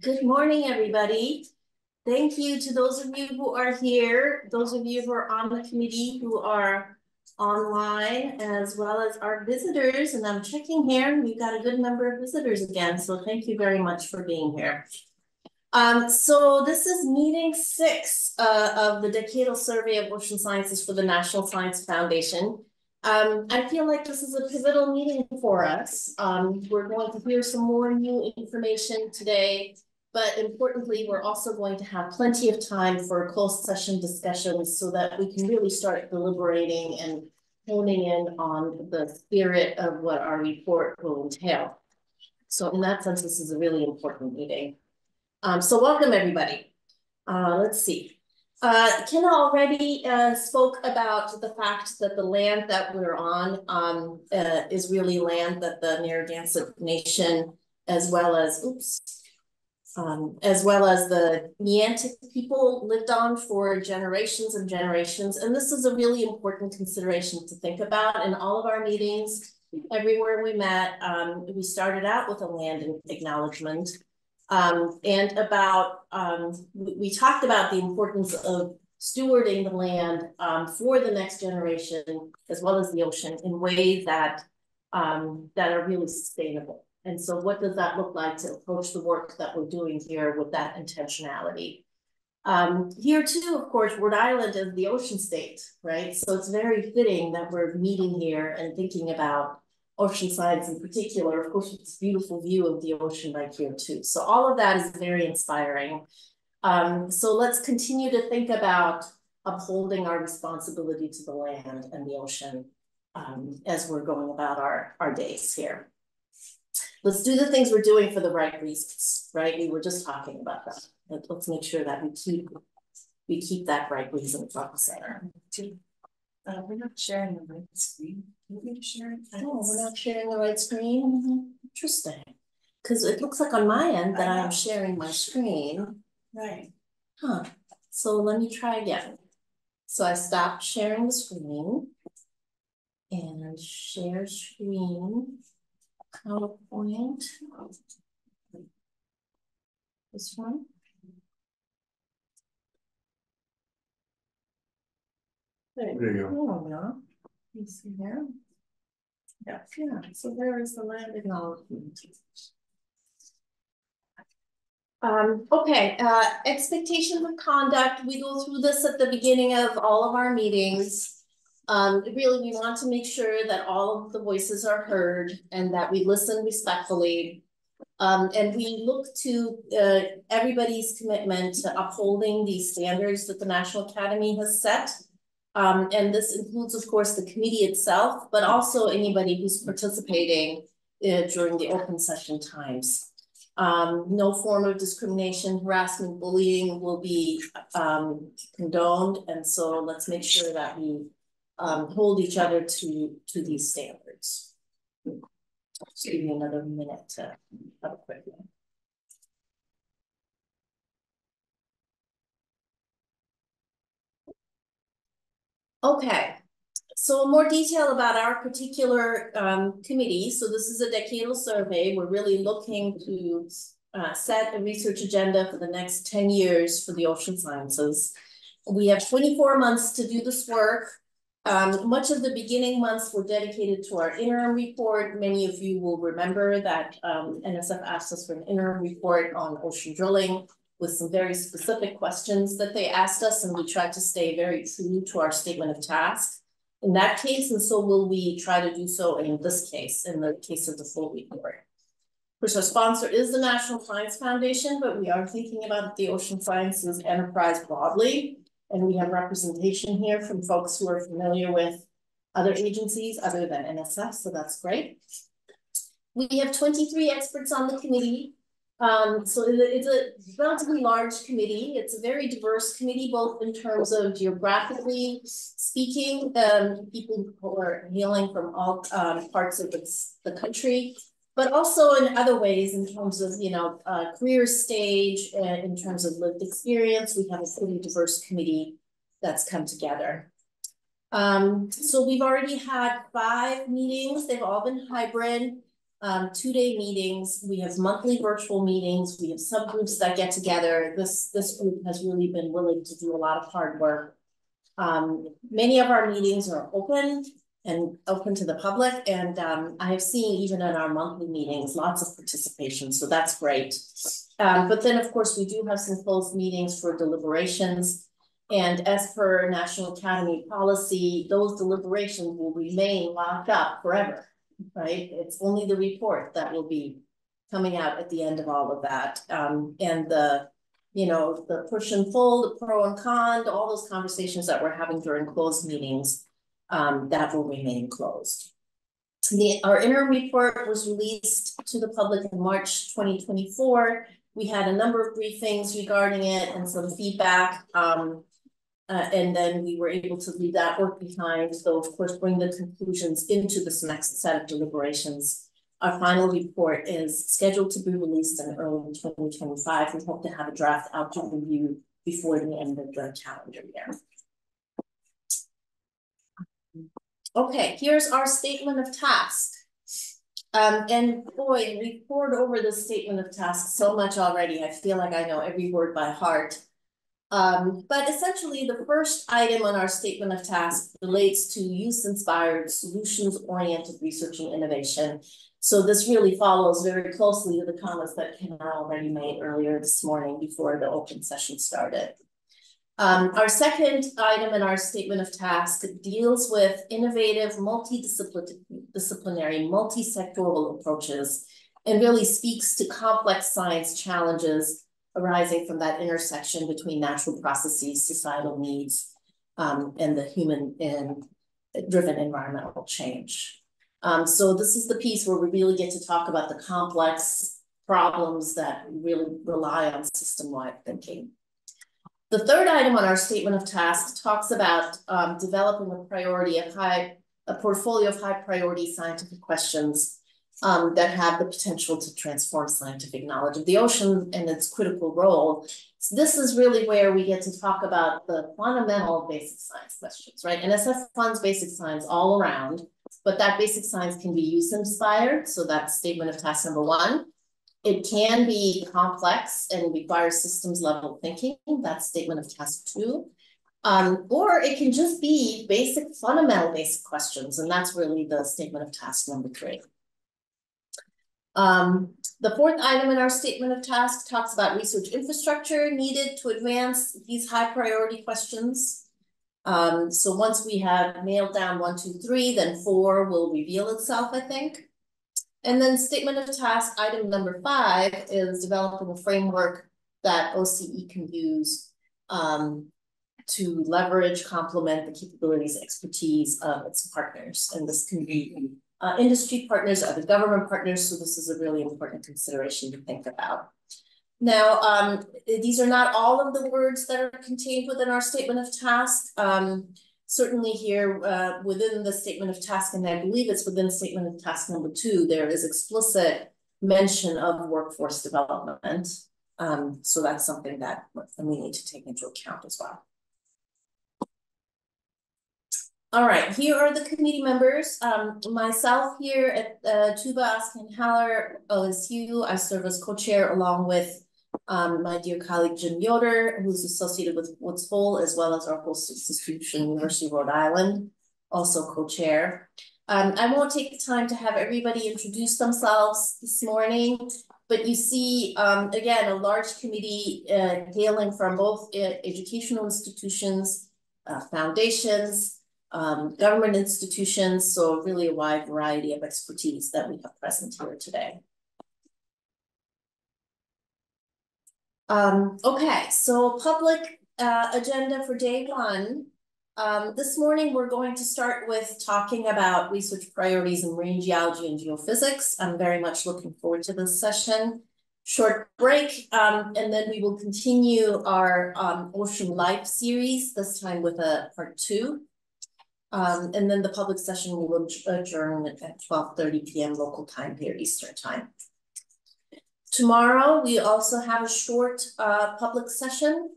Good morning, everybody. Thank you to those of you who are here, those of you who are on the committee who are online, as well as our visitors. And I'm checking here, we've got a good number of visitors again. So thank you very much for being here. Um, so this is meeting six uh, of the Decadal Survey of Ocean Sciences for the National Science Foundation. Um, I feel like this is a pivotal meeting for us. Um, we're going to hear some more new information today, but importantly, we're also going to have plenty of time for closed session discussions so that we can really start deliberating and honing in on the spirit of what our report will entail. So in that sense, this is a really important meeting. Um, so welcome everybody. Uh, let's see. Uh, Kenna already uh, spoke about the fact that the land that we're on um, uh, is really land that the Narragansett Nation, as well as, oops, um, as well as the Niantic people lived on for generations and generations. And this is a really important consideration to think about in all of our meetings. Everywhere we met, um, we started out with a land acknowledgement um, and about, um, we talked about the importance of stewarding the land um, for the next generation, as well as the ocean in ways that, um, that are really sustainable. And so what does that look like to approach the work that we're doing here with that intentionality? Um, here too, of course, Rhode Island is the ocean state, right? So it's very fitting that we're meeting here and thinking about ocean science in particular, of course, it's beautiful view of the ocean right here too. So all of that is very inspiring. Um, so let's continue to think about upholding our responsibility to the land and the ocean um, as we're going about our, our days here. Let's do the things we're doing for the right reasons, right? We were just talking about that. Let's make sure that we keep we keep that right reason front and center. Uh, we're not sharing the right screen. Can we share it? Oh, we're not sharing the right screen? Mm -hmm. Interesting. Because it looks like on my end that I'm sharing my screen. Right. Huh. So let me try again. So I stopped sharing the screen and share screen PowerPoint. This one. There you go. Oh, You see there? Yeah, yeah. So there is the land acknowledgement. Um, okay, uh, expectations of conduct. We go through this at the beginning of all of our meetings. Um, really, we want to make sure that all of the voices are heard and that we listen respectfully. Um, and we look to uh, everybody's commitment to upholding these standards that the National Academy has set um, and this includes, of course, the committee itself, but also anybody who's participating uh, during the open session times. Um, no form of discrimination, harassment, bullying will be um, condoned. And so let's make sure that we um, hold each other to, to these standards. Just give me another minute to have a quick. Okay, so more detail about our particular um, committee. So this is a decadal survey. We're really looking to uh, set a research agenda for the next 10 years for the ocean sciences. We have 24 months to do this work. Um, much of the beginning months were dedicated to our interim report. Many of you will remember that um, NSF asked us for an interim report on ocean drilling with some very specific questions that they asked us, and we tried to stay very true to our statement of task in that case, and so will we try to do so in this case, in the case of the full report. Of course, our sponsor is the National Science Foundation, but we are thinking about the ocean sciences enterprise broadly, and we have representation here from folks who are familiar with other agencies other than NSF, so that's great. We have 23 experts on the committee, um, so it's a relatively large committee. It's a very diverse committee, both in terms of geographically speaking, um, people who are hailing from all um, parts of the, the country, but also in other ways in terms of, you know, uh, career stage and in terms of lived experience. We have a pretty diverse committee that's come together. Um, so we've already had five meetings. They've all been hybrid. Um, two-day meetings. We have monthly virtual meetings. We have subgroups that get together. This, this group has really been willing to do a lot of hard work. Um, many of our meetings are open and open to the public, and um, I have seen even in our monthly meetings, lots of participation, so that's great. Um, but then, of course, we do have some closed meetings for deliberations. And as per National Academy policy, those deliberations will remain locked up forever, right? It's only the report that will be coming out at the end of all of that. Um, and the, you know, the push and pull, the pro and con, all those conversations that we're having during closed meetings, um, that will remain closed. The, our interim report was released to the public in March 2024. We had a number of briefings regarding it and some feedback. Um, uh, and then we were able to leave that work behind. So of course, bring the conclusions into this next set of deliberations. Our final report is scheduled to be released in early 2025. We hope to have a draft out to review before the end of the calendar year. Okay, here's our statement of task. Um, and boy, we poured over the statement of task so much already. I feel like I know every word by heart. Um, but essentially, the first item on our statement of task relates to use-inspired, solutions-oriented research and innovation. So this really follows very closely to the comments that Ken already made earlier this morning before the open session started. Um, our second item in our statement of task deals with innovative, multidisciplinary, multi-sectoral approaches and really speaks to complex science challenges arising from that intersection between natural processes, societal needs, um, and the human and driven environmental change. Um, so this is the piece where we really get to talk about the complex problems that really rely on system-wide thinking. The third item on our statement of tasks talks about um, developing a priority of high, a portfolio of high priority scientific questions um, that have the potential to transform scientific knowledge of the ocean and its critical role. So this is really where we get to talk about the fundamental basic science questions, right? NSF funds basic science all around, but that basic science can be use inspired. So that's statement of task number one. It can be complex and require systems level thinking. That's statement of task two. Um, or it can just be basic, fundamental basic questions. And that's really the statement of task number three. Um, the fourth item in our statement of task talks about research infrastructure needed to advance these high priority questions. Um, so once we have nailed down one, two, three, then four will reveal itself, I think. And then statement of task item number five is developing a framework that OCE can use um, to leverage, complement the capabilities, expertise of its partners. And this can be uh, industry partners, other government partners. So this is a really important consideration to think about. Now, um, these are not all of the words that are contained within our statement of task. Um, certainly here uh, within the statement of task, and I believe it's within statement of task number two, there is explicit mention of workforce development. Um, so that's something that we need to take into account as well. All right, here are the committee members. Um, myself here at uh, Tuba Özkan-Haller OSU, I serve as co-chair along with um, my dear colleague Jim Yoder, who's associated with Woods Hole, as well as our host institution, University of Rhode Island, also co-chair. Um, I won't take the time to have everybody introduce themselves this morning, but you see, um, again, a large committee uh, hailing from both uh, educational institutions, uh, foundations, um, government institutions, so really a wide variety of expertise that we have present here today. Um, okay, so public uh, agenda for day one. Um, this morning, we're going to start with talking about research priorities in marine geology and geophysics. I'm very much looking forward to this session. Short break, um, and then we will continue our um, ocean life series, this time with a part two. Um, and then the public session will adjourn at 12.30 p.m. local time here, Eastern time. Tomorrow, we also have a short uh, public session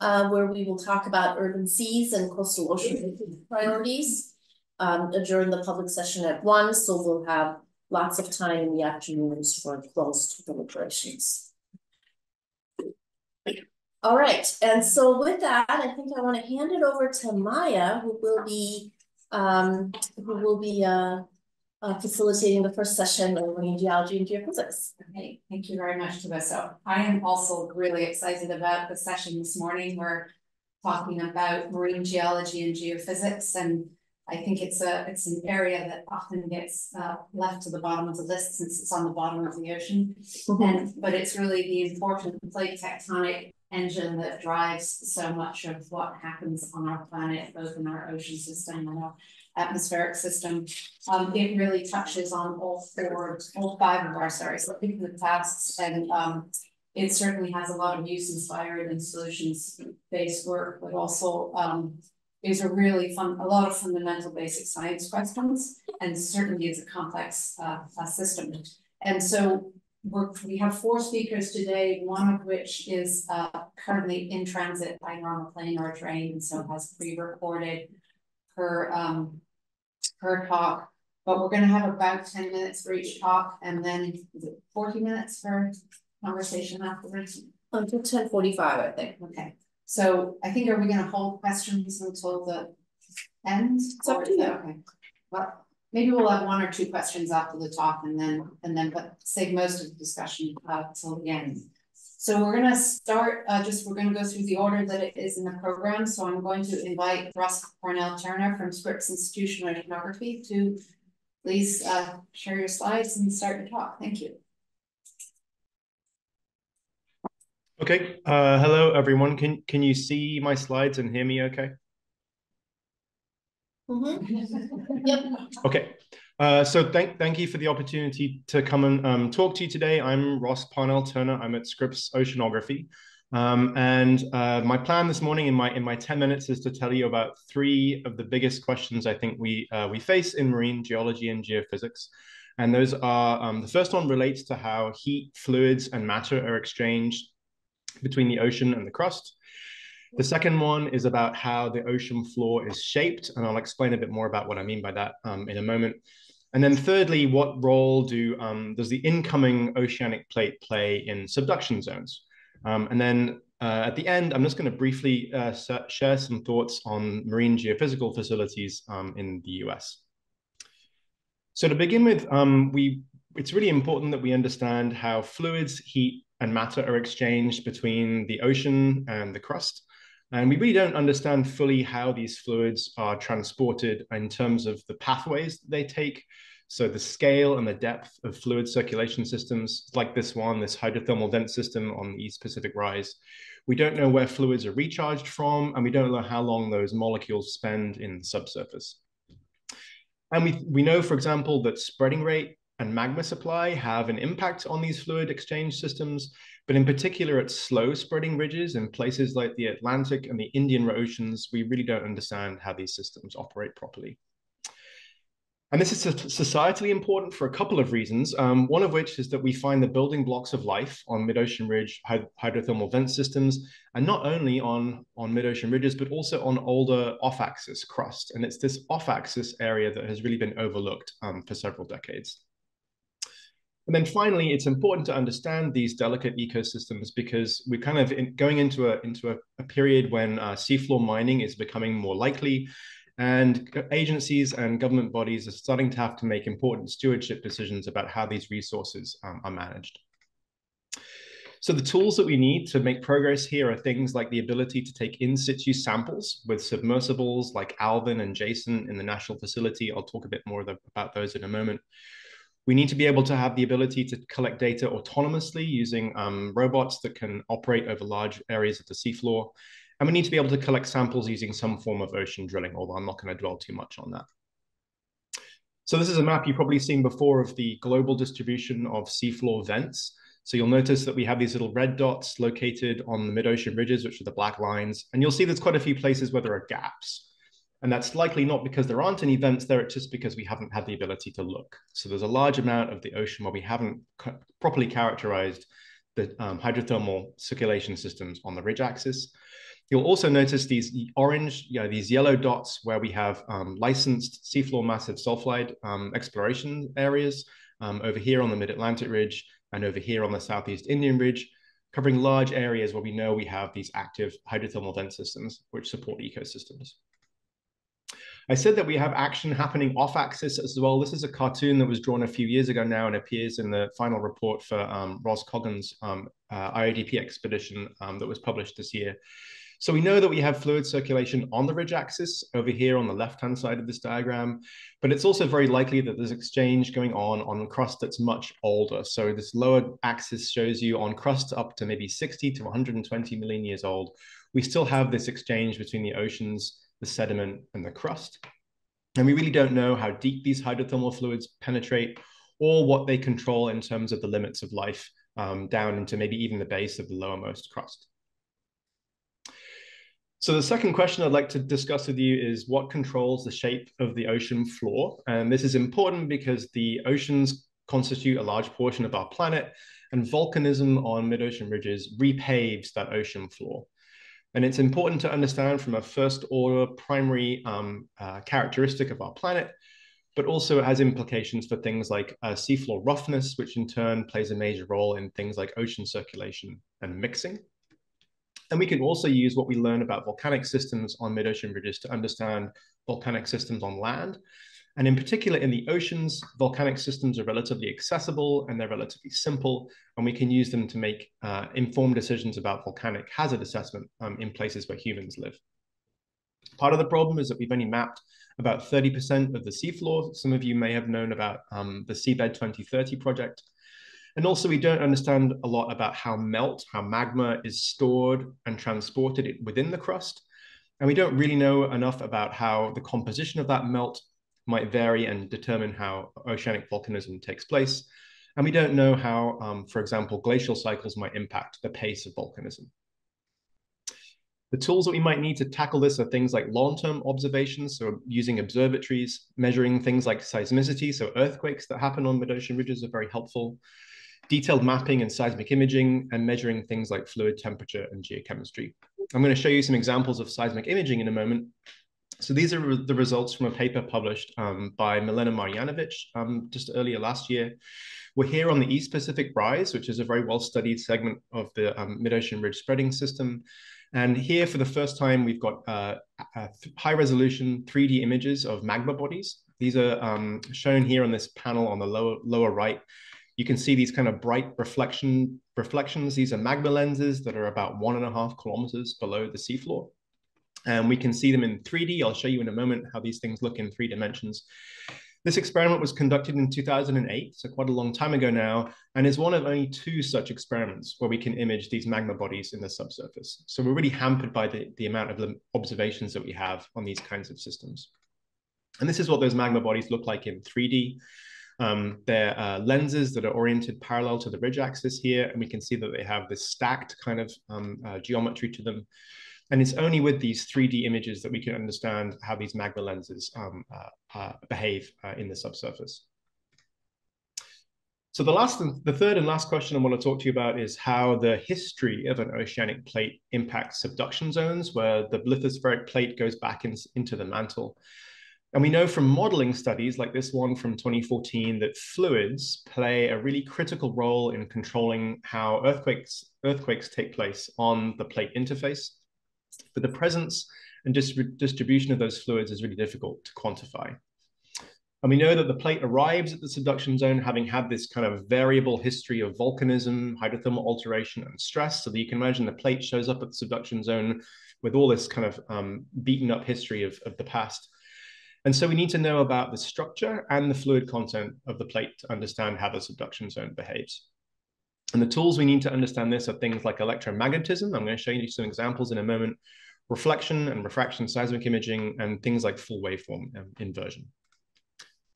uh, where we will talk about urban seas and coastal ocean priorities um, during the public session at one. So we'll have lots of time in the afternoons for closed deliberations. All right, and so with that, I think I want to hand it over to Maya, who will be um, who will be uh, uh, facilitating the first session of marine geology and geophysics. Okay, thank you very much, Tabitha. I am also really excited about the session this morning. We're talking about marine geology and geophysics, and I think it's a it's an area that often gets uh, left to the bottom of the list since it's on the bottom of the ocean. Mm -hmm. And but it's really the important plate tectonic engine that drives so much of what happens on our planet, both in our ocean system and our atmospheric system. Um, it really touches on all four, all five of our, sorry, so think of the tasks and um, it certainly has a lot of use inspired and solutions based work, but also um, is a really fun, a lot of fundamental basic science questions and certainly is a complex uh, system. And so we're, we have four speakers today, one of which is uh, currently in transit by normal plane or train, and so has pre-recorded her um, her talk. But we're going to have about 10 minutes for each talk, and then 40 minutes for conversation afterwards? Until 10.45, I think. Okay. So I think, are we going to hold questions until the end? It's up to you. Okay. Well, Maybe we'll have one or two questions after the talk and then and then but save most of the discussion uh, till the end. So we're gonna start uh, just we're gonna go through the order that it is in the program. So I'm going to invite Russ Parnell Turner from Scripps Institution of Oceanography to please uh, share your slides and start your talk. Thank you. Okay, uh, hello everyone. Can can you see my slides and hear me okay? Mm-hmm. yep. Okay. Uh, so thank thank you for the opportunity to come and um, talk to you today. I'm Ross Parnell Turner. I'm at Scripps Oceanography. Um, and uh, my plan this morning in my in my 10 minutes is to tell you about three of the biggest questions I think we uh, we face in marine geology and geophysics. And those are um, the first one relates to how heat, fluids, and matter are exchanged between the ocean and the crust. The second one is about how the ocean floor is shaped, and I'll explain a bit more about what I mean by that um, in a moment. And then thirdly, what role do um, does the incoming oceanic plate play in subduction zones? Um, and then uh, at the end, I'm just going to briefly uh, share some thoughts on marine geophysical facilities um, in the US. So to begin with, um, we it's really important that we understand how fluids, heat, and matter are exchanged between the ocean and the crust. And we really don't understand fully how these fluids are transported in terms of the pathways that they take. So the scale and the depth of fluid circulation systems like this one, this hydrothermal vent system on the East Pacific Rise, we don't know where fluids are recharged from, and we don't know how long those molecules spend in the subsurface. And we, we know, for example, that spreading rate and magma supply have an impact on these fluid exchange systems, but in particular at slow spreading ridges in places like the Atlantic and the Indian Oceans, we really don't understand how these systems operate properly. And this is societally important for a couple of reasons. Um, one of which is that we find the building blocks of life on mid-ocean ridge hyd hydrothermal vent systems, and not only on, on mid-ocean ridges, but also on older off-axis crust. And it's this off-axis area that has really been overlooked um, for several decades. And then finally, it's important to understand these delicate ecosystems because we're kind of in, going into a into a, a period when uh, seafloor mining is becoming more likely, and agencies and government bodies are starting to have to make important stewardship decisions about how these resources um, are managed. So the tools that we need to make progress here are things like the ability to take in situ samples with submersibles like Alvin and Jason in the National Facility. I'll talk a bit more about those in a moment. We need to be able to have the ability to collect data autonomously using um, robots that can operate over large areas of the seafloor. And we need to be able to collect samples using some form of ocean drilling, although I'm not going to dwell too much on that. So this is a map you've probably seen before of the global distribution of seafloor vents. So you'll notice that we have these little red dots located on the mid-ocean ridges, which are the black lines. And you'll see there's quite a few places where there are gaps. And that's likely not because there aren't any vents there, it's just because we haven't had the ability to look. So there's a large amount of the ocean where we haven't properly characterized the um, hydrothermal circulation systems on the ridge axis. You'll also notice these orange, you know, these yellow dots where we have um, licensed seafloor massive sulfide um, exploration areas. um, over here on the Mid-Atlantic Ridge and over here on the Southeast Indian Ridge, covering large areas where we know we have these active hydrothermal vent systems which support ecosystems. I said that we have action happening off axis as well. This is a cartoon that was drawn a few years ago now and appears in the final report for um, Ros Coggon's um, uh, IODP expedition um, that was published this year. So we know that we have fluid circulation on the ridge axis over here on the left-hand side of this diagram, but it's also very likely that there's exchange going on on crust that's much older. So this lower axis shows you on crust up to maybe 60 to 120 million years old. We still have this exchange between the oceans the sediment and the crust. And we really don't know how deep these hydrothermal fluids penetrate or what they control in terms of the limits of life um, down into maybe even the base of the lowermost crust. So the second question I'd like to discuss with you is what controls the shape of the ocean floor? And this is important because the oceans constitute a large portion of our planet and volcanism on mid-ocean ridges repaves that ocean floor. And it's important to understand from a first order primary um, uh, characteristic of our planet, but also it has implications for things like uh, seafloor roughness, which in turn plays a major role in things like ocean circulation and mixing. And we can also use what we learn about volcanic systems on mid-ocean ridges to understand volcanic systems on land and in particular, in the oceans, volcanic systems are relatively accessible and they're relatively simple, and we can use them to make uh, informed decisions about volcanic hazard assessment um, in places where humans live. Part of the problem is that we've only mapped about 30% of the seafloor. Some of you may have known about um, the Seabed 2030 project. And also we don't understand a lot about how melt, how magma is stored and transported within the crust. And we don't really know enough about how the composition of that melt might vary and determine how oceanic volcanism takes place. And we don't know how, um, for example, glacial cycles might impact the pace of volcanism. The tools that we might need to tackle this are things like long-term observations, so using observatories, measuring things like seismicity, so earthquakes that happen on mid-ocean ridges are very helpful, detailed mapping and seismic imaging, and measuring things like fluid temperature and geochemistry. I'm going to show you some examples of seismic imaging in a moment, so these are the results from a paper published um, by Milena Marjanovic um, just earlier last year. We're here on the East Pacific Rise, which is a very well-studied segment of the um, mid-ocean ridge spreading system. And here, for the first time, we've got uh, high-resolution 3D images of magma bodies. These are um, shown here on this panel on the lower, lower right. You can see these kind of bright reflection reflections. These are magma lenses that are about one and a half kilometers below the seafloor. And we can see them in 3D. I'll show you in a moment how these things look in three dimensions. This experiment was conducted in 2008, so quite a long time ago now, and is one of only two such experiments where we can image these magma bodies in the subsurface. So we're really hampered by the, the amount of observations that we have on these kinds of systems. And this is what those magma bodies look like in 3D. Um, they're uh, lenses that are oriented parallel to the ridge axis here, and we can see that they have this stacked kind of um, uh, geometry to them. And it's only with these 3D images that we can understand how these magma lenses um, uh, uh, behave uh, in the subsurface. So the last, the third and last question I want to talk to you about is how the history of an oceanic plate impacts subduction zones, where the lithospheric plate goes back in, into the mantle. And we know from modeling studies like this one from 2014 that fluids play a really critical role in controlling how earthquakes, earthquakes take place on the plate interface. But the presence and distrib distribution of those fluids is really difficult to quantify. And we know that the plate arrives at the subduction zone having had this kind of variable history of volcanism, hydrothermal alteration, and stress. So that you can imagine the plate shows up at the subduction zone with all this kind of um, beaten up history of, of the past. And so we need to know about the structure and the fluid content of the plate to understand how the subduction zone behaves. And the tools we need to understand this are things like electromagnetism. I'm going to show you some examples in a moment, reflection and refraction seismic imaging, and things like full waveform um, inversion.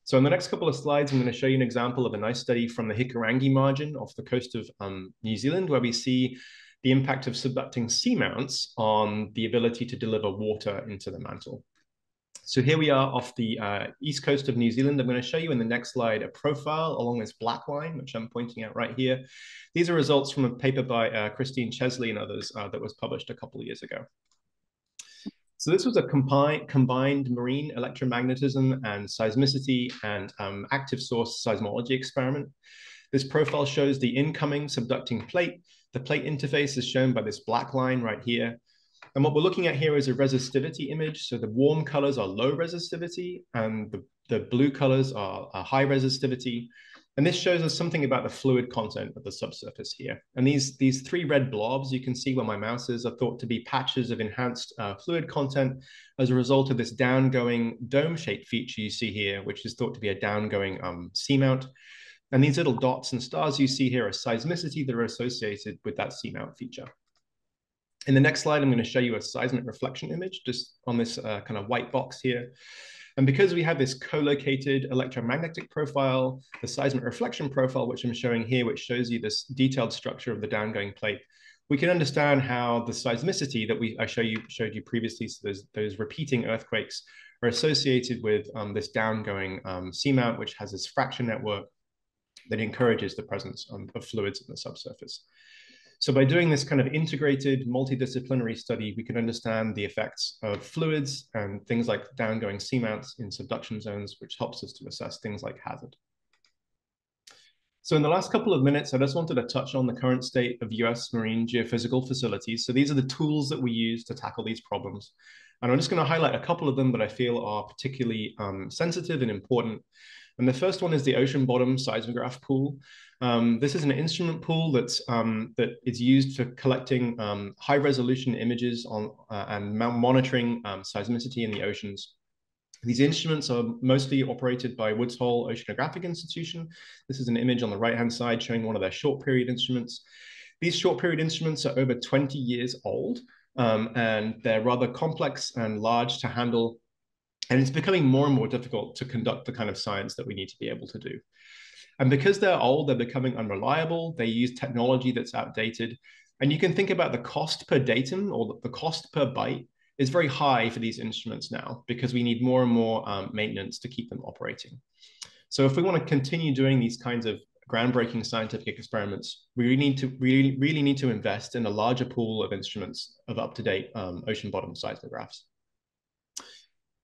So in the next couple of slides, I'm going to show you an example of a nice study from the Hikurangi margin off the coast of um, New Zealand, where we see the impact of subducting seamounts on the ability to deliver water into the mantle. So here we are off the uh, east coast of New Zealand. I'm going to show you in the next slide a profile along this black line, which I'm pointing out right here. These are results from a paper by uh, Christine Chesley and others uh, that was published a couple of years ago. So this was a combined, combined marine electromagnetism and seismicity and um, active source seismology experiment. This profile shows the incoming subducting plate. The plate interface is shown by this black line right here. And what we're looking at here is a resistivity image. So the warm colors are low resistivity and the, the blue colors are, are high resistivity. And this shows us something about the fluid content of the subsurface here. And these, these three red blobs you can see where my mouse is are thought to be patches of enhanced uh, fluid content as a result of this downgoing dome-shaped feature you see here, which is thought to be a downgoing um, seamount. And these little dots and stars you see here are seismicity that are associated with that seamount feature. In the next slide, I'm going to show you a seismic reflection image just on this uh, kind of white box here. And because we have this co-located electromagnetic profile, the seismic reflection profile, which I'm showing here, which shows you this detailed structure of the downgoing plate, we can understand how the seismicity that we I show you showed you previously, so those, those repeating earthquakes are associated with um, this downgoing um, seamount, which has this fracture network that encourages the presence um, of fluids in the subsurface. So by doing this kind of integrated multidisciplinary study, we can understand the effects of fluids and things like downgoing seamounts in subduction zones, which helps us to assess things like hazard. So in the last couple of minutes, I just wanted to touch on the current state of US marine geophysical facilities. So these are the tools that we use to tackle these problems. And I'm just going to highlight a couple of them that I feel are particularly um, sensitive and important. And the first one is the ocean bottom seismograph pool. Um, this is an instrument pool that's um, that is used for collecting um, high resolution images on uh, and monitoring um, seismicity in the oceans. These instruments are mostly operated by Woods Hole Oceanographic Institution. This is an image on the right-hand side showing one of their short period instruments. These short period instruments are over 20 years old, um, and they're rather complex and large to handle and it's becoming more and more difficult to conduct the kind of science that we need to be able to do. And because they're old, they're becoming unreliable. They use technology that's outdated. And you can think about the cost per datum or the cost per byte is very high for these instruments now because we need more and more um, maintenance to keep them operating. So if we want to continue doing these kinds of groundbreaking scientific experiments, we really need to really, really need to invest in a larger pool of instruments of up-to-date um, ocean bottom seismographs.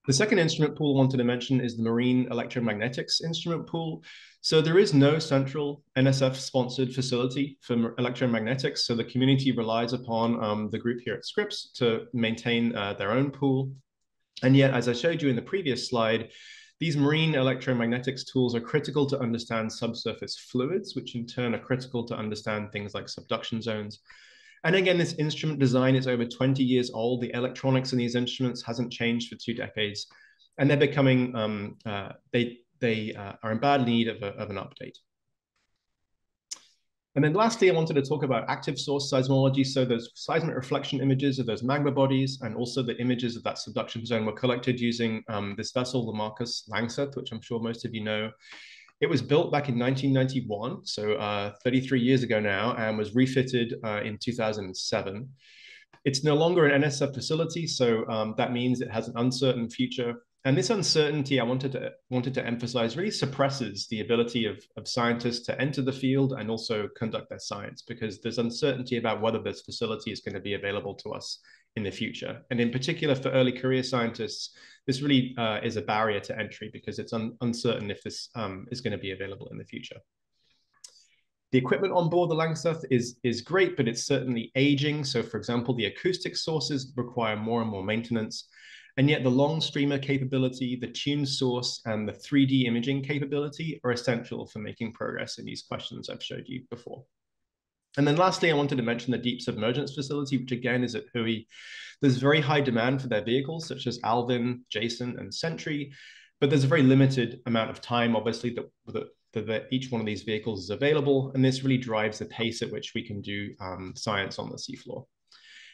The second instrument pool I wanted to mention is the Marine Electromagnetics Instrument Pool. So there is no central NSF-sponsored facility for electromagnetics, so the community relies upon um, the group here at Scripps to maintain uh, their own pool. And yet, as I showed you in the previous slide, these marine electromagnetics tools are critical to understand subsurface fluids, which in turn are critical to understand things like subduction zones. And again, this instrument design is over 20 years old. The electronics in these instruments hasn't changed for two decades. And they're becoming, um, uh, they, they uh, are in bad need of, a, of an update. And then lastly, I wanted to talk about active source seismology. So those seismic reflection images of those magma bodies and also the images of that subduction zone were collected using um, this vessel, the Marcus Langseth, which I'm sure most of you know. It was built back in 1991, so uh, 33 years ago now, and was refitted uh, in 2007. It's no longer an NSF facility, so um, that means it has an uncertain future. And this uncertainty, I wanted to wanted to emphasize, really suppresses the ability of, of scientists to enter the field and also conduct their science because there's uncertainty about whether this facility is going to be available to us in the future. And in particular, for early career scientists, this really uh, is a barrier to entry because it's un uncertain if this um, is going to be available in the future. The equipment on board the Langseth is, is great, but it's certainly aging. So for example, the acoustic sources require more and more maintenance. And yet the long streamer capability, the tune source, and the 3D imaging capability are essential for making progress in these questions I've showed you before. And then lastly, I wanted to mention the deep submergence facility, which again is at WHOI. There's very high demand for their vehicles, such as Alvin, Jason, and Sentry, but there's a very limited amount of time, obviously, that, that, that each one of these vehicles is available. And this really drives the pace at which we can do um, science on the seafloor.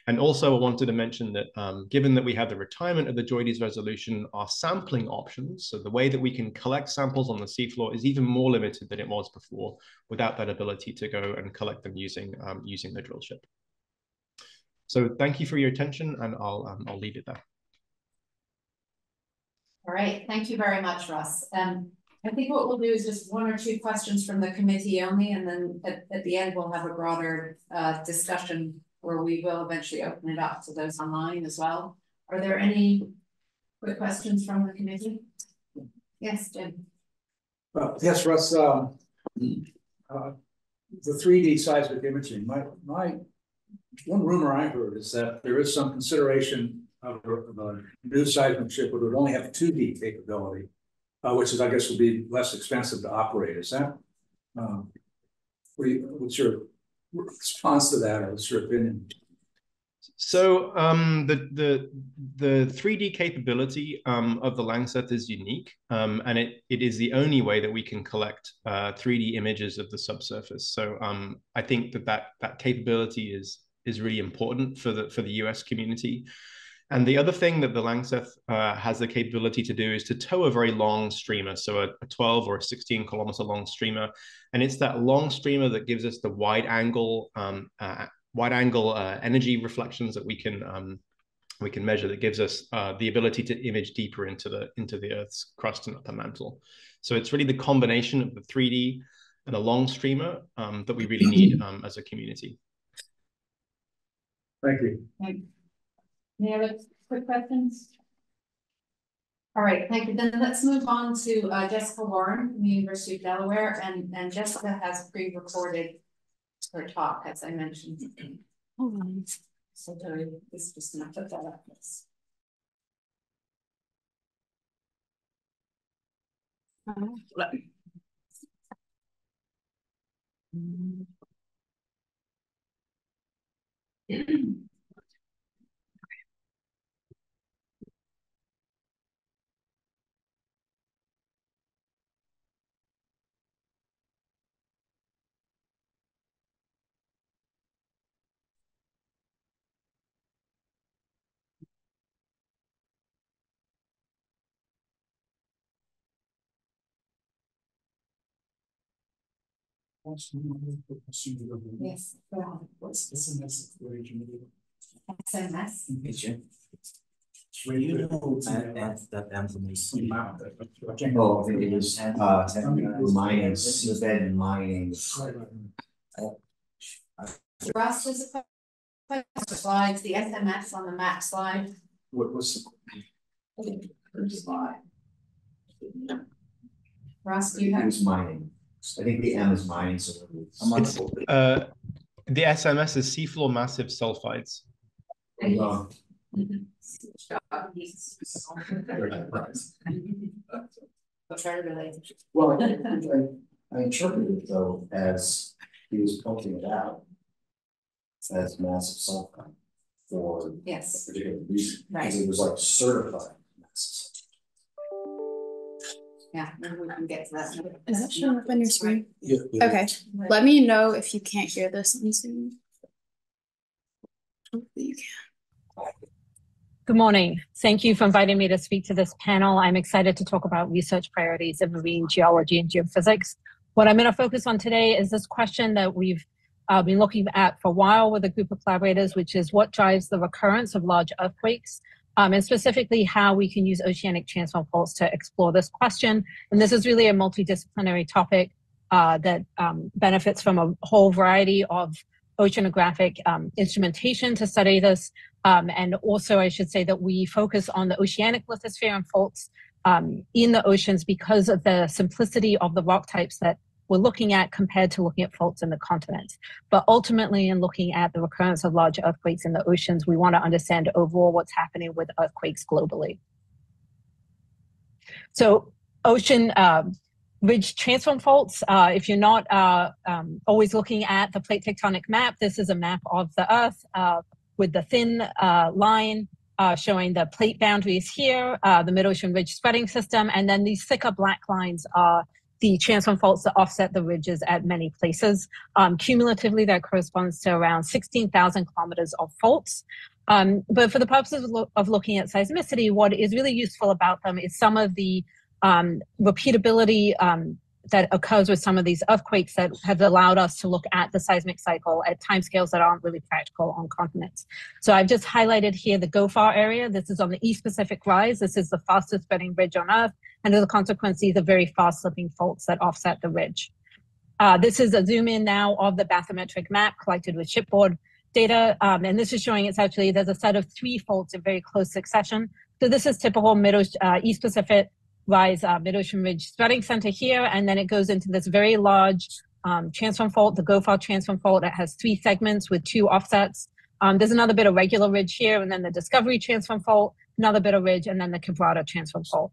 And also I wanted to mention that um, given that we have the retirement of the JOIDES resolution, our sampling options, so the way that we can collect samples on the seafloor is even more limited than it was before without that ability to go and collect them using, um, using the drill ship. So thank you for your attention and I'll, um, I'll leave it there. All right, thank you very much, Russ. Um, I think what we'll do is just one or two questions from the committee only, and then at, at the end, we'll have a broader uh, discussion where we will eventually open it up to those online as well. Are there any quick questions from the committee? Yes, Jim. Well, yes, Russ, um. uh, The three D seismic imaging, my, my. One rumor I heard is that there is some consideration of a, of a new seismic ship, but would only have two D capability. Uh, which is, I guess, would be less expensive to operate, is that? Um. What you, what's your response to that, or your opinion? So um, the the the 3D capability um, of the Langseth is unique, um, and it it is the only way that we can collect uh, 3D images of the subsurface. So um, I think that that that capability is is really important for the for the US community. And the other thing that the Langseth uh, has the capability to do is to tow a very long streamer, so a, a 12 or a 16 kilometer long streamer, and it's that long streamer that gives us the wide angle um, uh, wide angle uh, energy reflections that we can um, we can measure that gives us uh, the ability to image deeper into the into the Earth's crust and upper mantle. So it's really the combination of the 3D and a long streamer um, that we really need um, as a community. Thank you. Any other quick questions? All right, thank you. Then let's move on to uh, Jessica Warren from the University of Delaware, and, and Jessica has pre-recorded her talk, as I mentioned. So Terry, this is just put that up, yes. Yes. What's SMS SMS. Were you know that that that information? Oh, Oh, it is uh mining, seabed mining. Russ, there's a question slides, the SMS on the map slide. What was? The slide. Russ, do you It have? was mining. I think the M is mining, so. I'm on It's, uh, the SMS is seafloor massive sulfides. Well, I think I I interpreted it though as he was pointing it out. As massive sulfide for a Yes, particular reason, because Right. it was like certified. massive yeah, maybe we can get to that. Is that showing up on your screen? Yeah. Okay, let me know if you can't hear this on Zoom. Hopefully you can. Good morning. Thank you for inviting me to speak to this panel. I'm excited to talk about research priorities in marine geology and geophysics. What I'm going to focus on today is this question that we've uh, been looking at for a while with a group of collaborators, which is what drives the recurrence of large earthquakes, um, and specifically how we can use oceanic transform faults to explore this question. And this is really a multidisciplinary topic uh, that um, benefits from a whole variety of oceanographic um, instrumentation to study this. Um, and also, I should say that we focus on the oceanic lithosphere and faults um, in the oceans because of the simplicity of the rock types that we're looking at compared to looking at faults in the continent. But ultimately, in looking at the recurrence of large earthquakes in the oceans, we want to understand overall what's happening with earthquakes globally. So, ocean um, ridge transform faults. Uh, if you're not uh, um, always looking at the plate tectonic map, this is a map of the Earth uh, with the thin uh, line uh, showing the plate boundaries here, uh, the mid-ocean ridge spreading system, and then these thicker black lines are the transform faults that offset the ridges at many places. Um, cumulatively, that corresponds to around 16,000 kilometers of faults. Um, but for the purposes of, lo- of looking at seismicity, what is really useful about them is some of the um, repeatability um, that occurs with some of these earthquakes that have allowed us to look at the seismic cycle at timescales that aren't really practical on continents. So I've just highlighted here the GOFAR area. This is on the East Pacific Rise. This is the fastest spreading ridge on Earth. And as a consequence, these are very fast slipping faults that offset the ridge. Uh, this is a zoom in now of the bathymetric map collected with shipboard. data, um, and this is showing it's actually there's a set of three faults in very close succession. So this is typical mid uh, East Pacific rise uh, mid ocean ridge spreading center here, and then it goes into this very large um, transform fault, the GoFar transform fault that has three segments with two offsets. Um, there's another bit of regular ridge here, and then the Discovery transform fault, another bit of ridge, and then the Quebrada transform fault.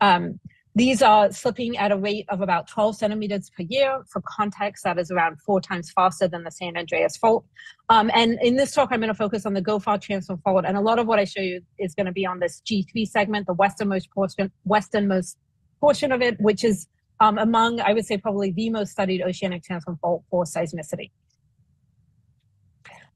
Um, these are slipping at a rate of about 12 centimeters per year. For context, that is around four times faster than the San Andreas fault. Um, and in this talk, I'm going to focus on the GoFar transform fault. And a lot of what I show you is going to be on this G3 segment, the westernmost portion, westernmost portion of it, which is um, among, I would say, probably the most studied oceanic transform fault for seismicity.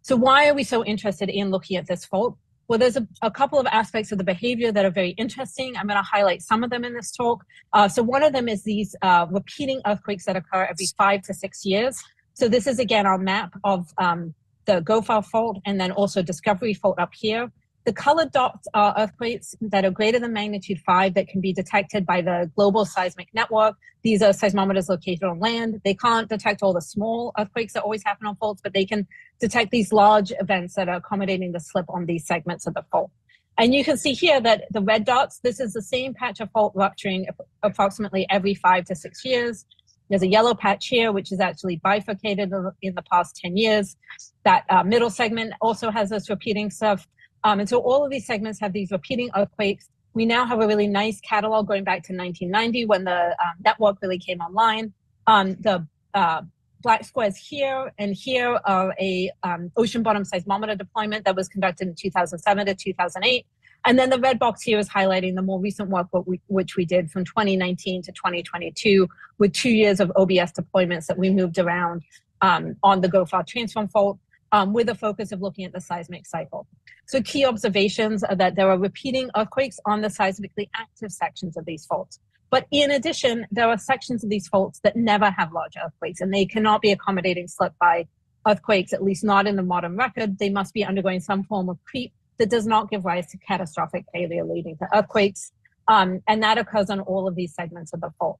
So why are we so interested in looking at this fault? Well, there's a, a, couple of aspects of the behavior that are very interesting. I'm going to highlight some of them in this talk. Uh, so one of them is these uh, repeating earthquakes that occur every five to six years. So this is again our map of um, the GoFar fault and then also Discovery fault up here. The colored dots are earthquakes that are greater than magnitude 5 that can be detected by the Global Seismic Network. These are seismometers located on land. They can't detect all the small earthquakes that always happen on faults, but they can detect these large events that are accommodating the slip on these segments of the fault. And you can see here that the red dots, this is the same patch of fault rupturing approximately every five to six years. There's a yellow patch here, which is actually bifurcated in the past 10 years. That uh, middle segment also has this repeating stuff. Um, and so all of these segments have these repeating earthquakes. We now have a really nice catalog going back to 1990 when the um, network really came online. Um, the uh, black squares here and here are a um, ocean bottom seismometer deployment that was conducted in 2007 to 2008. And then the red box here is highlighting the more recent work we, which we did from 2019 to 2022 with two years of OBS deployments that we moved around um, on the GoFar transform fault um, with a focus of looking at the seismic cycle. So key observations are that there are repeating earthquakes on the seismically active sections of these faults. But in addition, there are sections of these faults that never have large earthquakes and they cannot be accommodating slip by earthquakes, at least not in the modern record. They must be undergoing some form of creep that does not give rise to catastrophic failure leading to earthquakes. Um, and that occurs on all of these segments of the fault.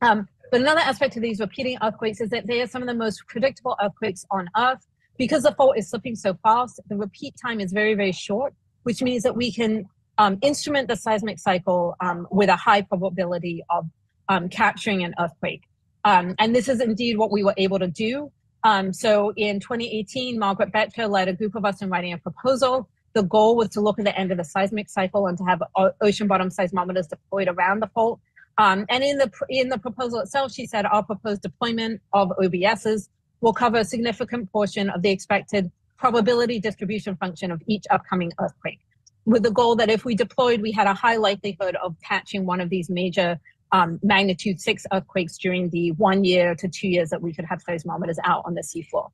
Um, but another aspect of these repeating earthquakes is that they are some of the most predictable earthquakes on Earth because the fault is slipping so fast, the repeat time is very, very short, which means that we can um, instrument the seismic cycle um, with a high probability of um, capturing an earthquake. Um, and this is indeed what we were able to do. Um, so in 2018, Margaret Boettcher led a group of us in writing a proposal. The goal was to look at the end of the seismic cycle and to have ocean bottom seismometers deployed around the fault. Um, and in the in the proposal itself, she said our proposed deployment of OBSs will cover a significant portion of the expected probability distribution function of each upcoming earthquake, with the goal that if we deployed, we had a high likelihood of catching one of these major um, magnitude six earthquakes during the one year to two years that we could have seismometers out on the seafloor.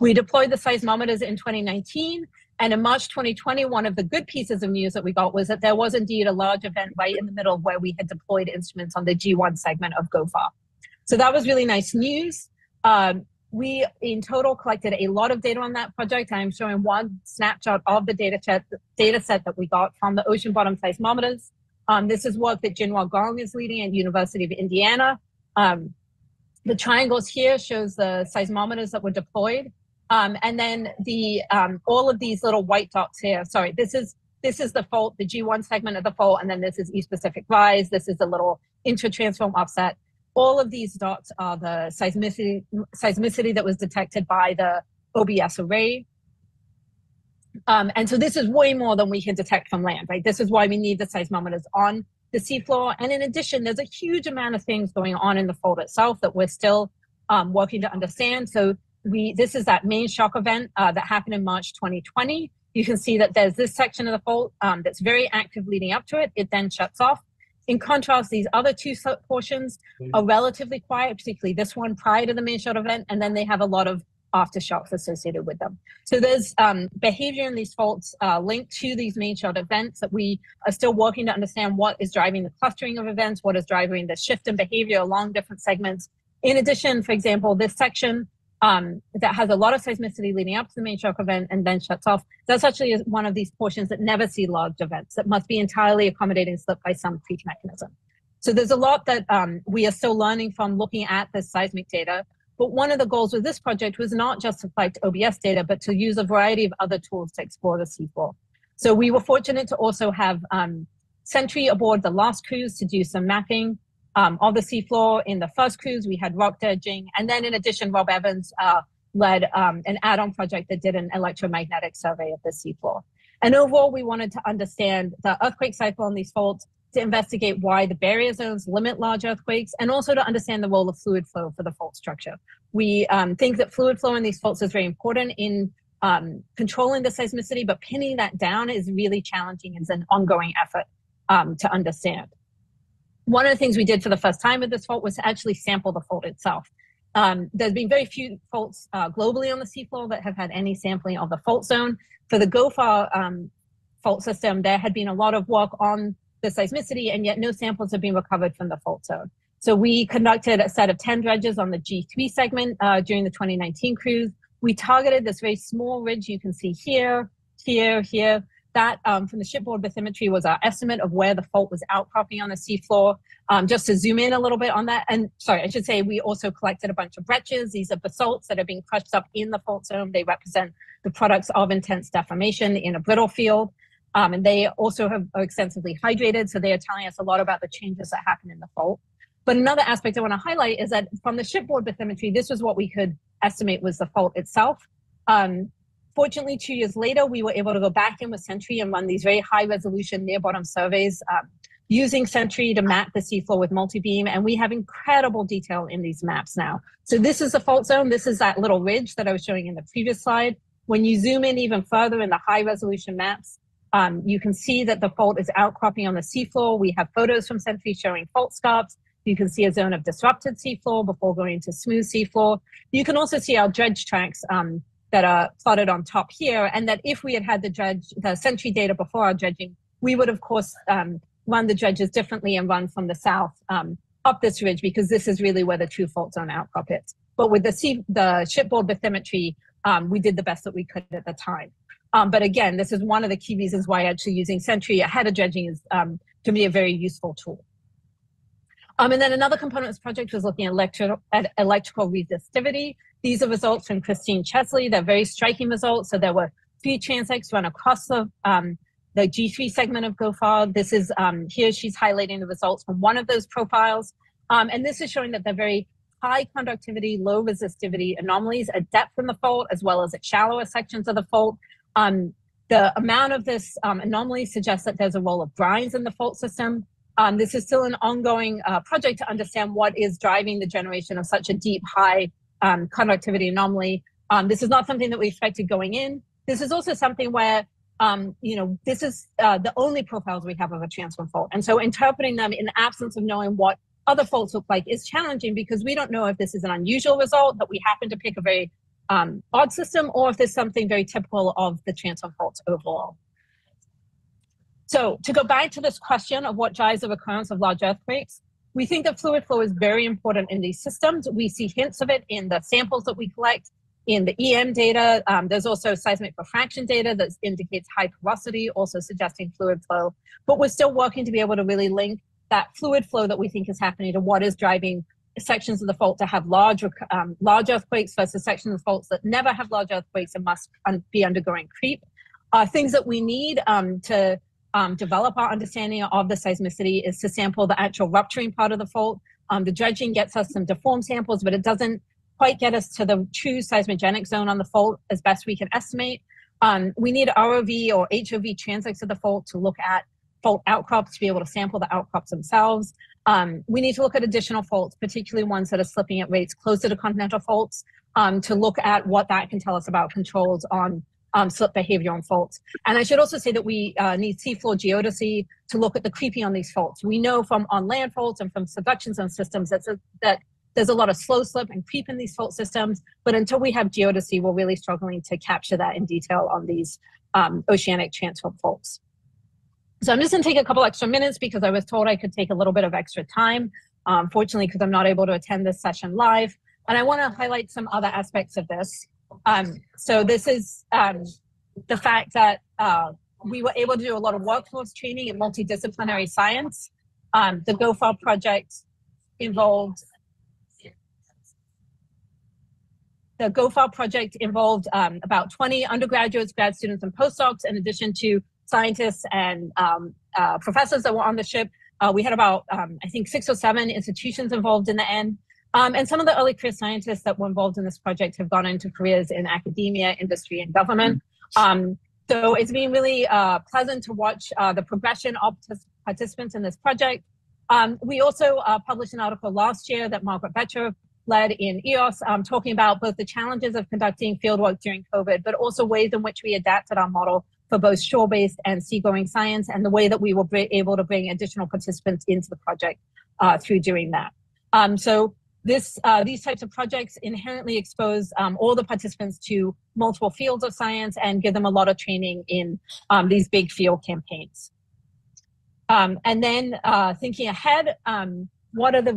We deployed the seismometers in 2019, and in March 2020, one of the good pieces of news that we got was that there was indeed a large event right in the middle where we had deployed instruments on the G1 segment of GoFar. So that was really nice news. Um, we in total collected a lot of data on that project. I'm showing one snapshot of the data set, data set that we got from the ocean bottom seismometers. Um, this is work that Jianhua Gong is leading at University of Indiana. Um, the triangles here shows the seismometers that were deployed. Um, and then the um, all of these little white dots here, sorry, this is this is the fault, the G1 segment of the fault, and then this is East Pacific Rise. This is the little intertransform offset all of these dots are the seismicity, seismicity that was detected by the OBS array. Um, and so this is way more than we can detect from land, right? This is why we need the seismometers on the seafloor. And in addition, there's a huge amount of things going on in the fault itself that we're still um, working to understand. So we this is that main shock event uh, that happened in March 2020. You can see that there's this section of the fault um, that's very active leading up to it. It then shuts off. In contrast, these other two portions are relatively quiet, particularly this one prior to the main shock event, and then they have a lot of aftershocks associated with them. So there's um, behavior in these faults uh, linked to these main shock events that we are still working to understand what is driving the clustering of events, what is driving the shift in behavior along different segments. In addition, for example, this section um, that has a lot of seismicity leading up to the main shock event and then shuts off. That's actually one of these portions that never see large events that must be entirely accommodating slip by some creep mechanism. So there's a lot that um, we are still learning from looking at this seismic data. But one of the goals with this project was not just to collect OBS data, but to use a variety of other tools to explore the seafloor. So we were fortunate to also have um, Sentry aboard the last cruise to do some mapping um, of the seafloor. In the first cruise, we had rock dredging. And then in addition, Rob Evans uh, led um, an add-on project that did an electromagnetic survey of the seafloor. And overall, we wanted to understand the earthquake cycle on these faults to investigate why the barrier zones limit large earthquakes and also to understand the role of fluid flow for the fault structure. We um, think that fluid flow in these faults is very important in um, controlling the seismicity, but pinning that down is really challenging as an ongoing effort um, to understand. One of the things we did for the first time with this fault was to actually sample the fault itself. Um, there's been very few faults uh, globally on the seafloor that have had any sampling of the fault zone. For the GOFAR um, fault system, there had been a lot of work on the seismicity, and yet no samples have been recovered from the fault zone. So we conducted a set of 10 dredges on the G3 segment uh, during the 2019 cruise. We targeted this very small ridge you can see here, here, here. That um, from the shipboard bathymetry was our estimate of where the fault was outcropping on the seafloor. Um, just to zoom in a little bit on that, and sorry, I should say we also collected a bunch of breccias. These are basalts that are being crushed up in the fault zone. They represent the products of intense deformation in a brittle field. Um, and they also have are extensively hydrated, so they are telling us a lot about the changes that happen in the fault. But another aspect I want to highlight is that from the shipboard bathymetry, this was what we could estimate was the fault itself. Um, fortunately, two years later, we were able to go back in with Sentry and run these very high resolution near bottom surveys um, using Sentry to map the seafloor with multi-beam. And we have incredible detail in these maps now. So this is the fault zone. This is that little ridge that I was showing in the previous slide. When you zoom in even further in the high resolution maps, um, you can see that the fault is outcropping on the seafloor. We have photos from Sentry showing fault scarps. You can see a zone of disrupted seafloor before going to smooth seafloor. You can also see our dredge tracks um, that are plotted on top here, and that if we had had the judge the Sentry data before our dredging, we would of course um, run the dredges differently and run from the south um, up this ridge because this is really where the true fault zone outcrop is. But with the sea, the shipboard bathymetry, um, we did the best that we could at the time. Um, but again, this is one of the key reasons why actually using Sentry ahead of dredging is um, can be a very useful tool. Um, and then another component of this project was looking at, electro at electrical resistivity. These are results from Christine Chesley. They're very striking results. So there were three transects run across the, um, the G3 segment of GOFAR. This is, um, here she's highlighting the results from one of those profiles. Um, and this is showing that they're very high conductivity, low resistivity anomalies at depth in the fault, as well as at shallower sections of the fault. Um, the amount of this um, anomaly suggests that there's a role of brines in the fault system. Um, this is still an ongoing uh, project to understand what is driving the generation of such a deep, high um, conductivity anomaly. Um, this is not something that we expected going in. This is also something where, um, you know, this is uh, the only profiles we have of a transform fault. And so interpreting them in the absence of knowing what other faults look like is challenging because we don't know if this is an unusual result that we happen to pick a very um, odd system or if there's something very typical of the transform faults overall. So to go back to this question of what drives the recurrence of large earthquakes, we think that fluid flow is very important in these systems. We see hints of it in the samples that we collect, in the EM data. Um, there's also seismic refraction data that indicates high porosity, also suggesting fluid flow. But we're still working to be able to really link that fluid flow that we think is happening to what is driving sections of the fault to have large, um, large earthquakes versus sections of faults that never have large earthquakes and must un be undergoing creep. Uh, things that we need um, to um, develop our understanding of the seismicity is to sample the actual rupturing part of the fault. Um, the dredging gets us some deformed samples, but it doesn't quite get us to the true seismogenic zone on the fault as best we can estimate. Um, we need ROV or HOV transects of the fault to look at fault outcrops to be able to sample the outcrops themselves. Um, we need to look at additional faults, particularly ones that are slipping at rates closer to continental faults, um, to look at what that can tell us about controls on um, slip behavior on faults. And I should also say that we uh, need seafloor geodesy to look at the creeping on these faults. We know from on land faults and from subduction zone systems that, that there's a lot of slow slip and creep in these fault systems, but until we have geodesy, we're really struggling to capture that in detail on these um, oceanic transform faults. So I'm just going to take a couple extra minutes because I was told I could take a little bit of extra time, um, fortunately, because I'm not able to attend this session live. And I want to highlight some other aspects of this. Um, so this is um, the fact that uh, we were able to do a lot of workforce training in multidisciplinary science. Um, the GOFAR project involved the GoFar project involved um, about 20 undergraduates, grad students, and postdocs, in addition to scientists and um, uh, professors that were on the ship. Uh, we had about, um, I think, six or seven institutions involved in the end. Um, and some of the early career scientists that were involved in this project have gone into careers in academia, industry, and government. Um, so it's been really uh, pleasant to watch uh, the progression of participants in this project. Um, we also uh, published an article last year that Margaret Boettcher led in EOS, um, talking about both the challenges of conducting fieldwork during COVID, but also ways in which we adapted our model for both shore-based and seagoing science, and the way that we were able to bring additional participants into the project uh, through doing that. Um, so this, uh, these types of projects inherently expose um, all the participants to multiple fields of science and give them a lot of training in um, these big field campaigns. Um, and then uh, thinking ahead, um, what are the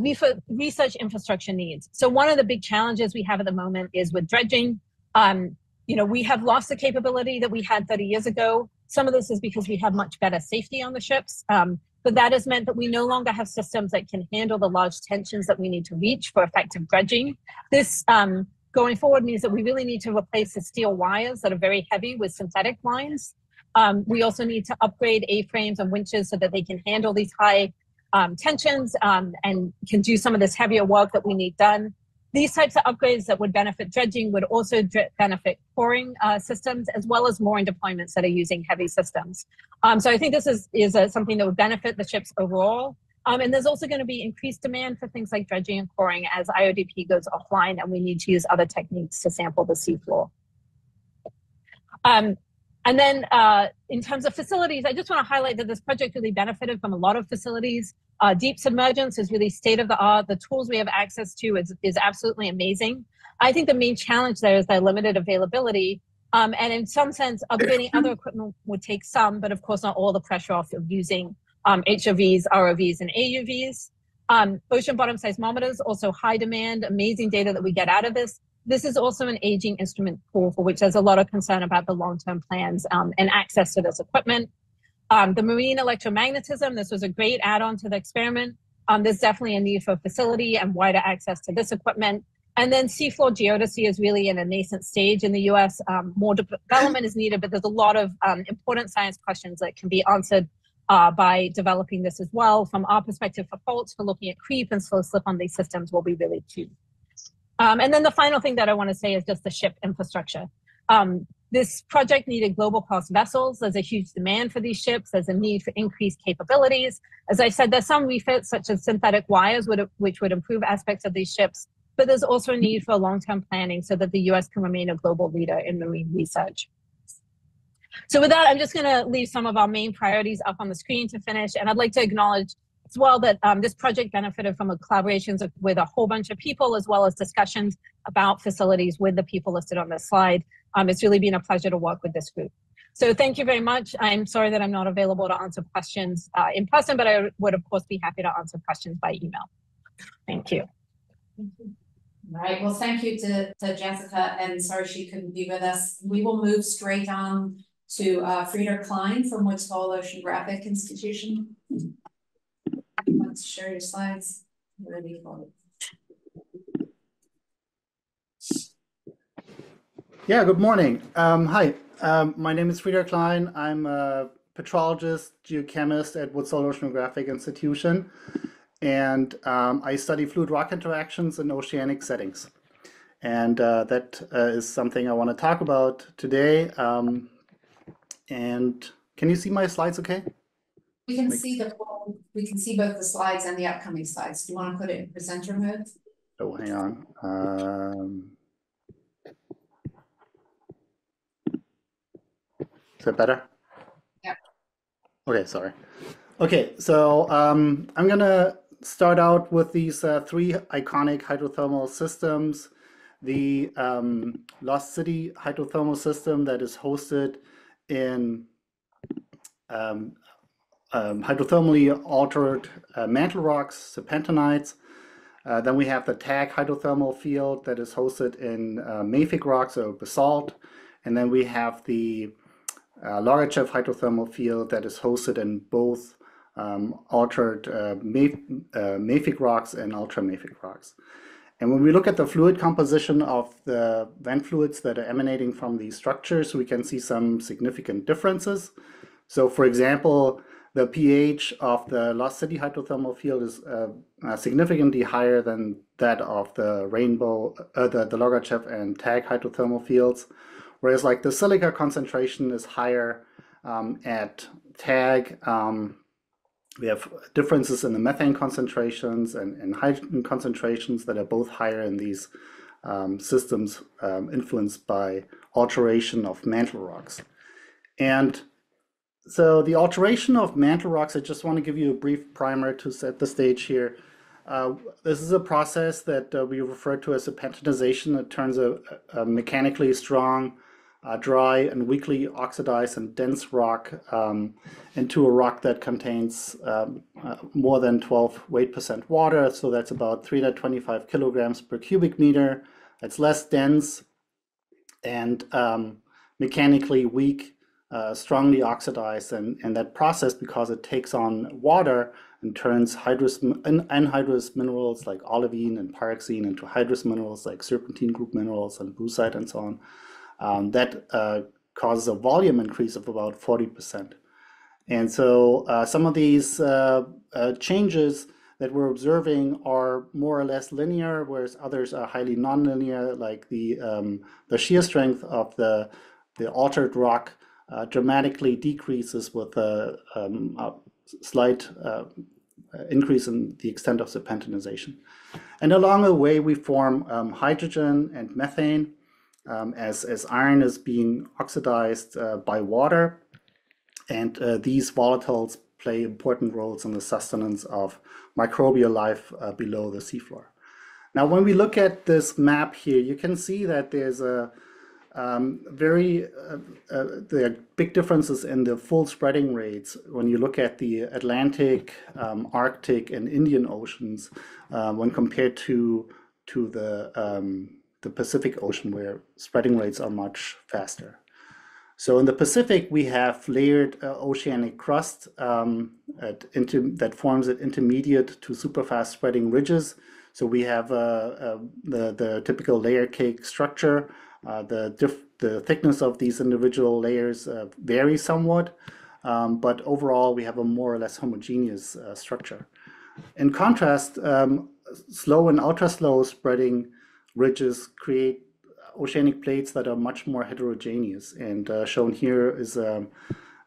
research infrastructure needs? So one of the big challenges we have at the moment is with dredging. Um, you know, we have lost the capability that we had 30 years ago. Some of this is because we have much better safety on the ships, um, but that has meant that we no longer have systems that can handle the large tensions that we need to reach for effective dredging. This um, going forward means that we really need to replace the steel wires that are very heavy with synthetic lines. Um, we also need to upgrade A-frames and winches so that they can handle these high um, tensions um, and can do some of this heavier work that we need done. These types of upgrades that would benefit dredging would also benefit coring uh, systems as well as mooring deployments that are using heavy systems. Um, so I think this is, is something that would benefit the ships overall. Um, and there's also going to be increased demand for things like dredging and coring as IODP goes offline and we need to use other techniques to sample the seafloor. Um, and then uh, in terms of facilities, I just want to highlight that this project really benefited from a lot of facilities. Uh, deep submergence is really state of the art. The tools we have access to is, is absolutely amazing. I think the main challenge there is their limited availability. Um, and in some sense, upgrading other equipment would take some, but of course not all the pressure off of using um, HOVs, ROVs, and AUVs. Um, ocean bottom seismometers, also high demand, amazing data that we get out of this. This is also an aging instrument pool for which there's a lot of concern about the long-term plans um, and access to this equipment. Um, the marine electromagnetism, this was a great add-on to the experiment. Um, there's definitely a need for facility and wider access to this equipment. And then seafloor geodesy is really in a nascent stage in the US. Um, more development is needed, but there's a lot of um, important science questions that can be answered uh, by developing this as well. From our perspective for faults, for looking at creep and slow slip on these systems will be really key. Um, and then the final thing that I want to say is just the ship infrastructure. Um, this project needed global class vessels. There's a huge demand for these ships. There's a need for increased capabilities. As I said, there's some refits such as synthetic wires, would, which would improve aspects of these ships, but there's also a need for long-term planning so that the US can remain a global leader in marine research. So with that, I'm just gonna leave some of our main priorities up on the screen to finish, and I'd like to acknowledge as well that um, this project benefited from a collaborations with a whole bunch of people as well as discussions about facilities with the people listed on this slide. Um, it's really been a pleasure to work with this group. So thank you very much. I'm sorry that I'm not available to answer questions uh, in person, but I would of course be happy to answer questions by email. Thank you. All right, well, thank you to, to Jessica and sorry she couldn't be with us. We will move straight on to uh, Frieder Klein from Woods Hole Oceanographic Institution to share your slides? Yeah, good morning. Um, hi, um, my name is Frieder Klein. I'm a petrologist, geochemist at Woods Hole Oceanographic Institution, and um, I study fluid rock interactions in oceanic settings. And uh, that uh, is something I want to talk about today. Um, and can you see my slides okay? We can see the we can see both the slides and the upcoming slides. Do you want to put it in presenter mode? Oh, hang on. Is that better? Yeah. Okay, sorry. Okay, so um, I'm gonna start out with these uh, three iconic hydrothermal systems. The um, Lost City hydrothermal system that is hosted in um, um, hydrothermally altered uh, mantle rocks, serpentinites. Uh, then we have the TAG hydrothermal field that is hosted in uh, mafic rocks or basalt. And then we have the uh, Logachev hydrothermal field that is hosted in both um, altered uh, uh, mafic rocks and ultramafic rocks. And when we look at the fluid composition of the vent fluids that are emanating from these structures, we can see some significant differences. So for example, the pH of the Lost City hydrothermal field is uh, uh, significantly higher than that of the Rainbow, uh, the, the Logachev and TAG hydrothermal fields. Whereas like the silica concentration is higher um, at TAG. Um, we have differences in the methane concentrations and, and hydrogen concentrations that are both higher in these um, systems um, influenced by alteration of mantle rocks. And so the alteration of mantle rocks, I just want to give you a brief primer to set the stage here. Uh, this is a process that uh, we refer to as serpentinization. It turns a, a mechanically strong, uh, dry and weakly oxidized and dense rock um, into a rock that contains um, uh, more than 12 weight percent water. So that's about 325 kilograms per cubic meter. It's less dense and um, mechanically weak uh, strongly oxidized and, and that process because it takes on water and turns hydrous anhydrous minerals like olivine and pyroxene into hydrous minerals like serpentine group minerals and brucite and so on. Um, that uh, causes a volume increase of about 40%. And so uh, some of these uh, uh, changes that we're observing are more or less linear, whereas others are highly nonlinear, like the, um, the shear strength of the, the altered rock uh, dramatically decreases with a, um, a slight uh, increase in the extent of the serpentinization. And along the way, we form um, hydrogen and methane um, as, as iron is being oxidized uh, by water. And uh, these volatiles play important roles in the sustenance of microbial life uh, below the seafloor. Now, when we look at this map here, you can see that there's a um, very, uh, uh, there are big differences in the full spreading rates when you look at the Atlantic, um, Arctic, and Indian Oceans uh, when compared to to the um, the Pacific Ocean, where spreading rates are much faster. So in the Pacific, we have layered uh, oceanic crust um, that forms an intermediate to super fast spreading ridges. So we have uh, uh, the, the typical layer cake structure uh, the, the thickness of these individual layers uh, vary somewhat, um, but overall we have a more or less homogeneous uh, structure. In contrast, um, slow and ultra slow spreading ridges create oceanic plates that are much more heterogeneous. And uh, shown here is a,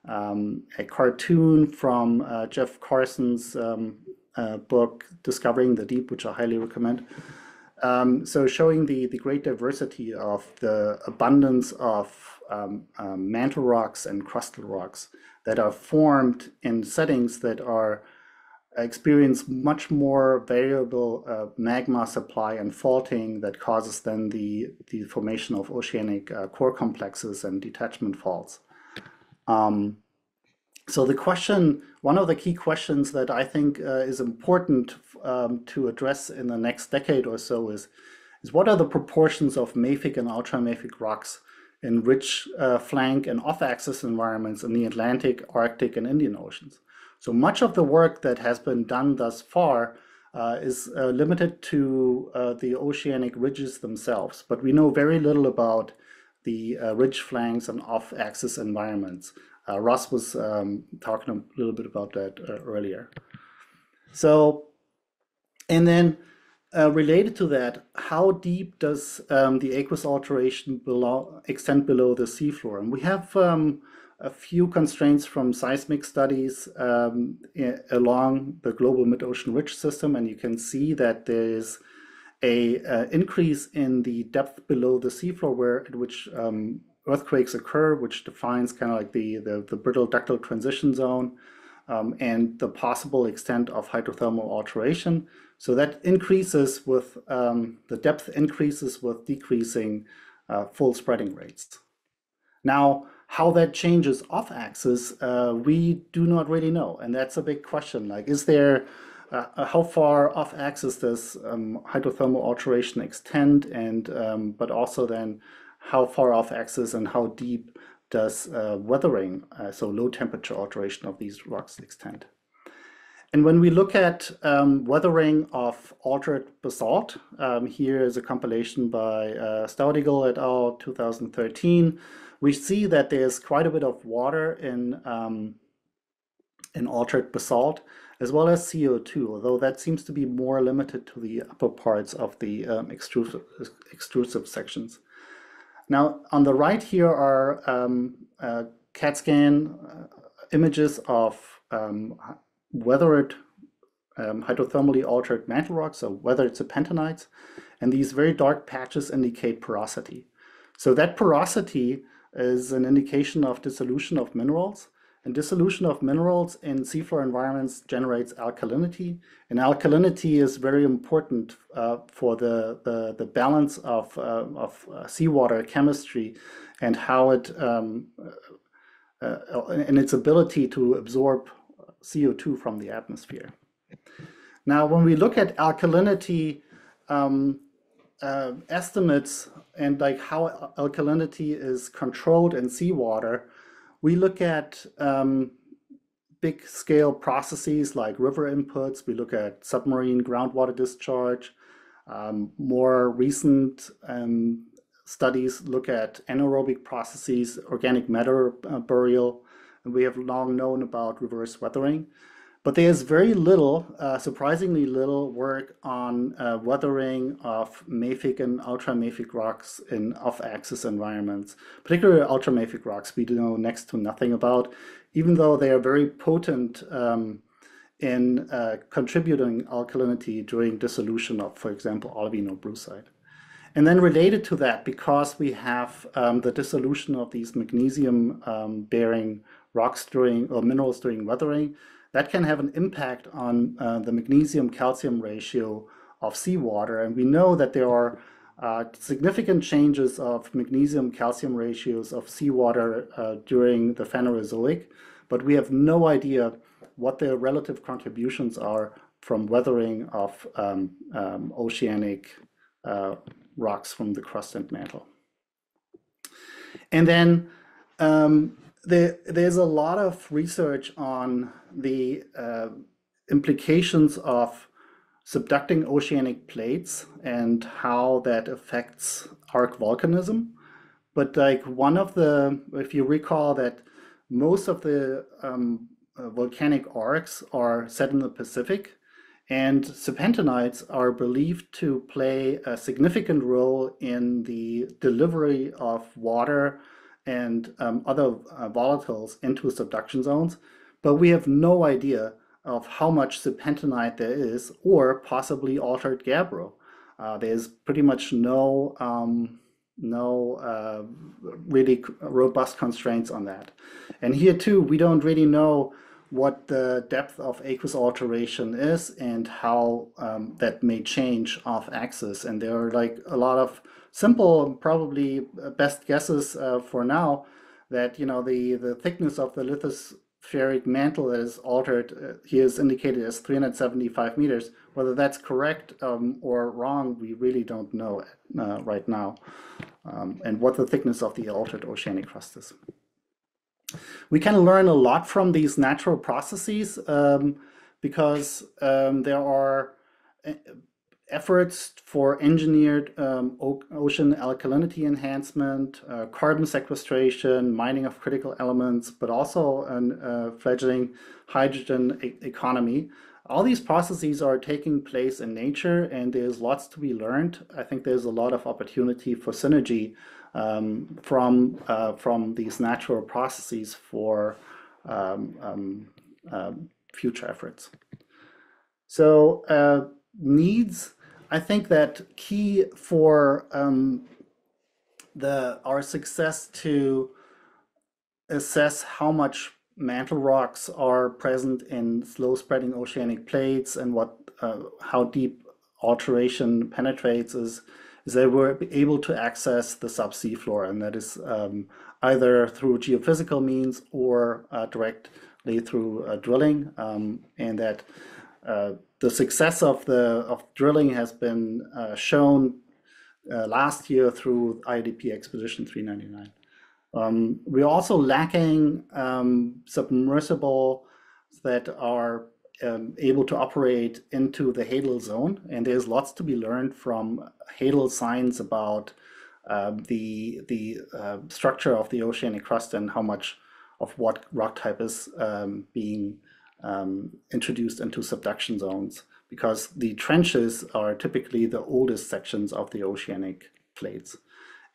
um, a cartoon from uh, Jeff Karson's um, uh, book, Discovering the Deep, which I highly recommend. Um, so showing the, the great diversity of the abundance of um, um, mantle rocks and crustal rocks that are formed in settings that are experience much more variable uh, magma supply and faulting that causes then the, the formation of oceanic uh, core complexes and detachment faults. Um, so the question, one of the key questions that I think uh, is important um, to address in the next decade or so is, is what are the proportions of mafic and ultramafic rocks in ridge uh, flank and off-axis environments in the Atlantic, Arctic, and Indian Oceans. So much of the work that has been done thus far uh, is uh, limited to uh, the oceanic ridges themselves, but we know very little about the uh, ridge flanks and off-axis environments. Uh, Ros was um, talking a little bit about that uh, earlier. So, and then related to that, how deep does um, the aqueous alteration below, extend below the seafloor? And we have um, a few constraints from seismic studies um, along the global mid-ocean ridge system, and you can see that there is a uh, increase in the depth below the seafloor, where at which um, earthquakes occur, which defines kind of like the, the, the brittle ductile transition zone um, and the possible extent of hydrothermal alteration. So that increases with, um, the depth increases with decreasing uh, full spreading rates. Now, how that changes off axis, uh, we do not really know. And that's a big question. Like, is there, uh, how far off axis does um, hydrothermal alteration extend? And, um, but also then, how far off axis and how deep does uh, weathering, uh, so low temperature alteration of these rocks extend. And when we look at um, weathering of altered basalt, um, here is a compilation by uh, et al. 2013. We see that there's quite a bit of water in um, in altered basalt, as well as CO2, although that seems to be more limited to the upper parts of the um, extrusive, extrusive sections. Now, on the right here are um, uh, CAT scan uh, images of um, weathered um, hydrothermally altered mantle rocks, so whether serpentinites, and these very dark patches indicate porosity. So that porosity is an indication of dissolution of minerals, and dissolution of minerals in seafloor environments generates alkalinity, and alkalinity is very important uh, for the, the, the, balance of, uh, of uh, seawater chemistry and how it um, uh, uh, and its ability to absorb CO2 from the atmosphere. Now, when we look at alkalinity um, estimates and like how alkalinity is controlled in seawater, we look at um, big scale processes like river inputs. We look at submarine groundwater discharge. Um, more recent um, studies look at anaerobic processes, organic matter uh, burial. And we have long known about reverse weathering. But there's very little, uh, surprisingly little work on uh, weathering of mafic and ultramafic rocks in off-axis environments. Particularly ultramafic rocks we know next to nothing about, even though they are very potent um, in uh, contributing alkalinity during dissolution of, for example, olivine or brucite. And then related to that, because we have um, the dissolution of these magnesium-bearing um, rocks during or minerals during weathering, that can have an impact on uh, the magnesium calcium ratio of seawater. And we know that there are uh, significant changes of magnesium calcium ratios of seawater uh, during the Phanerozoic, but we have no idea what the relative contributions are from weathering of um, um, oceanic uh, rocks from the crust and mantle. And then um, there, there's a lot of research on the uh, implications of subducting oceanic plates and how that affects arc volcanism. But like one of the, if you recall that most of the um, uh, volcanic arcs are set in the Pacific, and serpentinites are believed to play a significant role in the delivery of water and um, other uh, volatiles into subduction zones, but we have no idea of how much serpentinite there is or possibly altered gabbro. Uh, there's pretty much no um, no uh, really robust constraints on that. And here too, we don't really know what the depth of aqueous alteration is and how um, that may change off axis. And there are like a lot of simple, probably uh, best guesses uh, for now that, you know, the, the thickness of the lithospheric mantle that is altered uh, here is indicated as 375 meters. Whether that's correct um, or wrong, we really don't know uh, right now. Um, and what the thickness of the altered oceanic crust is. We can learn a lot from these natural processes um, because um, there are uh, efforts for engineered um, ocean alkalinity enhancement, uh, carbon sequestration, mining of critical elements, but also a uh, fledgling hydrogen e economy. All these processes are taking place in nature and there's lots to be learned. I think there's a lot of opportunity for synergy um, from uh, from these natural processes for um, um, um future efforts. So uh, needs, I think that key for um, the our success to assess how much mantle rocks are present in slow spreading oceanic plates and what uh, how deep alteration penetrates is is were able to access the subsea floor, and that is um, either through geophysical means or uh, directly through uh, drilling, um, and that the success of the of drilling has been uh, shown uh, last year through IODP Expedition 399. Um, we're also lacking um, submersible that are um, able to operate into the Hadal zone, and there's lots to be learned from Hadal science about um, the the uh, structure of the oceanic crust and how much of what rock type is um, being um, introduced into subduction zones because the trenches are typically the oldest sections of the oceanic plates.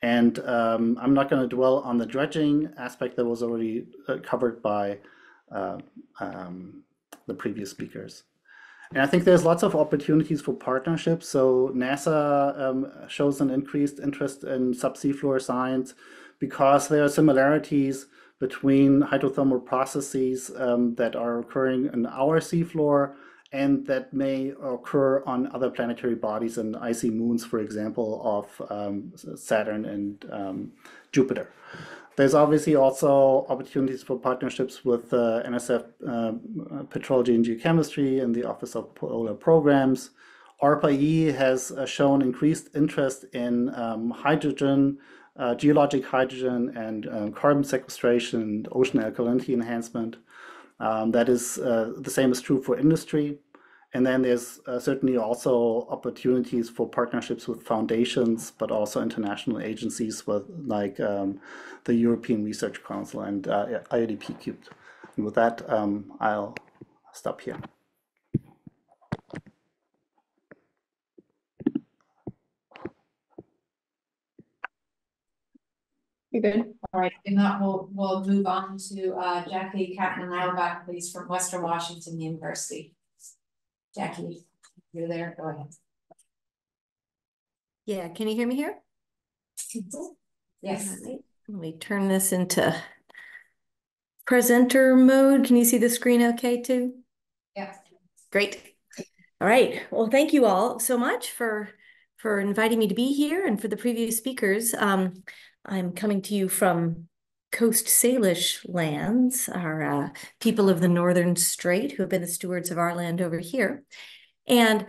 And um, I'm not going to dwell on the dredging aspect that was already uh, covered by uh, um, the previous speakers. And I think there's lots of opportunities for partnerships. So NASA um, shows an increased interest in subsea floor science because there are similarities between hydrothermal processes um, that are occurring in our seafloor and that may occur on other planetary bodies and icy moons, for example, of um, Saturn and um, Jupiter. There's obviously also opportunities for partnerships with uh, NSF uh, Petrology and Geochemistry and the Office of Polar Programs. ARPA-E has uh, shown increased interest in um, hydrogen, uh, geologic hydrogen and um, carbon sequestration and ocean alkalinity enhancement. Um, that is uh, the same is true for industry. And then there's uh, certainly also opportunities for partnerships with foundations, but also international agencies with like um, the European Research Council and uh, IODP Cubed. And with that, um, I'll stop here. You're good. All right, and that will, we'll move on to uh Jackie Caplan Auerbach, please, from Western Washington University. Jackie, you're there, go ahead. Yeah, can you hear me here? Yes, All right, Let me turn this into presenter mode. Can you see the screen okay too? yeah. Great. All right. Well, thank you all so much for for inviting me to be here and for the previous speakers. Um, I'm coming to you from Coast Salish lands, our uh, people of the Northern Strait who have been the stewards of our land over here. And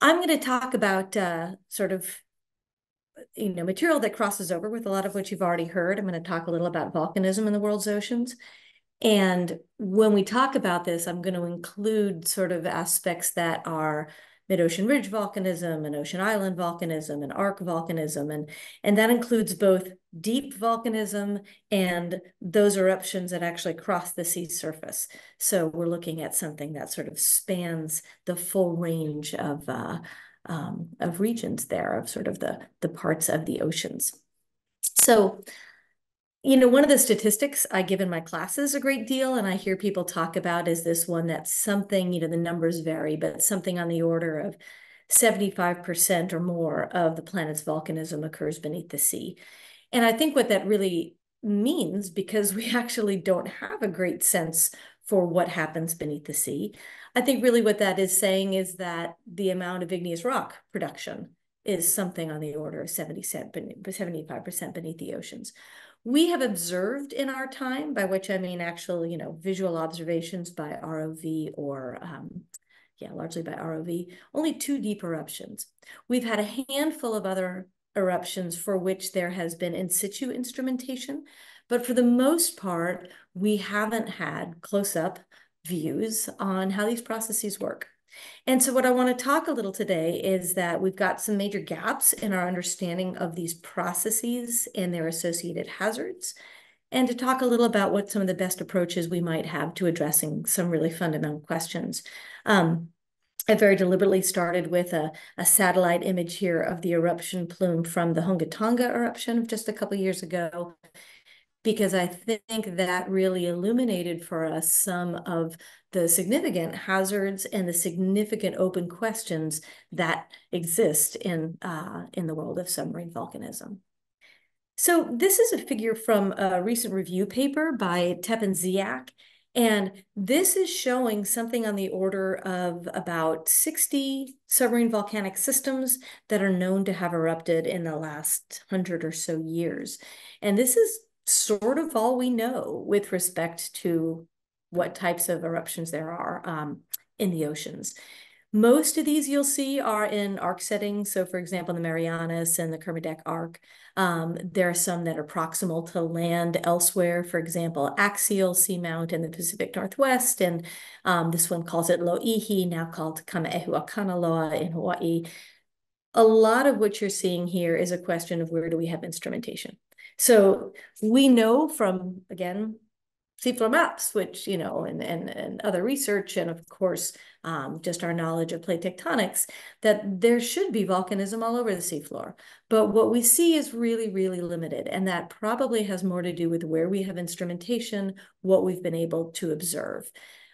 I'm going to talk about uh, sort of you know material that crosses over with a lot of what you've already heard. I'm going to talk a little about volcanism in the world's oceans. And when we talk about this, I'm going to include sort of aspects that are mid-ocean ridge volcanism and ocean island volcanism and arc volcanism. And, and that includes both deep volcanism and those eruptions that actually cross the sea surface. So we're looking at something that sort of spans the full range of, uh, um, of regions there, of sort of the, the parts of the oceans. So you know, one of the statistics I give in my classes a great deal, and I hear people talk about is this one that's something, you know, the numbers vary, but something on the order of 75% or more of the planet's volcanism occurs beneath the sea. And I think what that really means, because we actually don't have a great sense for what happens beneath the sea, I think really what that is saying is that the amount of igneous rock production is something on the order of 70, 75% beneath the oceans we have observed in our time, by which I mean actual, you know, visual observations by ROV or, um, yeah, largely by ROV, only two deep eruptions. We've had a handful of other eruptions for which there has been in situ instrumentation, but for the most part, we haven't had close-up views on how these processes work. And so what I want to talk a little today is that we've got some major gaps in our understanding of these processes and their associated hazards, and to talk a little about what some of the best approaches we might have to addressing some really fundamental questions. Um, I very deliberately started with a, a, satellite image here of the eruption plume from the Hunga Tonga eruption of just a couple years ago because I think that really illuminated for us some of the significant hazards and the significant open questions that exist in, uh, in the world of submarine volcanism. So this is a figure from a recent review paper by Tepp and Dziak, and this is showing something on the order of about 60 submarine volcanic systems that are known to have erupted in the last hundred or so years. And this is sort of all we know with respect to what types of eruptions there are um, in the oceans. Most of these you'll see are in arc settings. So for example, the Marianas and the Kermadec Arc. Um, there are some that are proximal to land elsewhere. For example, axial seamount in the Pacific Northwest. And um, this one calls it Loihi, now called Kama'ehua Kanaloa in Hawaii. A lot of what you're seeing here is a question of where do we have instrumentation? So we know from, again, seafloor maps, which, you know, and, and, and other research, and of course, um, just our knowledge of plate tectonics, that there should be volcanism all over the seafloor. But what we see is really, really limited. And that probably has more to do with where we have instrumentation, what we've been able to observe.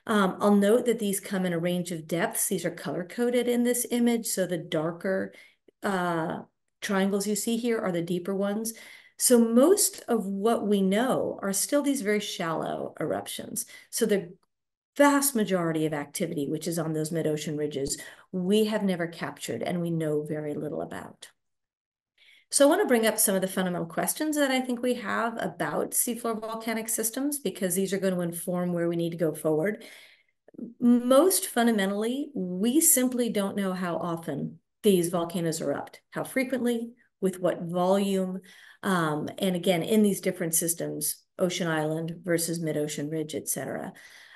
Um, I'll note that these come in a range of depths. These are color coded in this image. So the darker uh, triangles you see here are the deeper ones. So most of what we know are still these very shallow eruptions. So the vast majority of activity, which is on those mid-ocean ridges, we have never captured and we know very little about. So I want to bring up some of the fundamental questions that I think we have about seafloor volcanic systems, because these are going to inform where we need to go forward. Most fundamentally, we simply don't know how often these volcanoes erupt, how frequently, with what volume, um, and again, in these different systems, Ocean Island versus mid-ocean ridge, et cetera.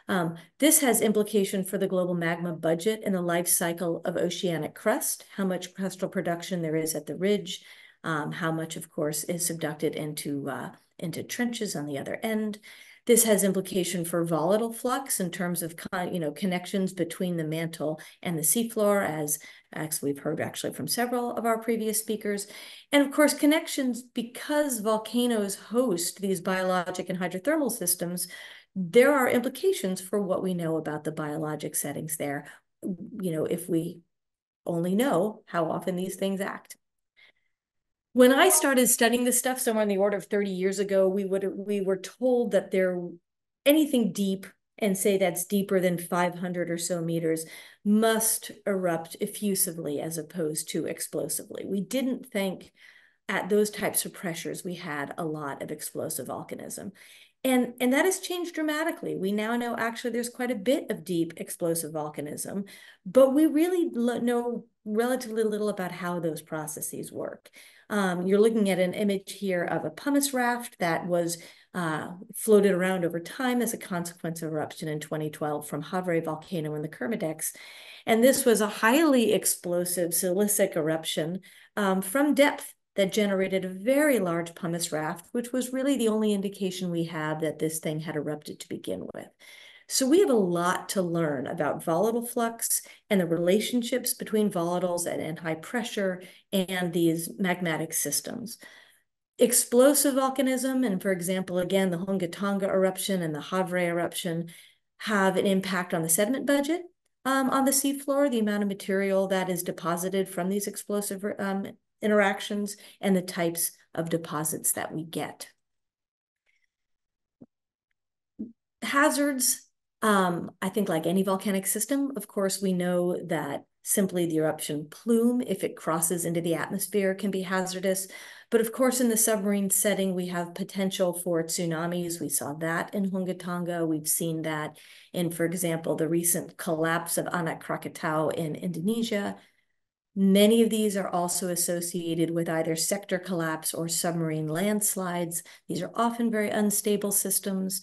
Um, this has implication for the global magma budget and the life cycle of oceanic crust, how much crustal production there is at the ridge, um, how much, of course, is subducted into, uh, into trenches on the other end. This has implication for volatile flux in terms of you know connections between the mantle and the seafloor, as as we've heard actually from several of our previous speakers. And of course, connections because volcanoes host these biologic and hydrothermal systems, there are implications for what we know about the biologic settings there, you know, if we only know how often these things act. When I started studying this stuff somewhere in the order of 30 years ago, we would we were told that there anything deep and say that's deeper than 500 or so meters must erupt effusively as opposed to explosively. We didn't think at those types of pressures we had a lot of explosive volcanism. And, and that has changed dramatically. We now know actually there's quite a bit of deep explosive volcanism, but we really know relatively little about how those processes work. Um, you're looking at an image here of a pumice raft that was uh, floated around over time as a consequence of eruption in 2012 from Havre volcano in the Kermadec. And this was a highly explosive silicic eruption um, from depth that generated a very large pumice raft, which was really the only indication we had that this thing had erupted to begin with. So we have a lot to learn about volatile flux and the relationships between volatiles and, and high pressure and these magmatic systems. Explosive volcanism, and for example, again, the Hunga Tonga eruption and the Havre eruption have an impact on the sediment budget um, on the seafloor, the amount of material that is deposited from these explosive um, interactions and the types of deposits that we get. Hazards um, I think like any volcanic system, of course, we know that simply the eruption plume, if it crosses into the atmosphere, can be hazardous. But of course, in the submarine setting, we have potential for tsunamis. We saw that in Hunga Tonga. We've seen that in, for example, the recent collapse of Anak Krakatau in Indonesia. Many of these are also associated with either sector collapse or submarine landslides. These are often very unstable systems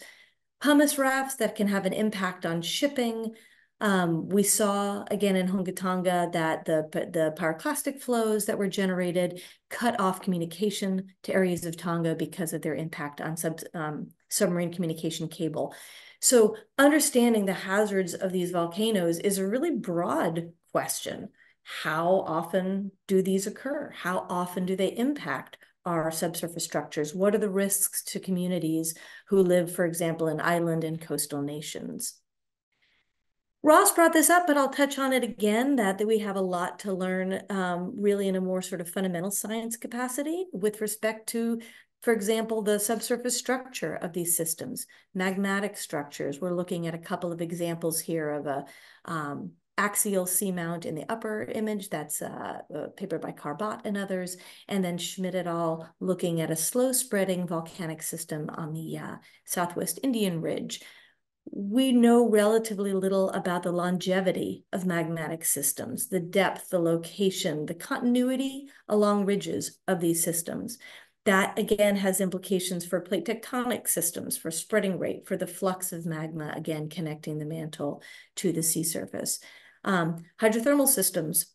pumice rafts that can have an impact on shipping. Um, we saw again in Hunga Tonga that the, the pyroclastic flows that were generated cut off communication to areas of Tonga because of their impact on sub, um, submarine communication cable. So understanding the hazards of these volcanoes is a really broad question. How often do these occur? How often do they impact our subsurface structures? What are the risks to communities who live, for example, in island and coastal nations? Ross brought this up, but I'll touch on it again, that, that we have a lot to learn um, really in a more sort of fundamental science capacity with respect to, for example, the subsurface structure of these systems, magmatic structures. We're looking at a couple of examples here of a um, axial seamount in the upper image, that's uh, a paper by Carbotte and others, and then Schmidt et al. looking at a slow spreading volcanic system on the uh, southwest Indian Ridge. we know relatively little about the longevity of magmatic systems, the depth, the location, the continuity along ridges of these systems. That again has implications for plate tectonic systems, for spreading rate, for the flux of magma, again connecting the mantle to the sea surface. Um, hydrothermal systems,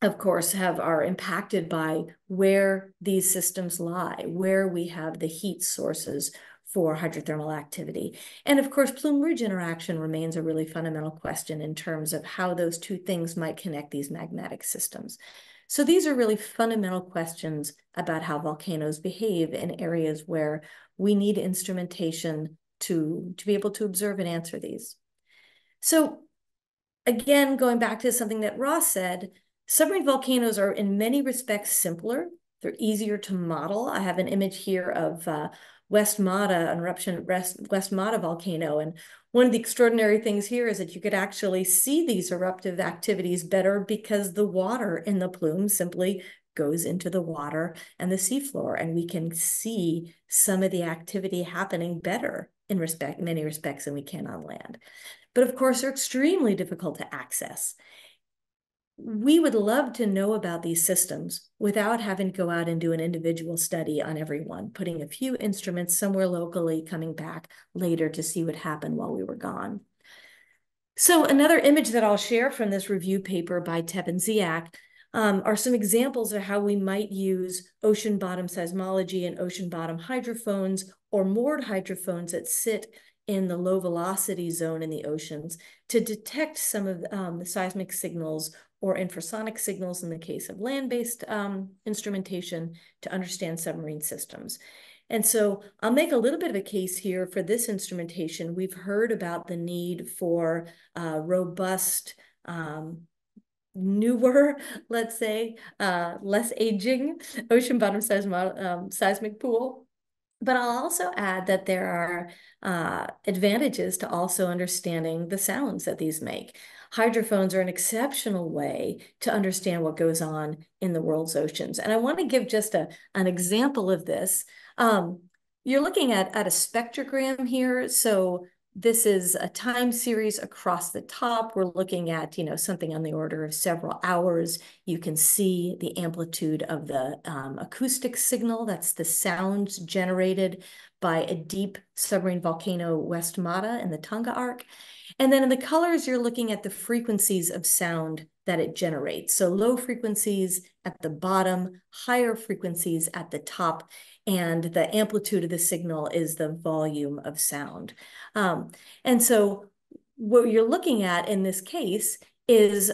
of course, have are impacted by where these systems lie, where we have the heat sources for hydrothermal activity. And of course, plume ridge interaction remains a really fundamental question in terms of how those two things might connect these magmatic systems. So these are really fundamental questions about how volcanoes behave in areas where we need instrumentation to, to be able to observe and answer these. So again, going back to something that Ross said, submarine volcanoes are in many respects simpler. They're easier to model. I have an image here of uh, West Mata, an eruption West, West Mata volcano. And one of the extraordinary things here is that you could actually see these eruptive activities better because the water in the plume simply goes into the water and the seafloor, and we can see some of the activity happening better in respect, many respects than we can on land. But of course, they're extremely difficult to access we would love to know about these systems without having to go out and do an individual study on everyone, putting a few instruments somewhere locally, coming back later to see what happened while we were gone. So another image that I'll share from this review paper by Tepp and Dziak um, are some examples of how we might use ocean bottom seismology and ocean bottom hydrophones or moored hydrophones that sit in the low velocity zone in the oceans to detect some of um, the seismic signals or infrasonic signals in the case of land-based um, instrumentation to understand submarine systems. And so I'll make a little bit of a case here for this instrumentation. We've heard about the need for uh, robust, um, newer, let's say, uh, less aging ocean bottom um, seismic pool. But I'll also add that there are uh, advantages to also understanding the sounds that these make hydrophones are an exceptional way to understand what goes on in the world's oceans. And I want to give just a, an example of this. Um, you're looking at, at a spectrogram here. So this is a time series across the top. We're looking at, you know, something on the order of several hours. You can see the amplitude of the um, acoustic signal. That's the sounds generated by a deep submarine volcano, West Mata in the Tonga Arc. And then in the colors, you're looking at the frequencies of sound that it generates. So low frequencies at the bottom, higher frequencies at the top, and the amplitude of the signal is the volume of sound. Um, and so what you're looking at in this case is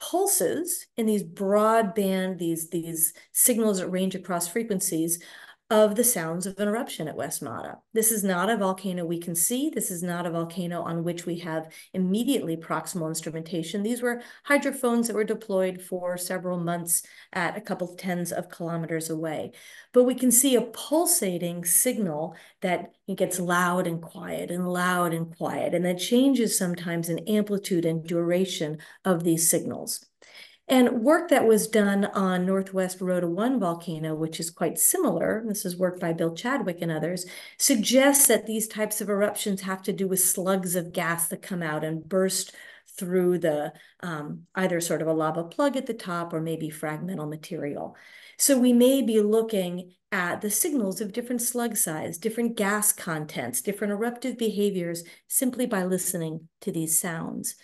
pulses in these broadband, these, these signals that range across frequencies of the sounds of an eruption at West Mata. This is not a volcano we can see. This is not a volcano on which we have immediately proximal instrumentation. These were hydrophones that were deployed for several months at a couple tens of kilometers away. But we can see a pulsating signal that it gets loud and quiet and loud and quiet, and that changes sometimes in amplitude and duration of these signals. And work that was done on Northwest Rota 1 volcano, which is quite similar, this is work by Bill Chadwick and others, suggests that these types of eruptions have to do with slugs of gas that come out and burst through the um, either sort of a lava plug at the top or maybe fragmental material. So we may be looking at the signals of different slug size, different gas contents, different eruptive behaviors simply by listening to these sounds.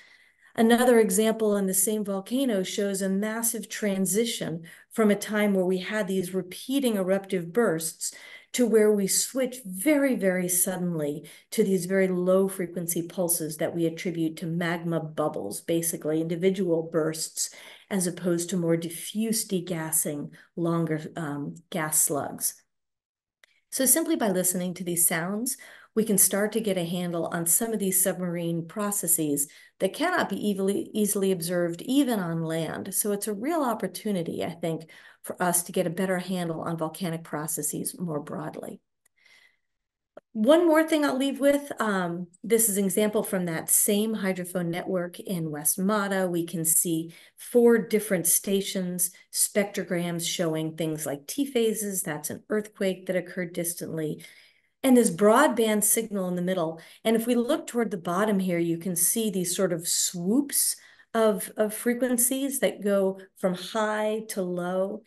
Another example in the same volcano shows a massive transition from a time where we had these repeating eruptive bursts to where we switch very, very suddenly to these very low frequency pulses that we attribute to magma bubbles, basically individual bursts, as opposed to more diffuse degassing, longer um, gas slugs. So simply by listening to these sounds, we can start to get a handle on some of these submarine processes that cannot be easily, easily observed even on land. So it's a real opportunity, I think, for us to get a better handle on volcanic processes more broadly. One more thing I'll leave with, um, this is an example from that same hydrophone network in West Mata. We can see four different stations, spectrograms showing things like T phases, that's an earthquake that occurred distantly, and this broadband signal in the middle. And if we look toward the bottom here, you can see these sort of swoops of, of frequencies that go from high to low.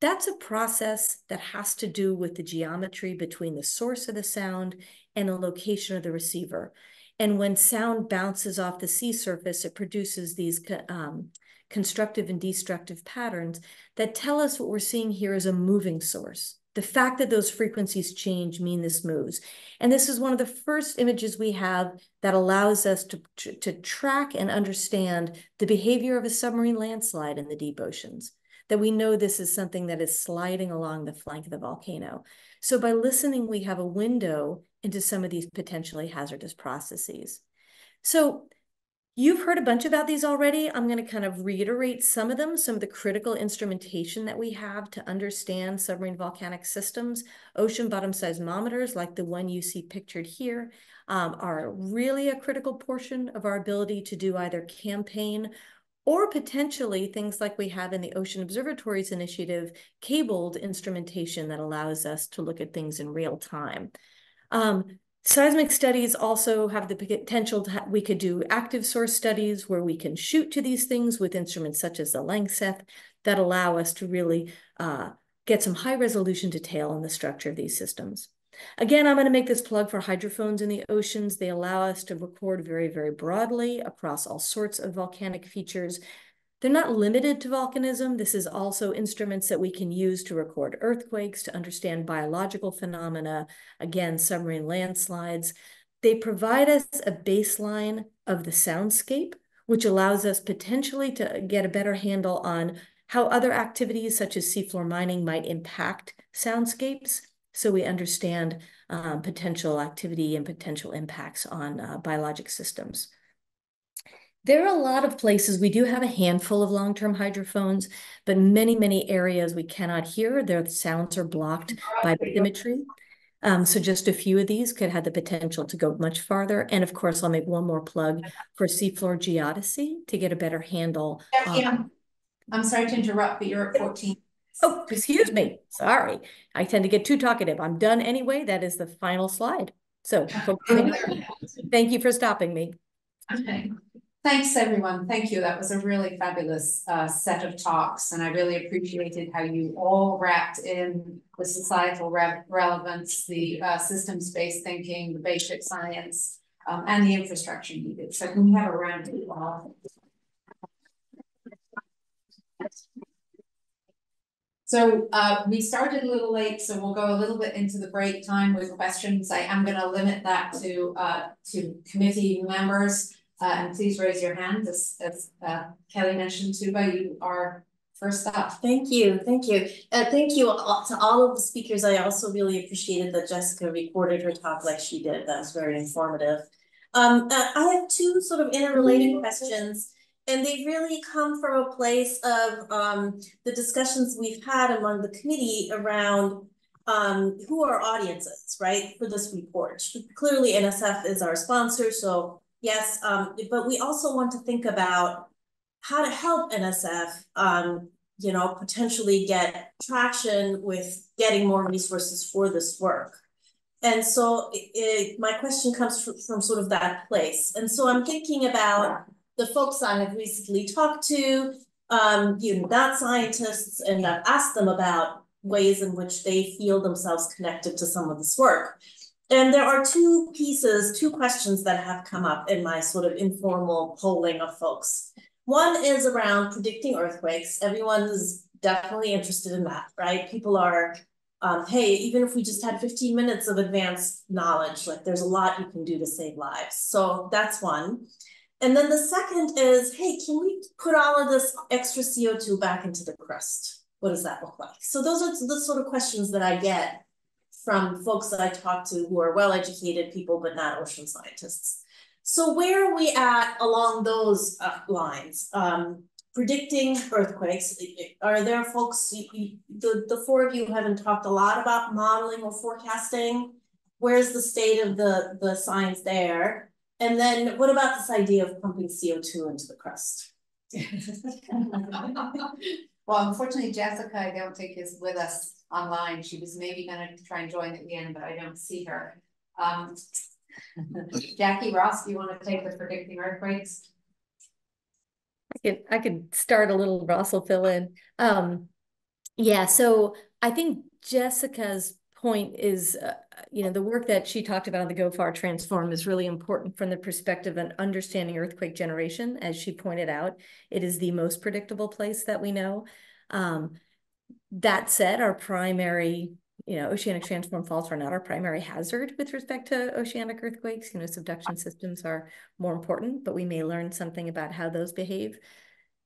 That's a process that has to do with the geometry between the source of the sound and the location of the receiver. And when sound bounces off the sea surface, it produces these um, constructive and destructive patterns that tell us what we're seeing here is a moving source. The fact that those frequencies change mean this moves. And this is one of the first images we have that allows us to, to track and understand the behavior of a submarine landslide in the deep oceans, that we know this is something that is sliding along the flank of the volcano. So by listening, we have a window into some of these potentially hazardous processes. So you've heard a bunch about these already. I'm going to kind of reiterate some of them, some of the critical instrumentation that we have to understand submarine volcanic systems. Ocean bottom seismometers, like the one you see pictured here, um, are really a critical portion of our ability to do either campaign or potentially things like we have in the Ocean Observatories Initiative, cabled instrumentation that allows us to look at things in real time. Um, seismic studies also have the potential to, we could do active source studies where we can shoot to these things with instruments such as the Langseth that allow us to really uh, get some high resolution detail on the structure of these systems. Again, I'm going to make this plug for hydrophones in the oceans. They allow us to record very, very broadly across all sorts of volcanic features. They're not limited to volcanism. This is also instruments that we can use to record earthquakes, to understand biological phenomena, again, submarine landslides. They provide us a baseline of the soundscape, which allows us potentially to get a better handle on how other activities such as seafloor mining might impact soundscapes so we understand um, potential activity and potential impacts on uh, biologic systems. There are a lot of places, we do have a handful of long-term hydrophones, but many, many areas we cannot hear. Their sounds are blocked by bathymetry. Um, so just a few of these could have the potential to go much farther. And of course, I'll make one more plug for seafloor geodesy to get a better handle. Yeah, yeah. I'm sorry to interrupt, but you're at 14. Oh, excuse me. Sorry. I tend to get too talkative. I'm done anyway. That is the final slide. So thank you for stopping me. Okay. Thanks, everyone. Thank you. That was a really fabulous uh, set of talks, and I really appreciated how you all wrapped in the societal re relevance, the uh, systems-based thinking, the basic science, um, and the infrastructure needed. So can we have a round of applause? So uh, we started a little late, so we'll go a little bit into the break time with questions. I am going to limit that to uh, to committee members. Uh, and please raise your hand as, as uh, Kelly mentioned, Tuba, you are first up. Thank you, thank you. Uh, thank you all, to all of the speakers. I also really appreciated that Jessica recorded her talk like she did. That was very informative. Um, uh, I have two sort of interrelated questions and they really come from a place of um, the discussions we've had among the committee around um, who are audiences, right, for this report. Clearly, NSF is our sponsor, so yes, um, but we also want to think about how to help NSF, um, you know, potentially get traction with getting more resources for this work. And so it, it, my question comes from, from sort of that place. And so I'm thinking about the folks I have recently talked to, um, you know, not scientists, and I've asked them about ways in which they feel themselves connected to some of this work. And there are two pieces, two questions that have come up in my sort of informal polling of folks. One is around predicting earthquakes. Everyone's definitely interested in that, right? People are, um, hey, even if we just had 15 minutes of advanced knowledge, like there's a lot you can do to save lives. So that's one. And then the second is, hey, can we put all of this extra CO2 back into the crust? What does that look like? So those are the sort of questions that I get from folks that I talk to who are well-educated people, but not ocean scientists. So where are we at along those uh, lines? Um, predicting earthquakes, are there folks, you, you, the, the four of you haven't talked a lot about modeling or forecasting. Where's the state of the, the science there? And then what about this idea of pumping CO2 into the crust? Well, unfortunately, Jessica, I don't think is with us online. She was maybe gonna try and join at the end, but I don't see her. Um. Jackie Ross, do you want to take the predicting earthquakes? I could, I could start a little, Ross will fill in. Um, yeah, so I think Jessica's point is, uh, you know, the work that she talked about on the GoFar Transform is really important from the perspective of understanding earthquake generation. As she pointed out, it is the most predictable place that we know. Um, that said, our primary, you know, oceanic transform faults are not our primary hazard with respect to oceanic earthquakes. You know, subduction systems are more important, but we may learn something about how those behave.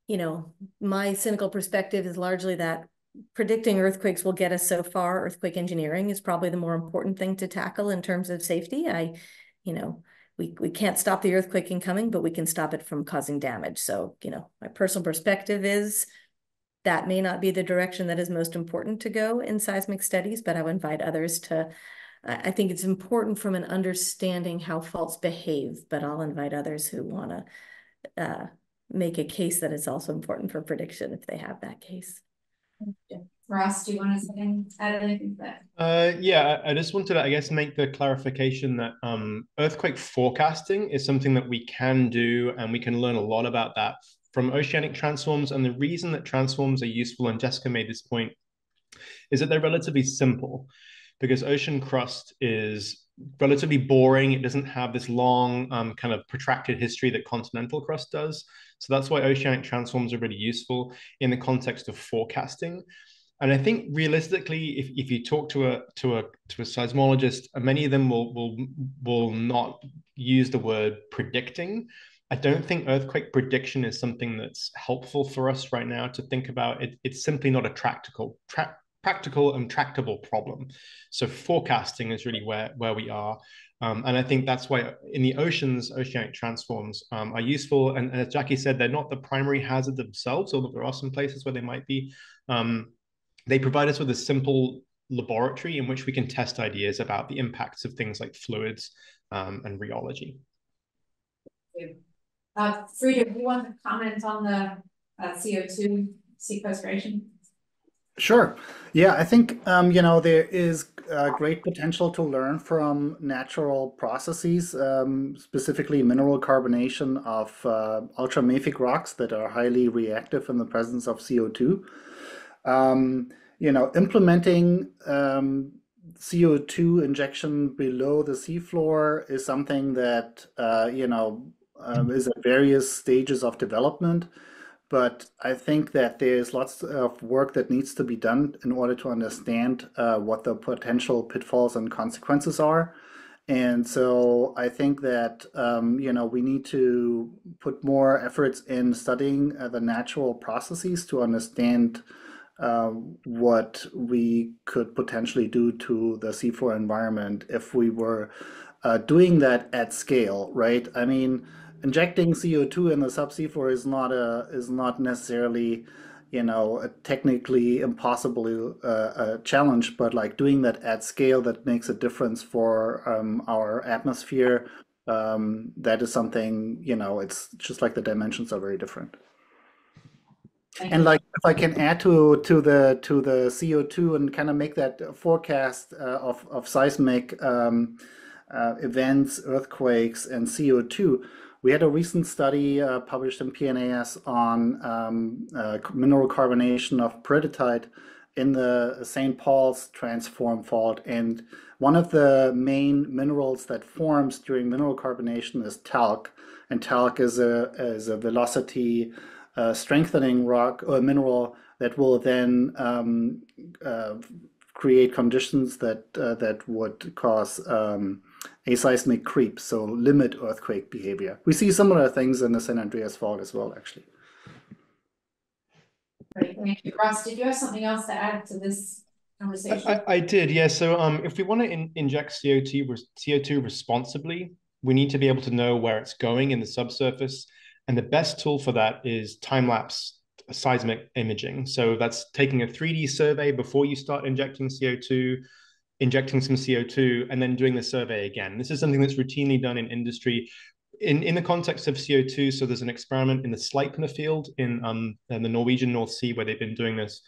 You know, my cynical perspective is largely that predicting earthquakes will get us so far. Earthquake engineering is probably the more important thing to tackle in terms of safety. I, you know, we, we can't stop the earthquake incoming, but we can stop it from causing damage. So, you know, my personal perspective is that may not be the direction that is most important to go in seismic studies, but I would invite others to, I think it's important from an understanding how faults behave, but I'll invite others who want to uh, make a case that it's also important for prediction if they have that case. Ross, do you want to add anything to that? Uh, yeah, I just wanted to, I guess, make the clarification that um, earthquake forecasting is something that we can do, and we can learn a lot about that from oceanic transforms. And the reason that transforms are useful, and Jessica made this point, is that they're relatively simple because ocean crust is relatively boring. It doesn't have this long um, kind of protracted history that continental crust does. So that's why oceanic transforms are really useful in the context of forecasting. And I think realistically, if, if you talk to a to a to a seismologist, many of them will will will not use the word predicting. I don't think earthquake prediction is something that's helpful for us right now to think about. It, it's simply not a practical tra- practical and tractable problem. So forecasting is really where where we are. Um, and I think that's why in the oceans, oceanic transforms um, are useful. And, and, as Jackie said, they're not the primary hazard themselves, although there are some places where they might be. Um, they provide us with a simple laboratory in which we can test ideas about the impacts of things like fluids um, and rheology. Uh, Frieder, do you want to comment on the uh, CO2 sequestration? Sure. Yeah, I think um, you know there is uh, great potential to learn from natural processes, um, specifically mineral carbonation of uh, ultramafic rocks that are highly reactive in the presence of CO2. Um, you know, implementing um, CO2 injection below the seafloor is something that uh, you know um, is at various stages of development but I think that there's lots of work that needs to be done in order to understand uh, what the potential pitfalls and consequences are. And so I think that um, you know we need to put more efforts in studying uh, the natural processes to understand uh, what we could potentially do to the seafloor environment if we were uh, doing that at scale, right? I mean injecting CO2 in the subsea floor is not a is not necessarily you know a technically impossible uh, challenge, but like doing that at scale that makes a difference for um, our atmosphere. Um, that is something you know. It's just like the dimensions are very different. And like if I can add to to the to the CO2 and kind of make that forecast uh, of of seismic um, uh, events, earthquakes, and CO2 we had a recent study uh, published in PNAS on um, uh, mineral carbonation of peridotite in the St. Paul's transform fault. And one of the main minerals that forms during mineral carbonation is talc. And talc is a, is a velocity uh, strengthening rock or mineral that will then um, uh, create conditions that, uh, that would cause um, aseismic creep, so limit earthquake behavior. We see similar things in the San Andreas Fault as well, actually. Great, thank you. Ross, did you have something else to add to this conversation? I, I did, yeah. So um, if we want to in, inject CO2, CO2 responsibly, we need to be able to know where it's going in the subsurface. And the best tool for that is time-lapse seismic imaging. So that's taking a 3D survey before you start injecting CO2, injecting some CO2 and then doing the survey again. This is something that's routinely done in industry. in, in the context of CO2, so there's an experiment in the Sleipner field in, um, in the Norwegian North Sea where they've been doing this.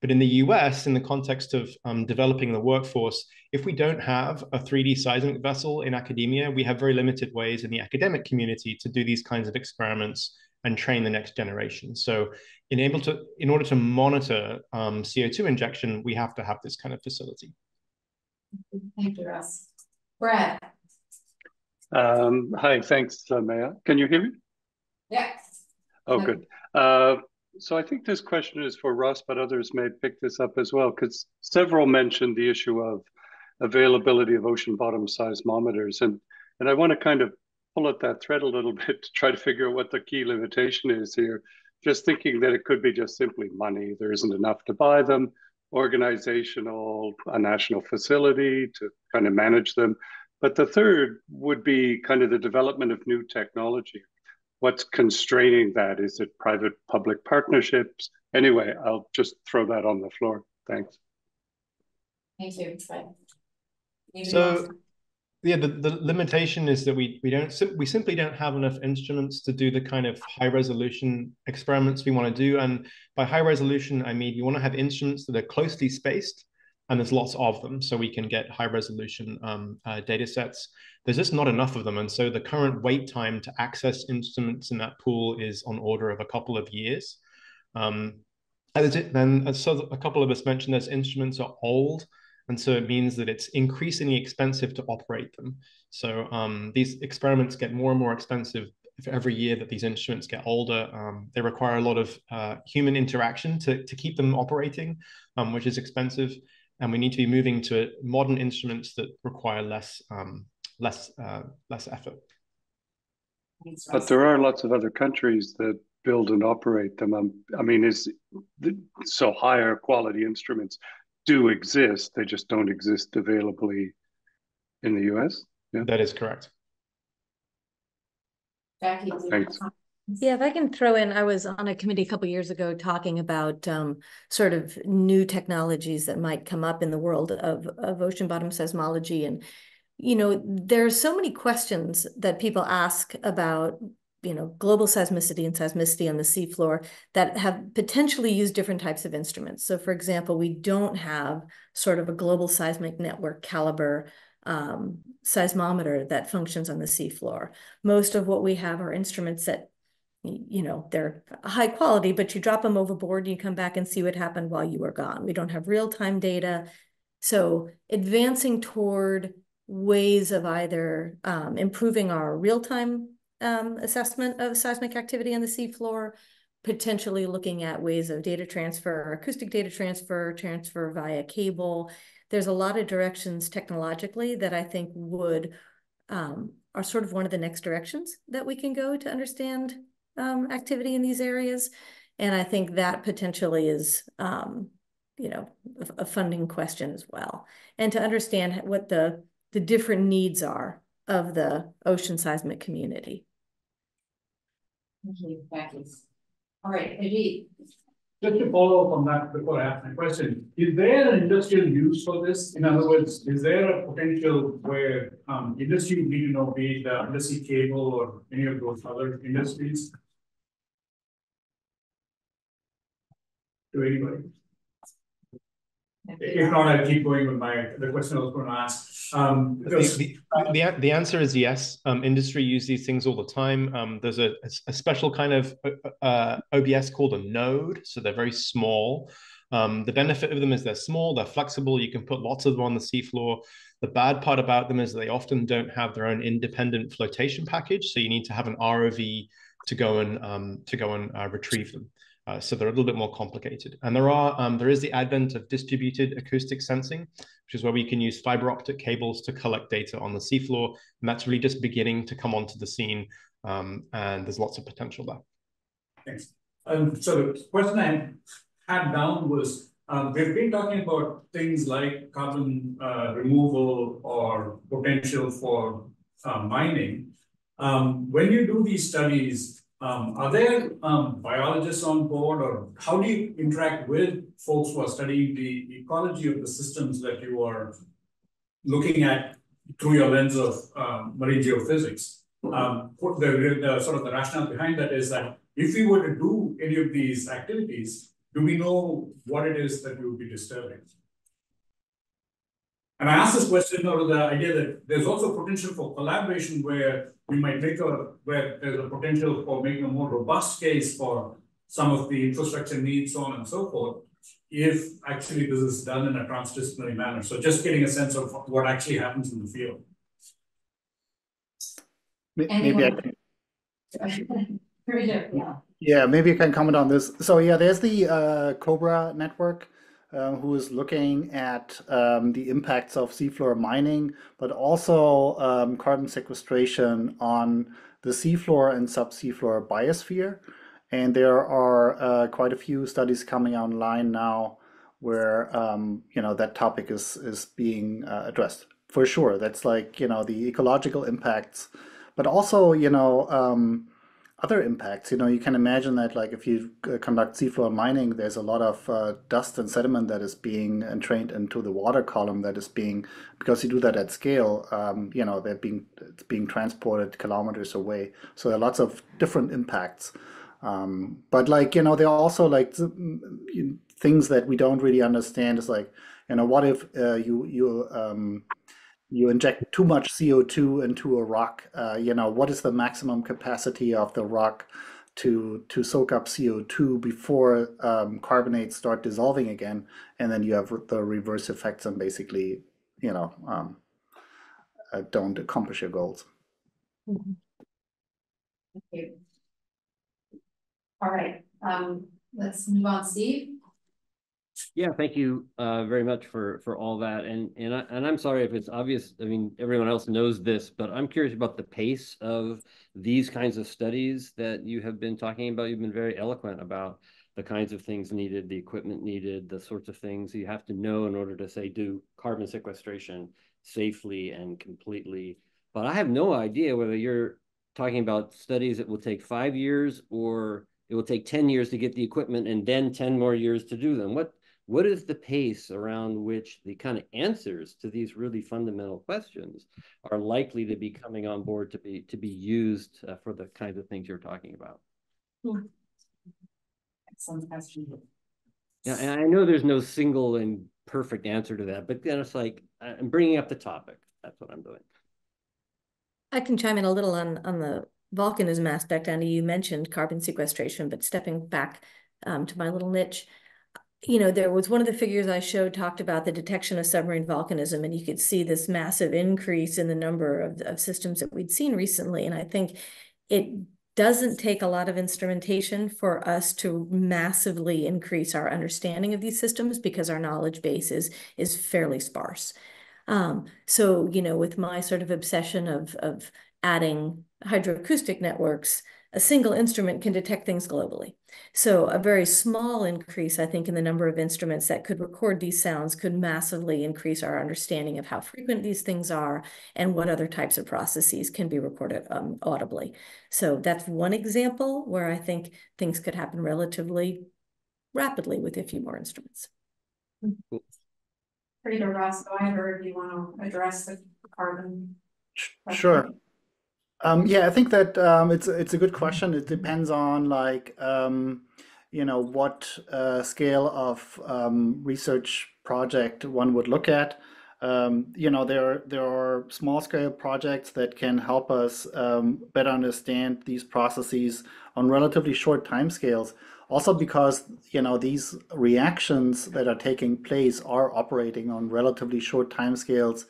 But in the US, in the context of um, developing the workforce, if we don't have a 3D seismic vessel in academia, we have very limited ways in the academic community to do these kinds of experiments and train the next generation. So in able to, in order to monitor um, CO2 injection, we have to have this kind of facility. Thank you, Russ. Brad. Um, hi, thanks, uh, Maya. Can you hear me? Yes. Oh, good. Uh, so I think this question is for Russ, but others may pick this up as well, because several mentioned the issue of availability of ocean bottom seismometers. And, and I want to kind of pull at that thread a little bit to try to figure out what the key limitation is here. Just thinking that it could be just simply money. There isn't enough to buy them, organizational, a national facility to kind of manage them. But the third would be kind of the development of new technology what's constraining that? Is it private public partnerships? Anyway, I'll just throw that on the floor. Thanks. Thank you. So yeah, the, the limitation is that we we don't we simply don't have enough instruments to do the kind of high resolution experiments we want to do. And by high resolution, I mean you want to have instruments that are closely spaced and there's lots of them, so we can get high resolution um, uh, data sets. There's just not enough of them, and so the current wait time to access instruments in that pool is on order of a couple of years. Um, and then, so a couple of us mentioned those instruments are old, and so it means that it's increasingly expensive to operate them. So um, these experiments get more and more expensive for every year that these instruments get older. Um, they require a lot of uh, human interaction to, to keep them operating, um, which is expensive and we need to be moving to modern instruments that require less um, less uh, less effort. But there are lots of other countries that build and operate them. Um, I mean, is so higher quality instruments do exist. They just don't exist availably in the U.S. Yeah, that is correct. Jackie, Thanks. Yeah, if I can throw in, I was on a committee a couple years ago talking about um, sort of new technologies that might come up in the world of, of ocean bottom seismology. And, you know, there are so many questions that people ask about, you know, global seismicity and seismicity on the seafloor that have potentially used different types of instruments. So for example, we don't have sort of a global seismic network caliber um, seismometer that functions on the seafloor. Most of what we have are instruments that you know, they're high quality, but you drop them overboard and you come back and see what happened while you were gone. We don't have real-time data. So advancing toward ways of either um, improving our real-time um, assessment of seismic activity on the seafloor, potentially looking at ways of data transfer, acoustic data transfer, transfer via cable. There's a lot of directions technologically that I think would um, are sort of one of the next directions that we can go to understand um, activity in these areas. And I think that potentially is, um, you know, a, a, funding question as well. And to understand what the, the different needs are of the ocean seismic community. Thank you, Becky. All right, Ajit. Just to follow up on that before I ask my question, is there an industrial use for this? In other words, is there a potential where um, industry need to know, be it the undersea cable or any of those other industries, to anybody? If not, I'll keep going with my the question I was going to ask. Um, because... the, the, the, the, answer is yes. Um, industry use these things all the time. Um, there's a, a special kind of uh, uh OBS called a node, so they're very small. Um, the benefit of them is they're small, they're flexible. You can put lots of them on the seafloor. The bad part about them is they often don't have their own independent flotation package, so you need to have an ROV to go and um, to go and uh, retrieve them. Uh, so they're a little bit more complicated. And there are um, there is the advent of distributed acoustic sensing, which is where we can use fiber optic cables to collect data on the seafloor. And that's really just beginning to come onto the scene. Um, and there's lots of potential there. Thanks. Um, so the question I had down was, um, we've been talking about things like carbon uh, removal or potential for uh, mining. Um, when you do these studies, um, are there um, biologists on board or how do you interact with folks who are studying the ecology of the systems that you are looking at through your lens of um, marine geophysics? Um, the, the sort of the rationale behind that is that if we were to do any of these activities, do we know what it is that we would be disturbing? And I ask this question out of the idea that there's also potential for collaboration where we might make a, where there's a potential for making a more robust case for some of the infrastructure needs, so on and so forth, if actually this is done in a transdisciplinary manner. So just getting a sense of what actually happens in the field. May- Maybe I can, Yeah. yeah, maybe I can comment on this. So yeah, there's the uh, Cobra network, uh, who is looking at um, the impacts of seafloor mining, but also um, carbon sequestration on the seafloor and subseafloor biosphere. And there are uh, quite a few studies coming online now where um, you know that topic is is being uh, addressed for sure. That's like you know the ecological impacts, but also you know um, other impacts. You know you can imagine that like if you uh, conduct seafloor mining, there's a lot of uh, dust and sediment that is being entrained into the water column that is being because you do that at scale. Um, you know they're being it's being transported kilometers away. So there are lots of different impacts. Um, but like you know, there are also like mm, things that we don't really understand. Is like you know, what if uh, you you um, you inject too much CO2 into a rock? Uh, you know, what is the maximum capacity of the rock to to soak up CO2 before um, carbonates start dissolving again, and then you have the reverse effects and basically you know um, uh, don't accomplish your goals. Thank you. All right, um, let's move on, Steve. Yeah, thank you uh, very much for for all that. And and I, and I'm sorry if it's obvious. I mean, everyone else knows this, but I'm curious about the pace of these kinds of studies that you have been talking about. You've been very eloquent about the kinds of things needed, the equipment needed, the sorts of things you have to know in order to say do carbon sequestration safely and completely. But I have no idea whether you're talking about studies that will take five years or it will take 10 years to get the equipment and then 10 more years to do them. What what is the pace around which the kind of answers to these really fundamental questions are likely to be coming on board to be to be used uh, for the kinds of things you're talking about? Excellent question. Yeah, and I know there's no single and perfect answer to that, but then it's like I'm bringing up the topic. That's what I'm doing. I can chime in a little on, on the volcanism aspect. Andy, you mentioned carbon sequestration, but stepping back um, to my little niche, you know, there was one of the figures I showed talked about the detection of submarine volcanism, and you could see this massive increase in the number of, of systems that we'd seen recently. And I think it doesn't take a lot of instrumentation for us to massively increase our understanding of these systems because our knowledge base is, is fairly sparse. Um, so, you know, with my sort of obsession of, of adding hydroacoustic networks, a single instrument can detect things globally. So a very small increase, I think, in the number of instruments that could record these sounds could massively increase our understanding of how frequent these things are and what other types of processes can be recorded um, audibly. So that's one example where I think things could happen relatively rapidly with a few more instruments. Rita Ross, go ahead, or do you want to address the carbon? question? Sure. Um, yeah, I think that um, it's it's a good question. It depends on like um, you know what uh, scale of um, research project one would look at. Um, you know, there there are small scale projects that can help us um, better understand these processes on relatively short timescales. Also, because you know these reactions that are taking place are operating on relatively short timescales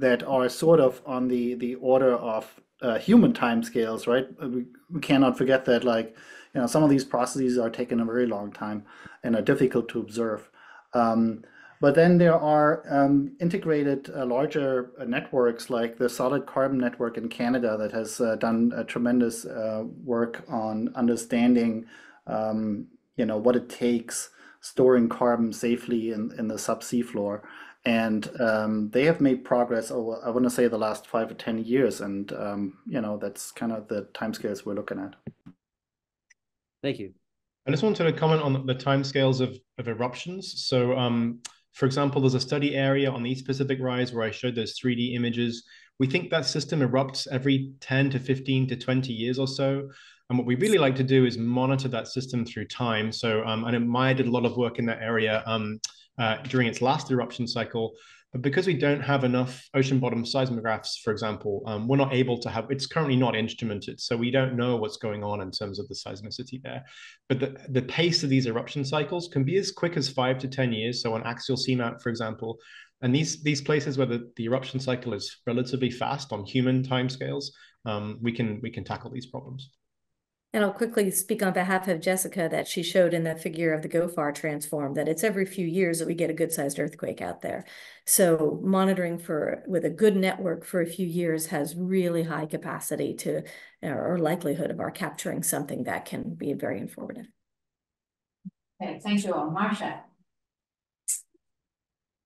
that are sort of on the the order of uh, human timescales, right? Uh, We, we cannot forget that, like, you know, some of these processes are taking a very long time and are difficult to observe. Um, but then there are um, integrated uh, larger uh, networks like the Solid Carbon Network in Canada that has uh, done tremendous uh, work on understanding, um, you know, what it takes storing carbon safely in, in the subsea floor and um, they have made progress over I want to say the last five or ten years, and um, you know that's kind of the timescales we're looking at. Thank you. I just wanted to comment on the timescales of, of eruptions. So um, For example, there's a study area on the East Pacific Rise where I showed those 3D images. We think that system erupts every 10 to 15 to 20 years or so. And what we really like to do is monitor that system through time. So um, I know Maya did a lot of work in that area um, uh, during its last eruption cycle. But because we don't have enough ocean bottom seismographs, for example, um, we're not able to have, it's currently not instrumented. So we don't know what's going on in terms of the seismicity there. But the, the pace of these eruption cycles can be as quick as five to 10 years. So on axial seamount, for example, and these, these places where the, the eruption cycle is relatively fast on human timescales, um, we, can, we can tackle these problems. And I'll quickly speak on behalf of Jessica that she showed in the figure of the GOFAR transform that it's every few years that we get a good sized earthquake out there. So monitoring for with a good network for a few years has really high capacity to or likelihood of our capturing something that can be very informative. Okay, thank you all. Marcia.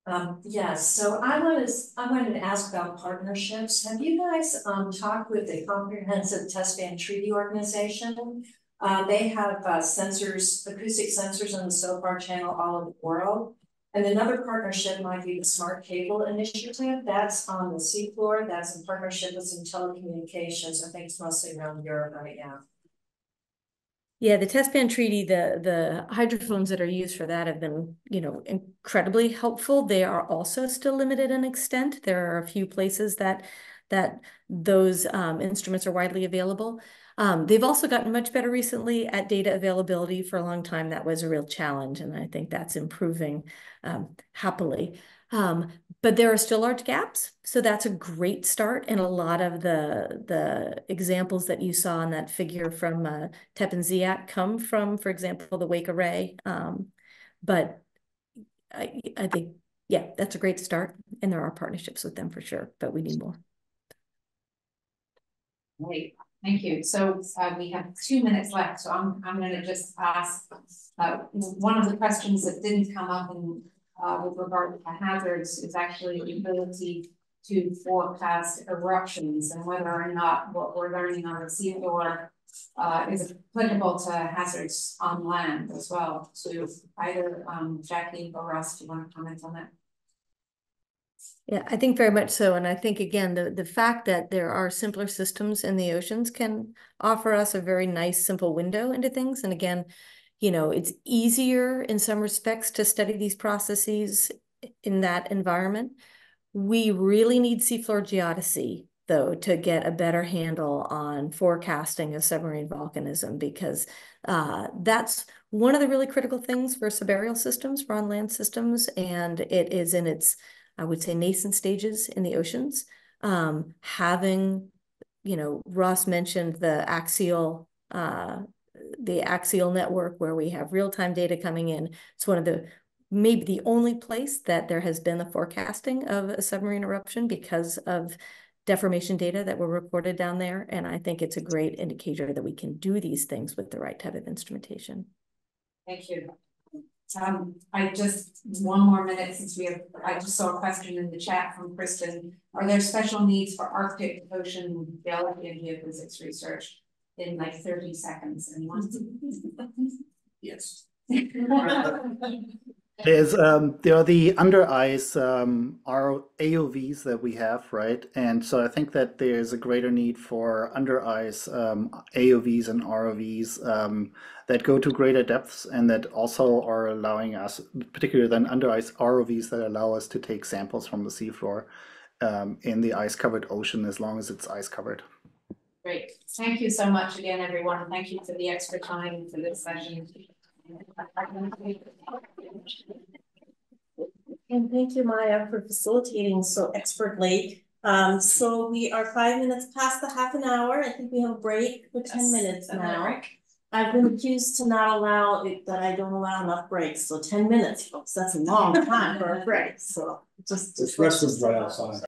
Um, yes, so I wanted, I wanted to ask about partnerships. Have you guys um, talked with the Comprehensive Test Ban Treaty Organization? Uh, they have uh, sensors, acoustic sensors on the SOFAR channel all over the world. And another partnership might be the Smart Cable Initiative. That's on the seafloor. That's in partnership with some telecommunications. I think it's mostly around Europe right now. Yeah, the test ban treaty, the the hydrophones that are used for that have been, you know, incredibly helpful. They are also still limited in extent. There are a few places that that those um, instruments are widely available. Um, they've also gotten much better recently at data availability. For a long time, that was a real challenge, and I think that's improving um, happily. Um, but there are still large gaps. So that's a great start. And a lot of the, the examples that you saw in that figure from uh, Tepp and Dziak come from, for example, the Wake Array. Um, but I, I think, yeah, that's a great start. And there are partnerships with them for sure, but we need more. Great, thank you. So uh, we have two minutes left. So I'm, I'm going to just ask uh, one of the questions that didn't come up in uh, with regard to hazards is actually the ability to forecast eruptions and whether or not what we're learning on the seafloor uh, is applicable to hazards on land as well. So either um, Jackie or Ros, do you want to comment on that? Yeah, I think very much so. And I think, again, the, the fact that there are simpler systems in the oceans can offer us a very nice, simple window into things. And again, you know, it's easier in some respects to study these processes in that environment. We really need seafloor geodesy, though, to get a better handle on forecasting of submarine volcanism, because uh, that's one of the really critical things for subaerial systems, for on land systems, and it is in its, I would say, nascent stages in the oceans. Um, having, you know, Ros mentioned the axial uh, the axial network where we have real-time data coming in. It's one of the maybe the only place that there has been the forecasting of a submarine eruption because of deformation data that were recorded down there. And I think it's a great indicator that we can do these things with the right type of instrumentation. Thank you. Um, I just, one more minute since we have, I just saw a question in the chat from Kristen. Are there special needs for Arctic ocean geology and geophysics research? In like thirty seconds and Yes. There's um, there are the under ice um, are AUVs that we have, right? And so I think that there's a greater need for under ice um, AUVs and ROVs um, that go to greater depths and that also are allowing us, particularly than under ice ROVs that allow us to take samples from the seafloor um, in the ice covered ocean as long as it's ice covered. Great. Thank you so much again, everyone. Thank you for the extra time for this session. And thank you, Maya, for facilitating so expertly. Um, so we are five minutes past the half an hour. I think we have a break for ten minutes now. I've been accused to not allow it, that I don't allow enough breaks. So ten minutes, folks, that's a long time for a break. So just. This rest is right outside.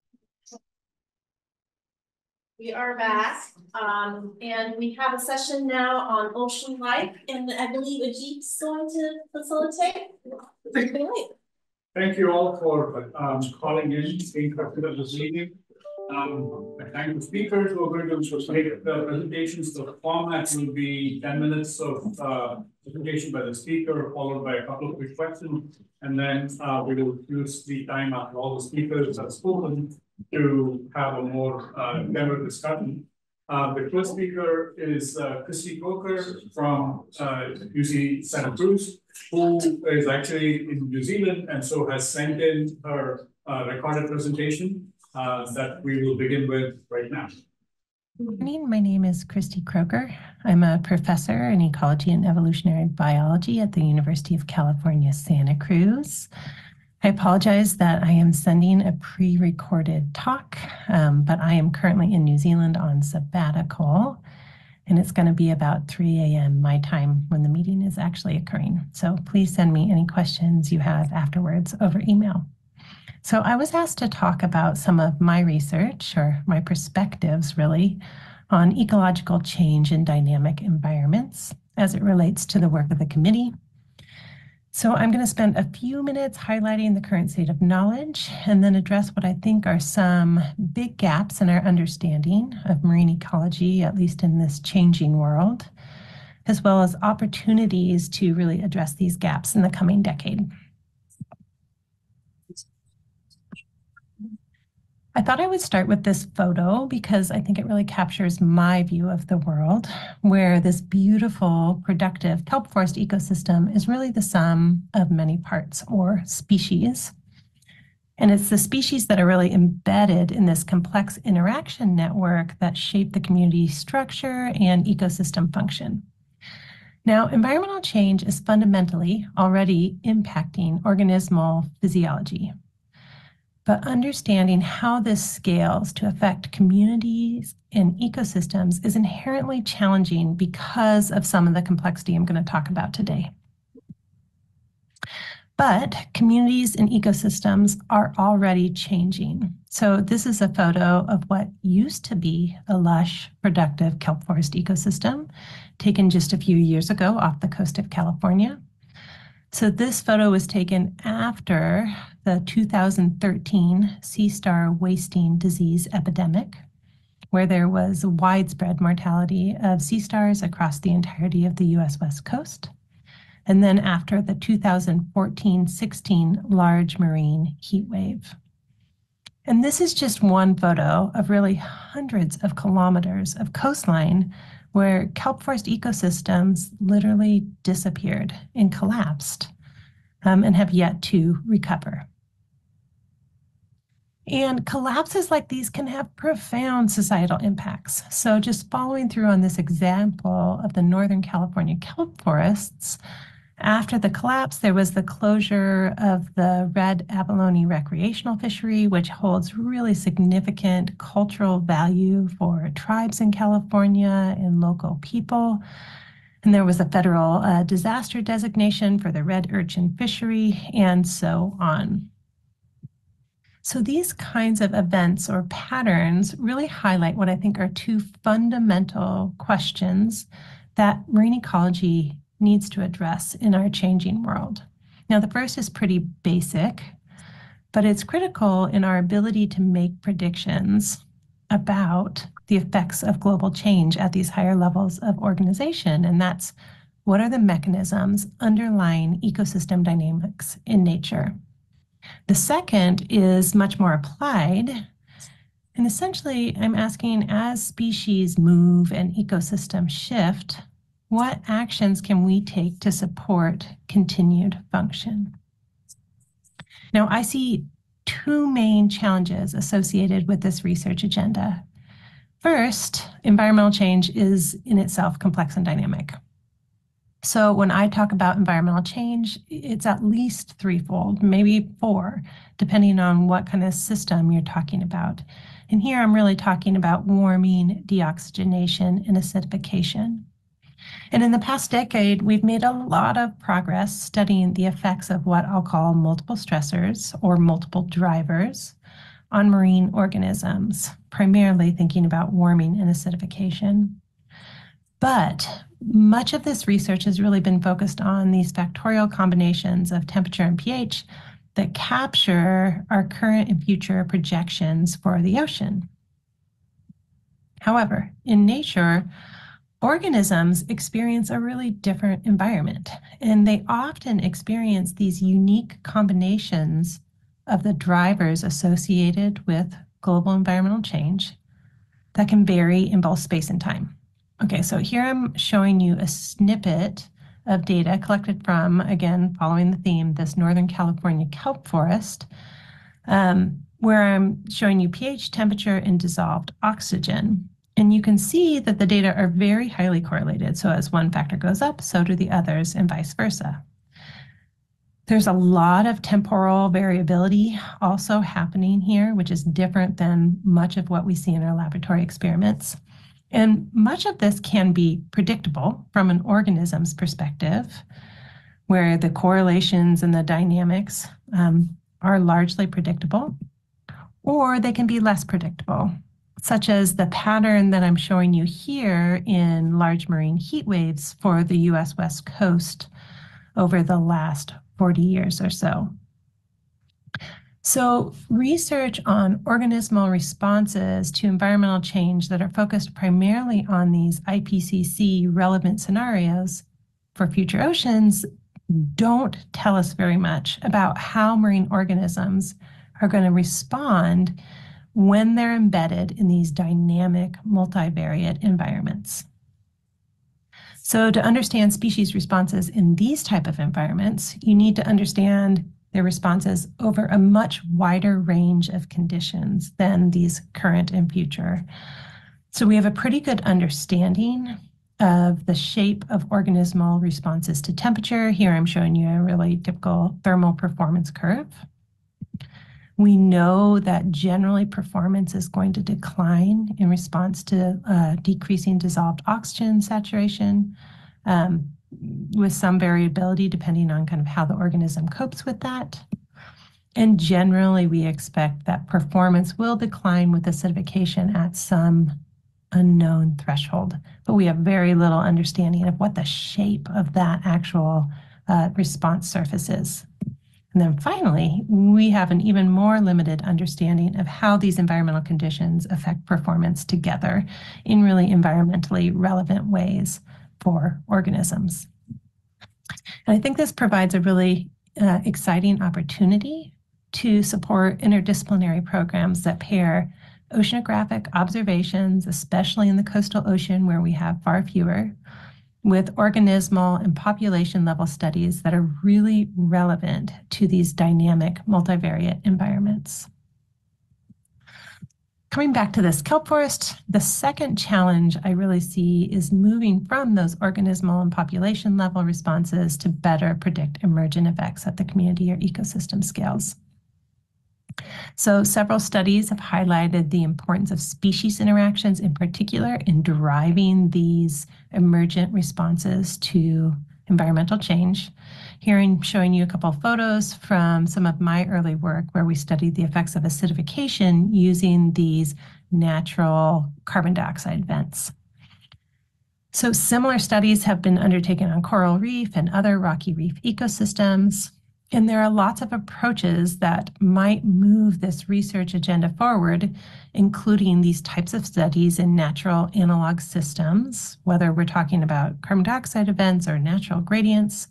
We are back, um, and we have a session now on ocean life, and I believe Ajit's going to facilitate. Thank you all for um, calling in, being productive this evening. Um, I thank the speakers who are going to make the presentations. The format will be ten minutes of uh presentation by the speaker, followed by a couple of quick questions. And then uh we will use the time after all the speakers have spoken to have a more uh general discussion. Uh, the first speaker is uh Kristy Kroeker from uh UC Santa Cruz, who is actually in New Zealand and so has sent in her uh recorded presentation uh, that we will begin with right now. Good morning. My name is Kristy Kroeker. I'm a professor in ecology and evolutionary biology at the University of California, Santa Cruz. I apologize that I am sending a pre-recorded talk, um, but I am currently in New Zealand on sabbatical, and it's going to be about 3 a.m. my time when the meeting is actually occurring. So please send me any questions you have afterwards over email. So I was asked to talk about some of my research or my perspectives really on ecological change in dynamic environments as it relates to the work of the committee. So I'm going to spend a few minutes highlighting the current state of knowledge and then address what I think are some big gaps in our understanding of marine ecology, at least in this changing world, as well as opportunities to really address these gaps in the coming decade. I thought I would start with this photo because I think it really captures my view of the world, where this beautiful, productive kelp forest ecosystem is really the sum of many parts or species. And it's the species that are really embedded in this complex interaction network that shape the community structure and ecosystem function. Now, environmental change is fundamentally already impacting organismal physiology, but understanding how this scales to affect communities and ecosystems is inherently challenging because of some of the complexity I'm going to talk about today. But communities and ecosystems are already changing. So this is a photo of what used to be a lush, productive kelp forest ecosystem taken just a few years ago off the coast of California. So this photo was taken after the 2013 sea star wasting disease epidemic, where there was widespread mortality of sea stars across the entirety of the US West Coast. And then after the 2014 16 large marine heat wave. And this is just one photo of really hundreds of kilometers of coastline where kelp forest ecosystems literally disappeared and collapsed um, and have yet to recover. And collapses like these can have profound societal impacts. So, just following through on this example of the Northern California kelp forests, after the collapse, there was the closure of the red abalone recreational fishery, which holds really significant cultural value for tribes in California and local people. And there was a federal uh, disaster designation for the red urchin fishery, and so on. So these kinds of events or patterns really highlight what I think are two fundamental questions that marine ecology needs to address in our changing world. Now, the first is pretty basic, but it's critical in our ability to make predictions about the effects of global change at these higher levels of organization. And that's what are the mechanisms underlying ecosystem dynamics in nature? The second is much more applied. And essentially, I'm asking as species move and ecosystems shift, what actions can we take to support continued function? Now, I see two main challenges associated with this research agenda. First, environmental change is in itself complex and dynamic. So when I talk about environmental change, it's at least threefold, maybe four, depending on what kind of system you're talking about. And here I'm really talking about warming, deoxygenation, and acidification. And in the past decade, we've made a lot of progress studying the effects of what I'll call multiple stressors or multiple drivers on marine organisms, primarily thinking about warming and acidification. But much of this research has really been focused on these factorial combinations of temperature and pH that capture our current and future projections for the ocean. However, in nature, organisms experience a really different environment, and they often experience these unique combinations of the drivers associated with global environmental change that can vary in both space and time. Okay, so here I'm showing you a snippet of data collected from, again, following the theme, this Northern California kelp forest, um, where I'm showing you pH, temperature, and dissolved oxygen. And you can see that the data are very highly correlated. So as one factor goes up, so do the others and vice versa. There's a lot of temporal variability also happening here, which is different than much of what we see in our laboratory experiments. And much of this can be predictable from an organism's perspective, where the correlations and the dynamics um, are largely predictable, or they can be less predictable, such as the pattern that I'm showing you here in large marine heat waves for the US West Coast over the last 40 years or so. So, research on organismal responses to environmental change that are focused primarily on these IPCC relevant scenarios for future oceans don't tell us very much about how marine organisms are going to respond when they're embedded in these dynamic multivariate environments. So to understand species responses in these type of environments, you need to understand their responses over a much wider range of conditions than these current and future. So we have a pretty good understanding of the shape of organismal responses to temperature. Here I'm showing you a really typical thermal performance curve. We know that generally performance is going to decline in response to uh, decreasing dissolved oxygen saturation. Um, with some variability depending on kind of how the organism copes with that. And generally, we expect that performance will decline with acidification at some unknown threshold, but we have very little understanding of what the shape of that actual uh, response surface is. And then finally, we have an even more limited understanding of how these environmental conditions affect performance together in really environmentally relevant ways for organisms. And I think this provides a really uh, exciting opportunity to support interdisciplinary programs that pair oceanographic observations, especially in the coastal ocean where we have far fewer, with organismal and population level studies that are really relevant to these dynamic multivariate environments. Coming back to this kelp forest, the second challenge I really see is moving from those organismal and population level responses to better predict emergent effects at the community or ecosystem scales. So several studies have highlighted the importance of species interactions in particular in driving these emergent responses to environmental change. Here I'm showing you a couple of photos from some of my early work where we studied the effects of acidification using these natural carbon dioxide vents. So similar studies have been undertaken on coral reef and other rocky reef ecosystems. And there are lots of approaches that might move this research agenda forward, including these types of studies in natural analog systems, whether we're talking about carbon dioxide events or natural gradients,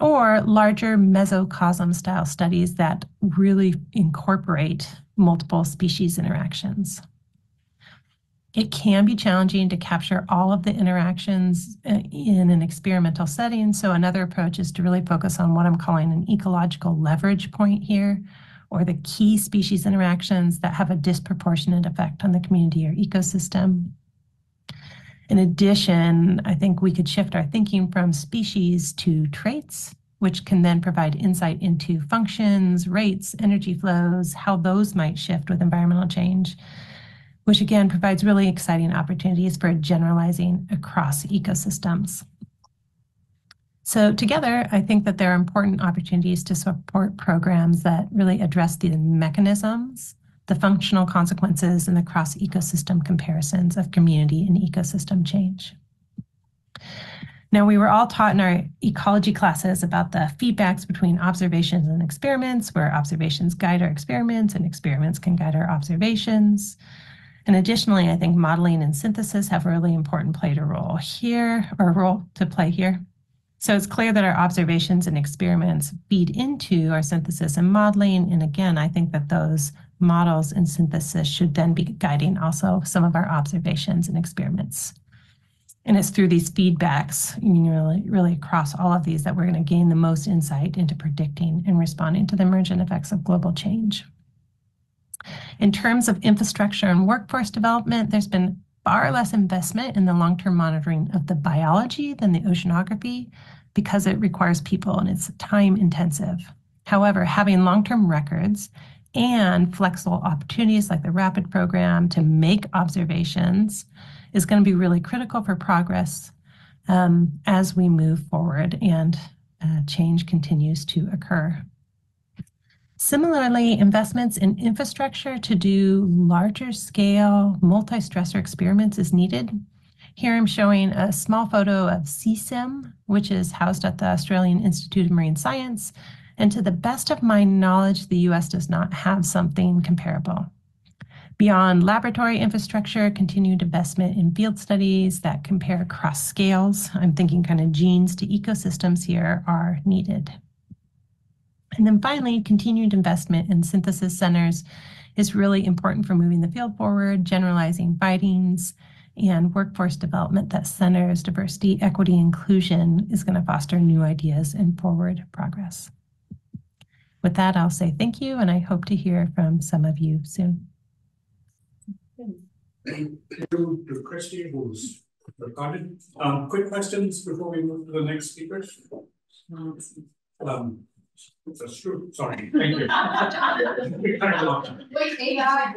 or larger mesocosm style studies that really incorporate multiple species interactions. It can be challenging to capture all of the interactions uh, in an experimental setting. So another approach is to really focus on what I'm calling an ecological leverage point here, or the key species interactions that have a disproportionate effect on the community or ecosystem. In addition, I think we could shift our thinking from species to traits, which can then provide insight into functions, rates, energy flows, how those might shift with environmental change, which again provides really exciting opportunities for generalizing across ecosystems. So together, I think that there are important opportunities to support programs that really address the mechanisms the functional consequences and the cross ecosystem comparisons of community and ecosystem change. Now, we were all taught in our ecology classes about the feedbacks between observations and experiments, where observations guide our experiments and experiments can guide our observations. And additionally, I think modeling and synthesis have a really important play to role here or role to play here. So it's clear that our observations and experiments feed into our synthesis and modeling. And again, I think that those models and synthesis should then be guiding also some of our observations and experiments. And it's through these feedbacks, you know, really, really across all of these that we're going to gain the most insight into predicting and responding to the emergent effects of global change. In terms of infrastructure and workforce development, there's been far less investment in the long-term monitoring of the biology than the oceanography because it requires people and it's time intensive. However, having long-term records and flexible opportunities like the RAPID program to make observations is going to be really critical for progress um, as we move forward and uh, change continues to occur. Similarly, investments in infrastructure to do larger scale multi-stressor experiments is needed. Here I'm showing a small photo of SeaSim, which is housed at the Australian Institute of Marine Science. And to the best of my knowledge, the US does not have something comparable. Beyond laboratory infrastructure, continued investment in field studies that compare across scales, I'm thinking kind of genes to ecosystems here are needed. And then finally, continued investment in synthesis centers is really important for moving the field forward, generalizing findings, and workforce development that centers diversity, equity, inclusion is going to foster new ideas and forward progress. With that, I'll say thank you, and I hope to hear from some of you soon. Thank you to Kristy, who's recorded. Um, quick questions before we move to the next speaker. Um, that's true. Sorry. Thank you. Wait, AI.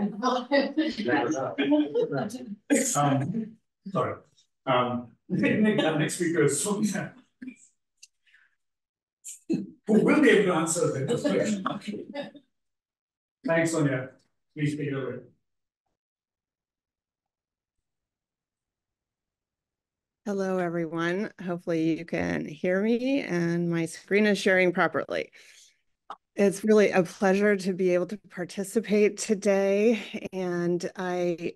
um, sorry. Um, next speaker is Sonya. Who will be able to answer the question. Thanks, Sonya. Please take it away. Hello, everyone. Hopefully you can hear me and my screen is sharing properly. It's really a pleasure to be able to participate today. And I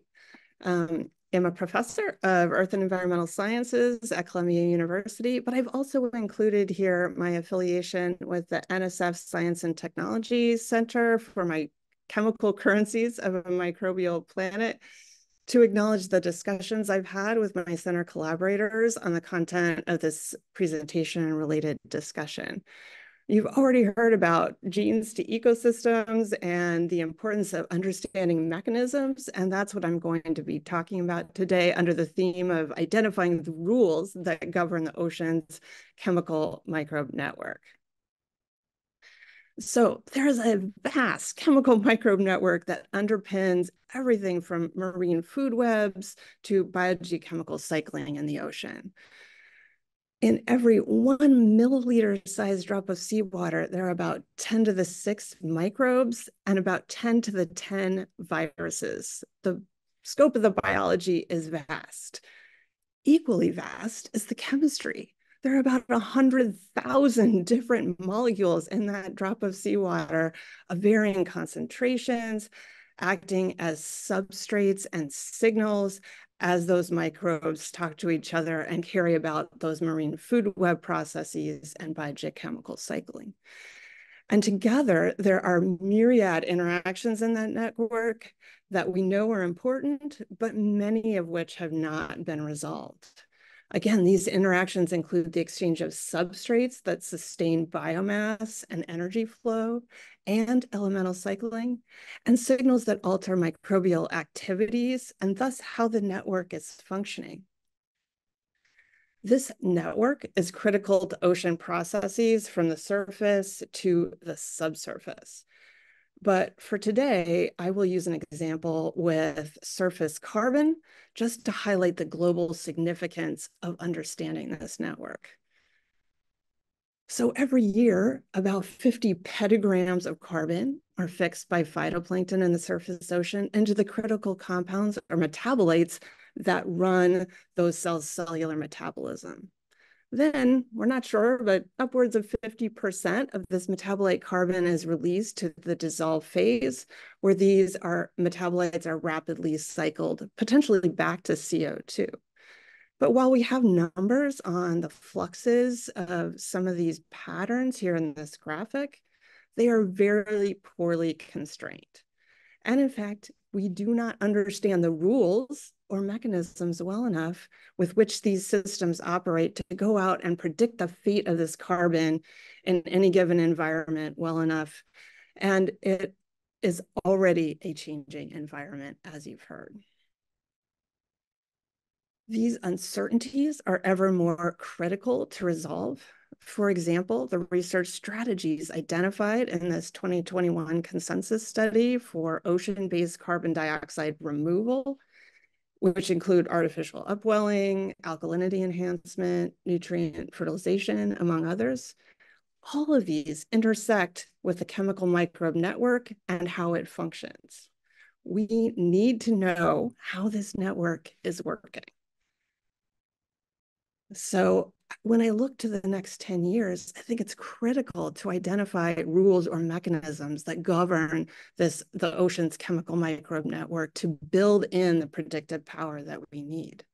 um, am a professor of Earth and Environmental Sciences at Columbia University, but I've also included here my affiliation with the NSF Science and Technology Center for my chemical currencies of a microbial planet to acknowledge the discussions I've had with my center collaborators on the content of this presentation and related discussion. You've already heard about genes to ecosystems and the importance of understanding mechanisms, and that's what I'm going to be talking about today under the theme of identifying the rules that govern the ocean's chemical microbe network. So there's a vast chemical microbe network that underpins everything from marine food webs to biogeochemical cycling in the ocean. In every one milliliter sized drop of seawater, there are about 10 to the six microbes and about 10 to the 10 viruses. The scope of the biology is vast. Equally vast is the chemistry. There are about 100,000 different molecules in that drop of seawater of varying concentrations, acting as substrates and signals as those microbes talk to each other and carry about those marine food web processes and biogeochemical cycling. And together, there are myriad interactions in that network that we know are important, but many of which have not been resolved. Again, these interactions include the exchange of substrates that sustain biomass and energy flow and elemental cycling, and signals that alter microbial activities and thus how the network is functioning. This network is critical to ocean processes from the surface to the subsurface. But for today, I will use an example with surface carbon just to highlight the global significance of understanding this network. So every year, about 50 petagrams of carbon are fixed by phytoplankton in the surface ocean into the critical compounds or metabolites that run those cells' cellular metabolism. Then we're not sure, but upwards of 50% of this metabolite carbon is released to the dissolve phase, where these are metabolites are rapidly cycled, potentially back to CO2. But while we have numbers on the fluxes of some of these patterns here in this graphic, they are very poorly constrained. And in fact, we do not understand the rules or mechanisms well enough with which these systems operate to go out and predict the fate of this carbon in any given environment well enough. And it is already a changing environment, as you've heard. These uncertainties are ever more critical to resolve. For example, the research strategies identified in this 2021 consensus study for ocean-based carbon dioxide removal, which include artificial upwelling, alkalinity enhancement, nutrient fertilization, among others. All of these intersect with the chemical microbe network and how it functions. We need to know how this network is working. So when I look to the next 10 years, I think it's critical to identify rules or mechanisms that govern this the ocean's chemical microbe network to build in the predictive power that we need.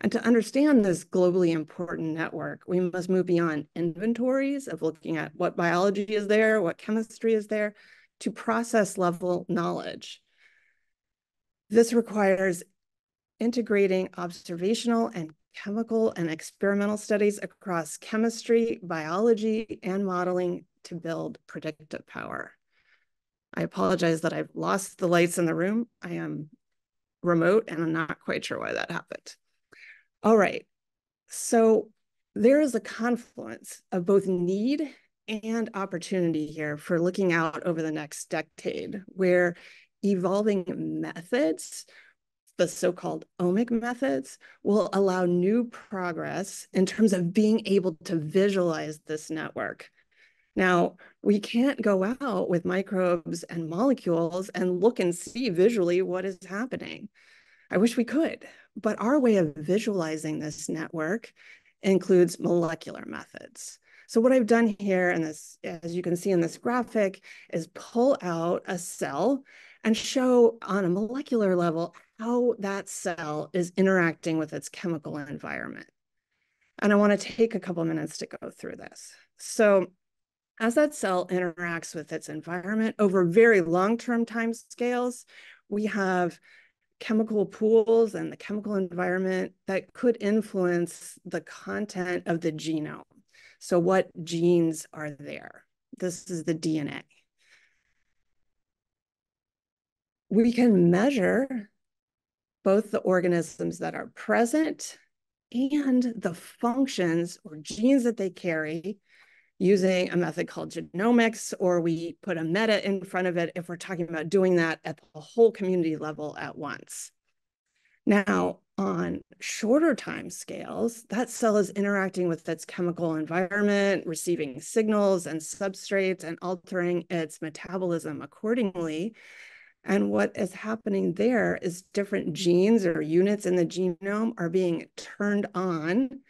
And to understand this globally important network, we must move beyond inventories of looking at what biology is there, what chemistry is there, to process level knowledge. This requires integrating observational and chemical and experimental studies across chemistry, biology, and modeling to build predictive power. I apologize that I've lost the lights in the room. I am remote and I'm not quite sure why that happened. All right, so there is a confluence of both need and opportunity here for looking out over the next decade where evolving methods the so-called omic methods will allow new progress in terms of being able to visualize this network. Now, we can't go out with microbes and molecules and look and see visually what is happening. I wish we could, but our way of visualizing this network includes molecular methods. So what I've done here, and this, as you can see in this graphic, is pull out a cell and show on a molecular level how that cell is interacting with its chemical environment. And I want to take a couple minutes to go through this. So as that cell interacts with its environment over very long-term time scales, we have chemical pools and the chemical environment that could influence the content of the genome. So what genes are there? This is the DNA. We can measure both the organisms that are present and the functions or genes that they carry using a method called genomics, or we put a meta in front of it if we're talking about doing that at the whole community level at once. Now, on shorter time scales, that cell is interacting with its chemical environment, receiving signals and substrates and altering its metabolism accordingly. And what is happening there is different genes or units in the genome are being turned on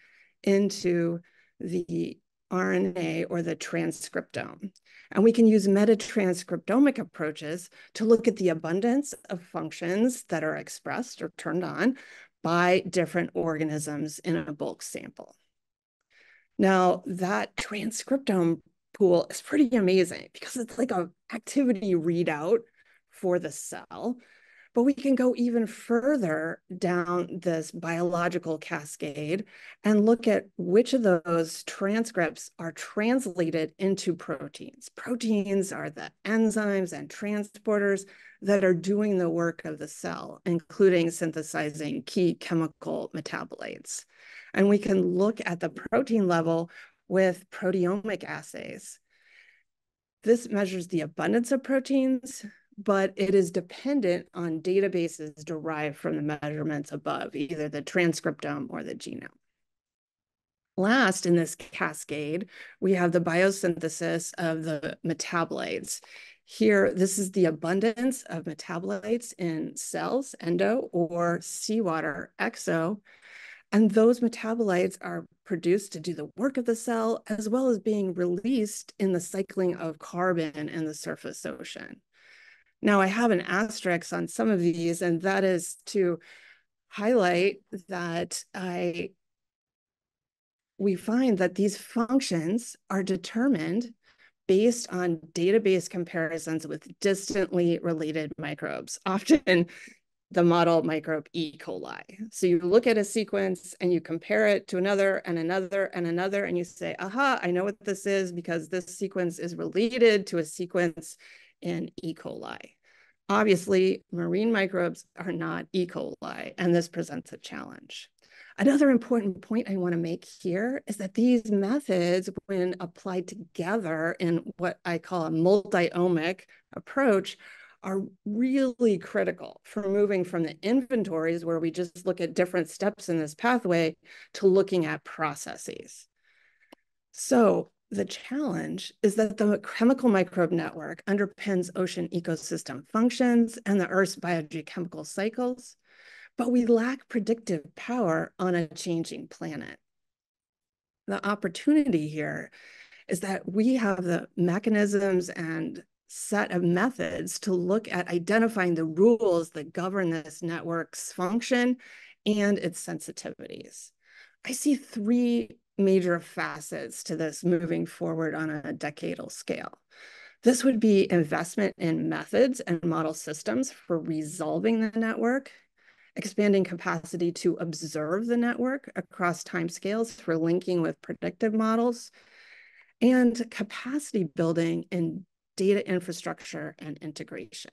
into the RNA or the transcriptome. And we can use metatranscriptomic approaches to look at the abundance of functions that are expressed or turned on by different organisms in a bulk sample. Now, that transcriptome pool is pretty amazing because it's like an activity readout for the cell. But we can go even further down this biological cascade and look at which of those transcripts are translated into proteins. Proteins are the enzymes and transporters that are doing the work of the cell, including synthesizing key chemical metabolites. And we can look at the protein level with proteomic assays. This measures the abundance of proteins, but it is dependent on databases derived from the measurements above, either the transcriptome or the genome. Last in this cascade, we have the biosynthesis of the metabolites. Here, this is the abundance of metabolites in cells, endo, or seawater, exo. And those metabolites are produced to do the work of the cell, as well as being released in the cycling of carbon in the surface ocean. Now, I have an asterisk on some of these, and that is to highlight that I we find that these functions are determined based on database comparisons with distantly related microbes, often the model microbe E. coli. So you look at a sequence and you compare it to another and another and another, and you say, aha, I know what this is because this sequence is related to a sequence in E. coli. Obviously, marine microbes are not E. coli, and this presents a challenge. Another important point I want to make here is that these methods, when applied together in what I call a multi-omic approach, are really critical for moving from the inventories where we just look at different steps in this pathway to looking at processes. So the challenge is that the chemical microbe network underpins ocean ecosystem functions and the Earth's biogeochemical cycles, but we lack predictive power on a changing planet. The opportunity here is that we have the mechanisms and set of methods to look at identifying the rules that govern this network's function and its sensitivities. I see three major facets to this moving forward on a decadal scale. This would be investment in methods and model systems for resolving the network, expanding capacity to observe the network across timescales for linking with predictive models, and capacity building in data infrastructure and integration.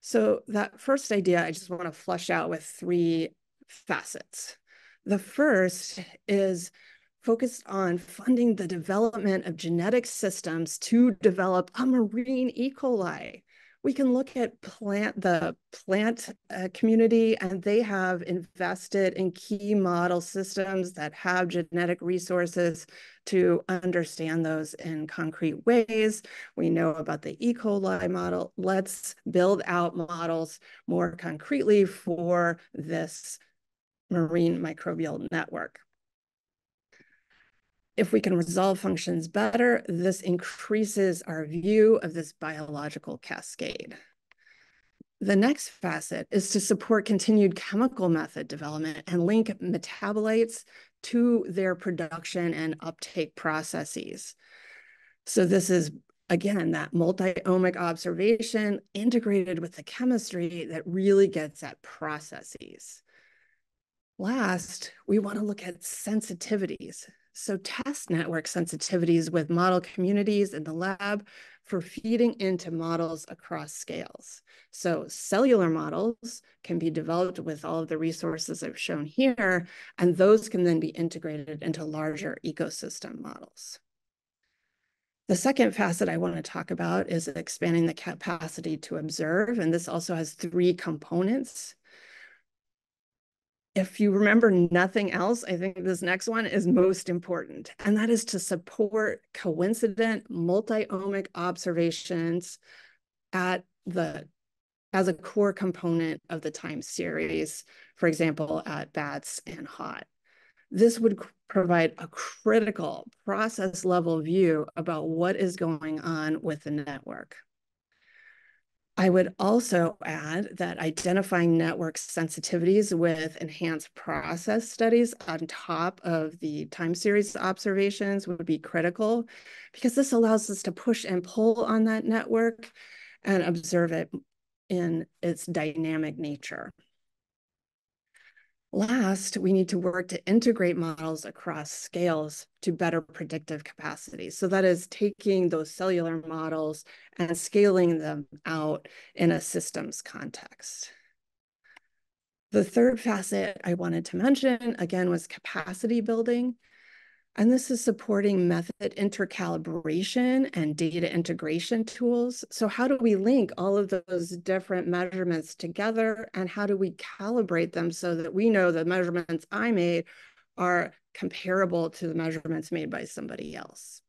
So that first idea, I just want to flush out with three facets. The first is focused on funding the development of genetic systems to develop a marine E. coli we can look at plant the plant uh, community and they have invested in key model systems that have genetic resources to understand those in concrete ways. We know about the E. coli model. Let's build out models more concretely for this marine microbial network. If we can resolve functions better, this increases our view of this biological cascade. The next facet is to support continued chemical method development and link metabolites to their production and uptake processes. So this is, again, that multi-omic observation integrated with the chemistry that really gets at processes. Last, we want to look at sensitivities. So test network sensitivities with model communities in the lab for feeding into models across scales. So cellular models can be developed with all of the resources I've shown here, and those can then be integrated into larger ecosystem models. The second facet I want to talk about is expanding the capacity to observe, and this also has three components if you remember nothing else, I think this next one is most important, and that is to support coincident multi-omic observations at the as a core component of the time series, for example, at BATS and HOT. This would provide a critical process level view about what is going on with the network. I would also add that identifying network sensitivities with enhanced process studies on top of the time series observations would be critical because this allows us to push and pull on that network and observe it in its dynamic nature. Last, we need to work to integrate models across scales to better predictive capacity. So that is taking those cellular models and scaling them out in a systems context. The third facet I wanted to mention, again, was capacity building. And this is supporting method intercalibration and data integration tools. So how do we link all of those different measurements together and how do we calibrate them so that we know the measurements I made are comparable to the measurements made by somebody else?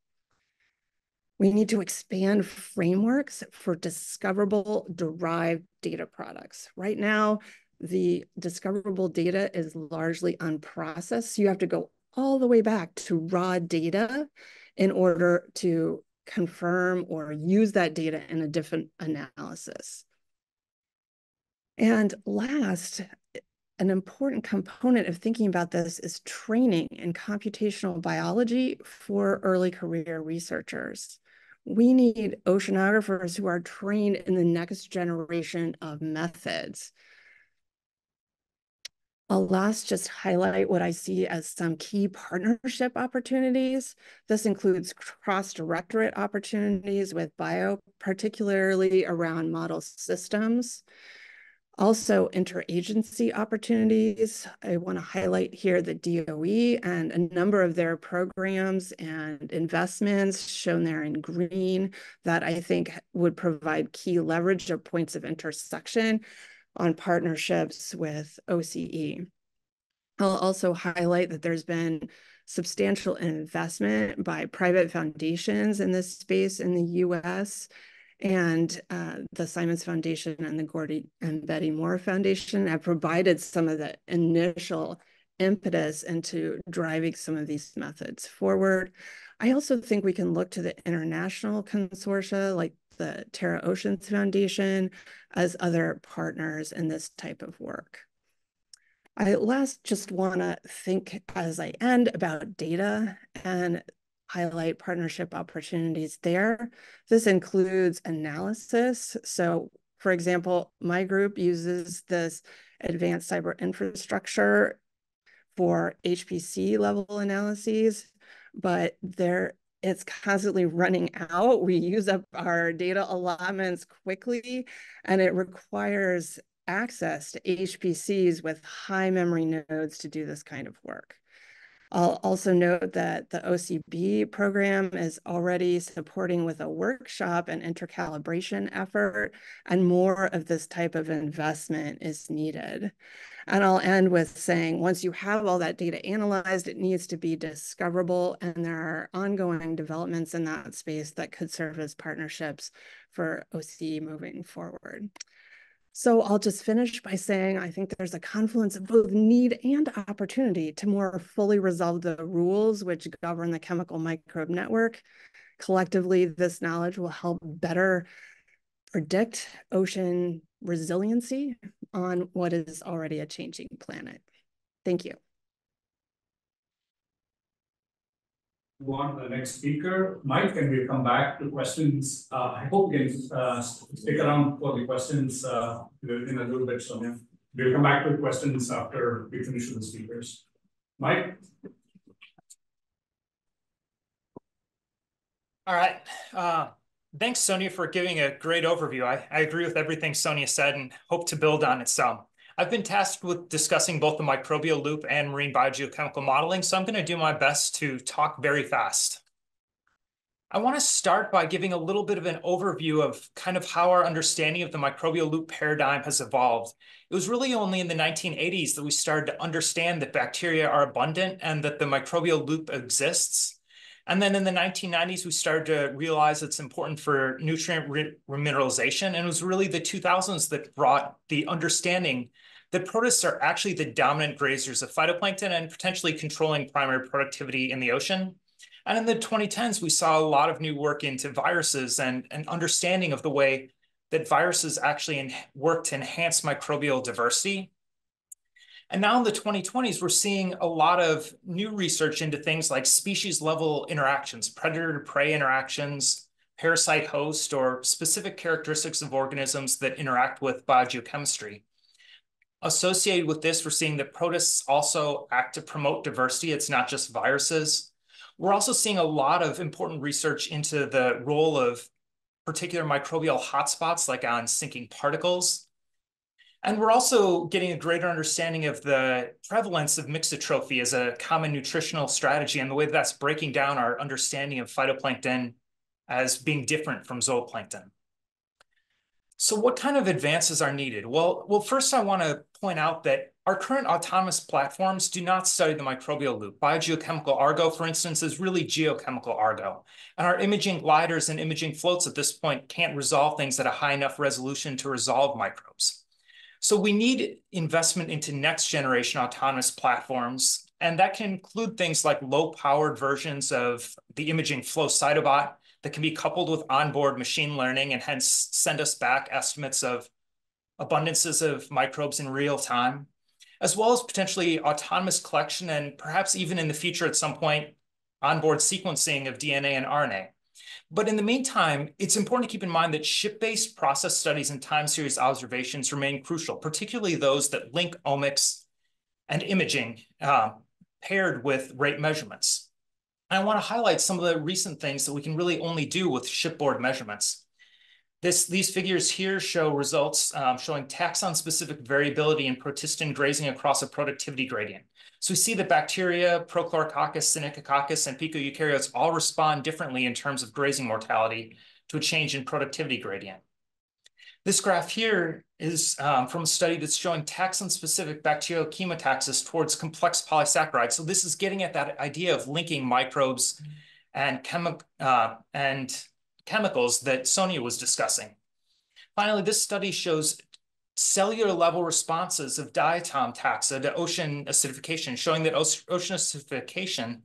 We need to expand frameworks for discoverable derived data products. Right now, the discoverable data is largely unprocessed. You have to go all the way back to raw data in order to confirm or use that data in a different analysis. And last, an important component of thinking about this is training in computational biology for early career researchers. We need oceanographers who are trained in the next generation of methods. I'll last just highlight what I see as some key partnership opportunities. This includes cross-directorate opportunities with bio, particularly around model systems. Also interagency opportunities. I want to highlight here the DOE and a number of their programs and investments shown there in green that I think would provide key leverage or points of intersection on partnerships with OCE. I'll also highlight that there's been substantial investment by private foundations in this space in the US and uh, the Simons Foundation and the Gordon and Betty Moore Foundation have provided some of the initial impetus into driving some of these methods forward. I also think we can look to the international consortia like the Tara Oceans Foundation as other partners in this type of work. I last just want to think as I end about data and highlight partnership opportunities there. This includes analysis. So for example, my group uses this advanced cyber infrastructure for HPC level analyses, but there it's constantly running out. We use up our data allotments quickly, and it requires access to HPCs with high memory nodes to do this kind of work. I'll also note that the OCB program is already supporting with a workshop and intercalibration effort, and more of this type of investment is needed. And I'll end with saying once you have all that data analyzed, it needs to be discoverable, and there are ongoing developments in that space that could serve as partnerships for OCE moving forward. So I'll just finish by saying I think there's a confluence of both need and opportunity to more fully resolve the rules which govern the chemical microbe network. Collectively, this knowledge will help better predict ocean resiliency on what is already a changing planet. Thank you. on to the next speaker. Mike, can we come back to questions? Uh, I hope you can uh, stick around for the questions uh, in a little bit, Sonya. We'll come back to questions after we finish with the speakers. Mike? All right. Thanks, Sonya, for giving a great overview. I, I agree with everything Sonya said and hope to build on it some. I've been tasked with discussing both the microbial loop and marine biogeochemical modeling, so I'm going to do my best to talk very fast. I want to start by giving a little bit of an overview of kind of how our understanding of the microbial loop paradigm has evolved. It was really only in the 1980s that we started to understand that bacteria are abundant and that the microbial loop exists. And then in the 1990s, we started to realize it's important for nutrient remineralization. And it was really the 2000s that brought the understanding that protists are actually the dominant grazers of phytoplankton and potentially controlling primary productivity in the ocean. And in the 2010s, we saw a lot of new work into viruses and an understanding of the way that viruses actually work to enhance microbial diversity. And now in the 2020s, we're seeing a lot of new research into things like species level interactions, predator to prey interactions, parasite host, or specific characteristics of organisms that interact with biogeochemistry. Associated with this, we're seeing that protists also act to promote diversity. It's not just viruses. We're also seeing a lot of important research into the role of particular microbial hotspots like on sinking particles, and we're also getting a greater understanding of the prevalence of mixotrophy as a common nutritional strategy and the way that that's breaking down our understanding of phytoplankton as being different from zooplankton. So what kind of advances are needed? Well, well, first I want to point out that our current autonomous platforms do not study the microbial loop. Biogeochemical Argo, for instance, is really geochemical Argo. And our imaging gliders and imaging floats at this point can't resolve things at a high enough resolution to resolve microbes. So we need investment into next generation autonomous platforms, and that can include things like low powered versions of the imaging flow cytobot that can be coupled with onboard machine learning and hence send us back estimates of abundances of microbes in real time, as well as potentially autonomous collection and perhaps even in the future at some point, onboard sequencing of DNA and RNA. But in the meantime, it's important to keep in mind that ship-based process studies and time series observations remain crucial, particularly those that link omics and imaging uh, paired with rate measurements. And I want to highlight some of the recent things that we can really only do with shipboard measurements. This, these figures here show results um, showing taxon-specific variability in protistan grazing across a productivity gradient. So we see that bacteria, Prochlorococcus, Synechococcus, and picoeukaryotes all respond differently in terms of grazing mortality to a change in productivity gradient. This graph here is um, from a study that's showing taxon-specific bacterial chemotaxis towards complex polysaccharides. So this is getting at that idea of linking microbes and, chemi uh, and chemicals that Sonya was discussing. Finally, this study shows cellular level responses of diatom taxa to ocean acidification, showing that ocean acidification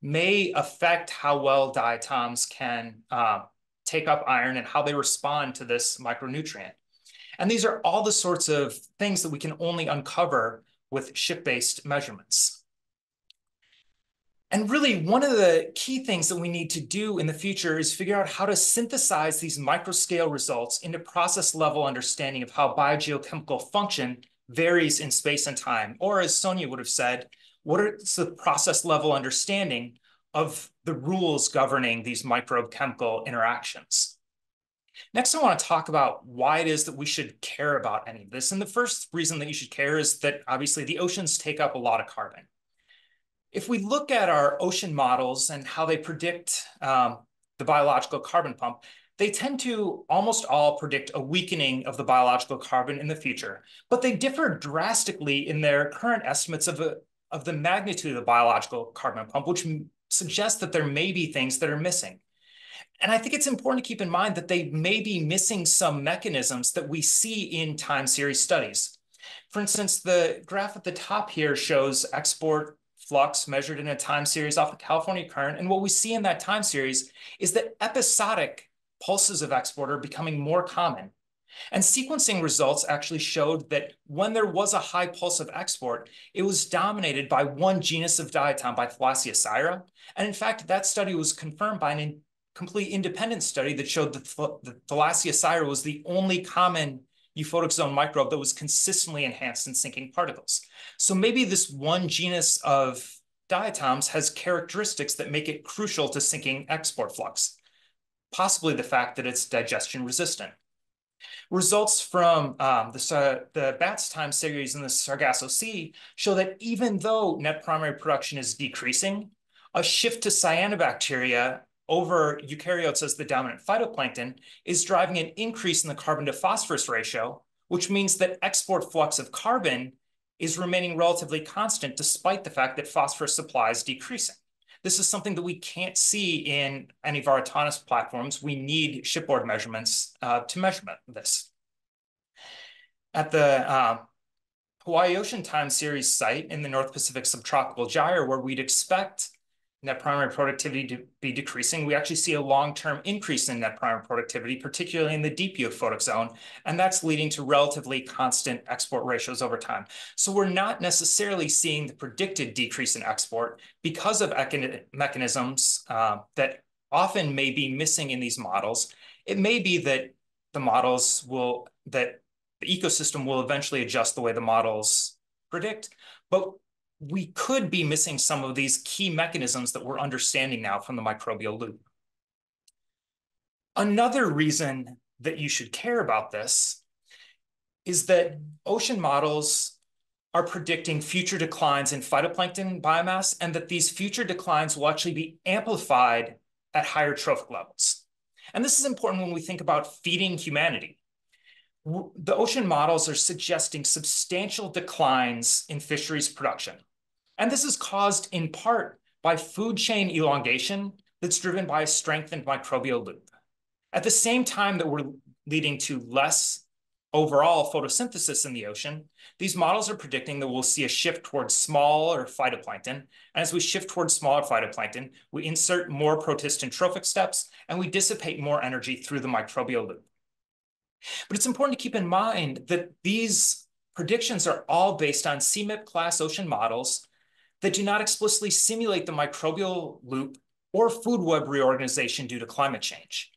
may affect how well diatoms can uh, take up iron and how they respond to this micronutrient. And these are all the sorts of things that we can only uncover with ship-based measurements. And really, one of the key things that we need to do in the future is figure out how to synthesize these microscale results into process level understanding of how biogeochemical function varies in space and time. Or as Sonya would have said, what is the process level understanding of the rules governing these microchemical interactions? Next, I want to talk about why it is that we should care about any of this. And the first reason that you should care is that obviously the oceans take up a lot of carbon. If we look at our ocean models and how they predict um, the biological carbon pump, they tend to almost all predict a weakening of the biological carbon in the future, but they differ drastically in their current estimates of, a, of the magnitude of the biological carbon pump, which suggests that there may be things that are missing. And I think it's important to keep in mind that they may be missing some mechanisms that we see in time series studies. For instance, the graph at the top here shows export flux measured in a time series off the California current. And what we see in that time series is that episodic pulses of export are becoming more common. And sequencing results actually showed that when there was a high pulse of export, it was dominated by one genus of diatom, by Thalassiosira. And in fact, that study was confirmed by an in complete independent study that showed that the Thalassiosira was the only common euphotic zone microbe that was consistently enhanced in sinking particles. So maybe this one genus of diatoms has characteristics that make it crucial to sinking export flux, possibly the fact that it's digestion resistant. Results from um, the, the BATS time series in the Sargasso Sea show that even though net primary production is decreasing, a shift to cyanobacteria over eukaryotes as the dominant phytoplankton is driving an increase in the carbon to phosphorus ratio, which means that export flux of carbon is remaining relatively constant despite the fact that phosphorus supply is decreasing. This is something that we can't see in any of our autonomous platforms. We need shipboard measurements uh, to measure this. At the uh, Hawaii Ocean Time Series site in the North Pacific Subtropical Gyre, where we'd expect net primary productivity to be decreasing, we actually see a long-term increase in net primary productivity, particularly in the deep euphotic zone, and that's leading to relatively constant export ratios over time. So we're not necessarily seeing the predicted decrease in export because of mechanisms uh, that often may be missing in these models. It may be that the models will, that the ecosystem will eventually adjust the way the models predict, but we could be missing some of these key mechanisms that we're understanding now from the microbial loop. Another reason that you should care about this is that ocean models are predicting future declines in phytoplankton biomass and that these future declines will actually be amplified at higher trophic levels. And this is important when we think about feeding humanity. The ocean models are suggesting substantial declines in fisheries production. And this is caused in part by food chain elongation that's driven by a strengthened microbial loop. At the same time that we're leading to less overall photosynthesis in the ocean, these models are predicting that we'll see a shift towards smaller phytoplankton. And as we shift towards smaller phytoplankton, we insert more protist and trophic steps, and we dissipate more energy through the microbial loop. But it's important to keep in mind that these predictions are all based on CMIP class ocean models that do not explicitly simulate the microbial loop or food web reorganization due to climate change.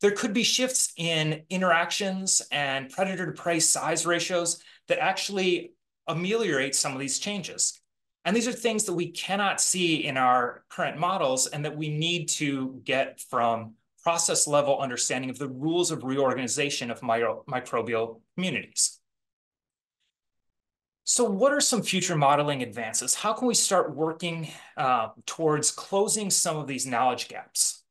There could be shifts in interactions and predator to prey size ratios that actually ameliorate some of these changes. And these are things that we cannot see in our current models and that we need to get from process level understanding of the rules of reorganization of microbial communities. So what are some future modeling advances? How can we start working uh, towards closing some of these knowledge gaps?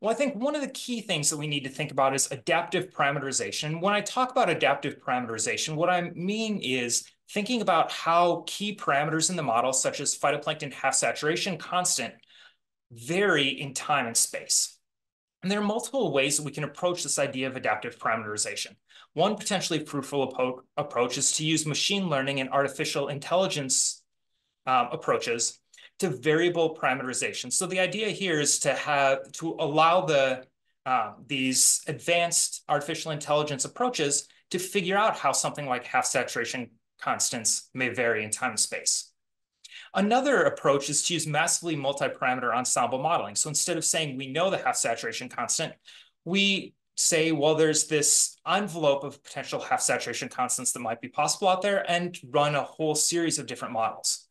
Well, I think one of the key things that we need to think about is adaptive parameterization. When I talk about adaptive parameterization, what I mean is thinking about how key parameters in the model, such as phytoplankton half saturation constant, vary in time and space. And there are multiple ways that we can approach this idea of adaptive parameterization. One potentially fruitful approach is to use machine learning and artificial intelligence um, approaches to variable parameterization. So the idea here is to have to allow the uh, these advanced artificial intelligence approaches to figure out how something like half saturation constants may vary in time and space. Another approach is to use massively multi-parameter ensemble modeling. So instead of saying we know the half saturation constant, we say, well, there's this envelope of potential half saturation constants that might be possible out there and run a whole series of different models.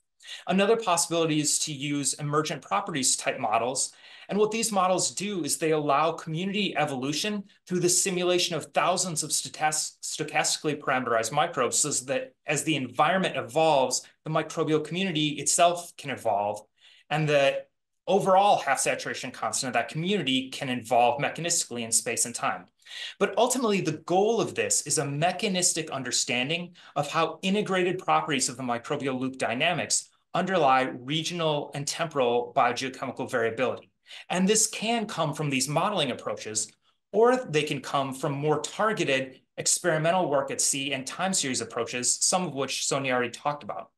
Another possibility is to use emergent properties type models. And what these models do is they allow community evolution through the simulation of thousands of stochastically parameterized microbes so that as the environment evolves, the microbial community itself can evolve. And the overall half saturation constant of that community can evolve mechanistically in space and time. But ultimately, the goal of this is a mechanistic understanding of how integrated properties of the microbial loop dynamics underlie regional and temporal biogeochemical variability. And this can come from these modeling approaches, or they can come from more targeted experimental work at sea and time series approaches, some of which Sonya already talked about.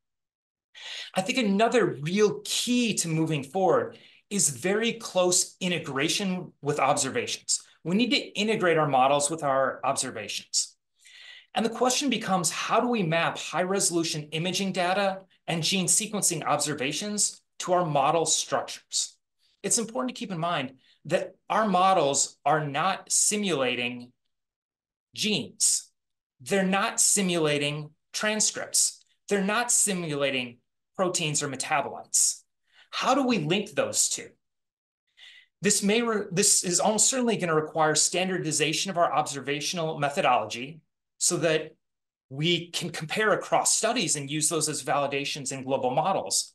I think another real key to moving forward is very close integration with observations. We need to integrate our models with our observations. And the question becomes, how do we map high resolution imaging data and gene sequencing observations to our model structures. It's important to keep in mind that our models are not simulating genes. They're not simulating transcripts. They're not simulating proteins or metabolites. How do we link those two? This, may this is almost certainly going to require standardization of our observational methodology so that we can compare across studies and use those as validations in global models.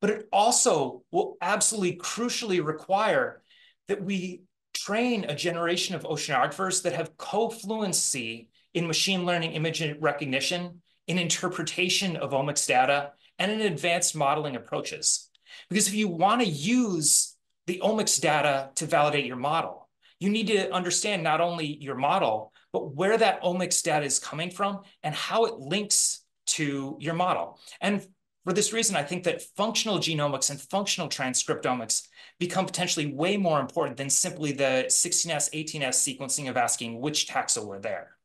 But it also will absolutely crucially require that we train a generation of oceanographers that have co-fluency in machine learning image recognition, in interpretation of omics data, and in advanced modeling approaches. Because if you want to use the omics data to validate your model, you need to understand not only your model, but where that omics data is coming from and how it links to your model. And for this reason, I think that functional genomics and functional transcriptomics become potentially way more important than simply the 16S, 18S sequencing of asking which taxa were there.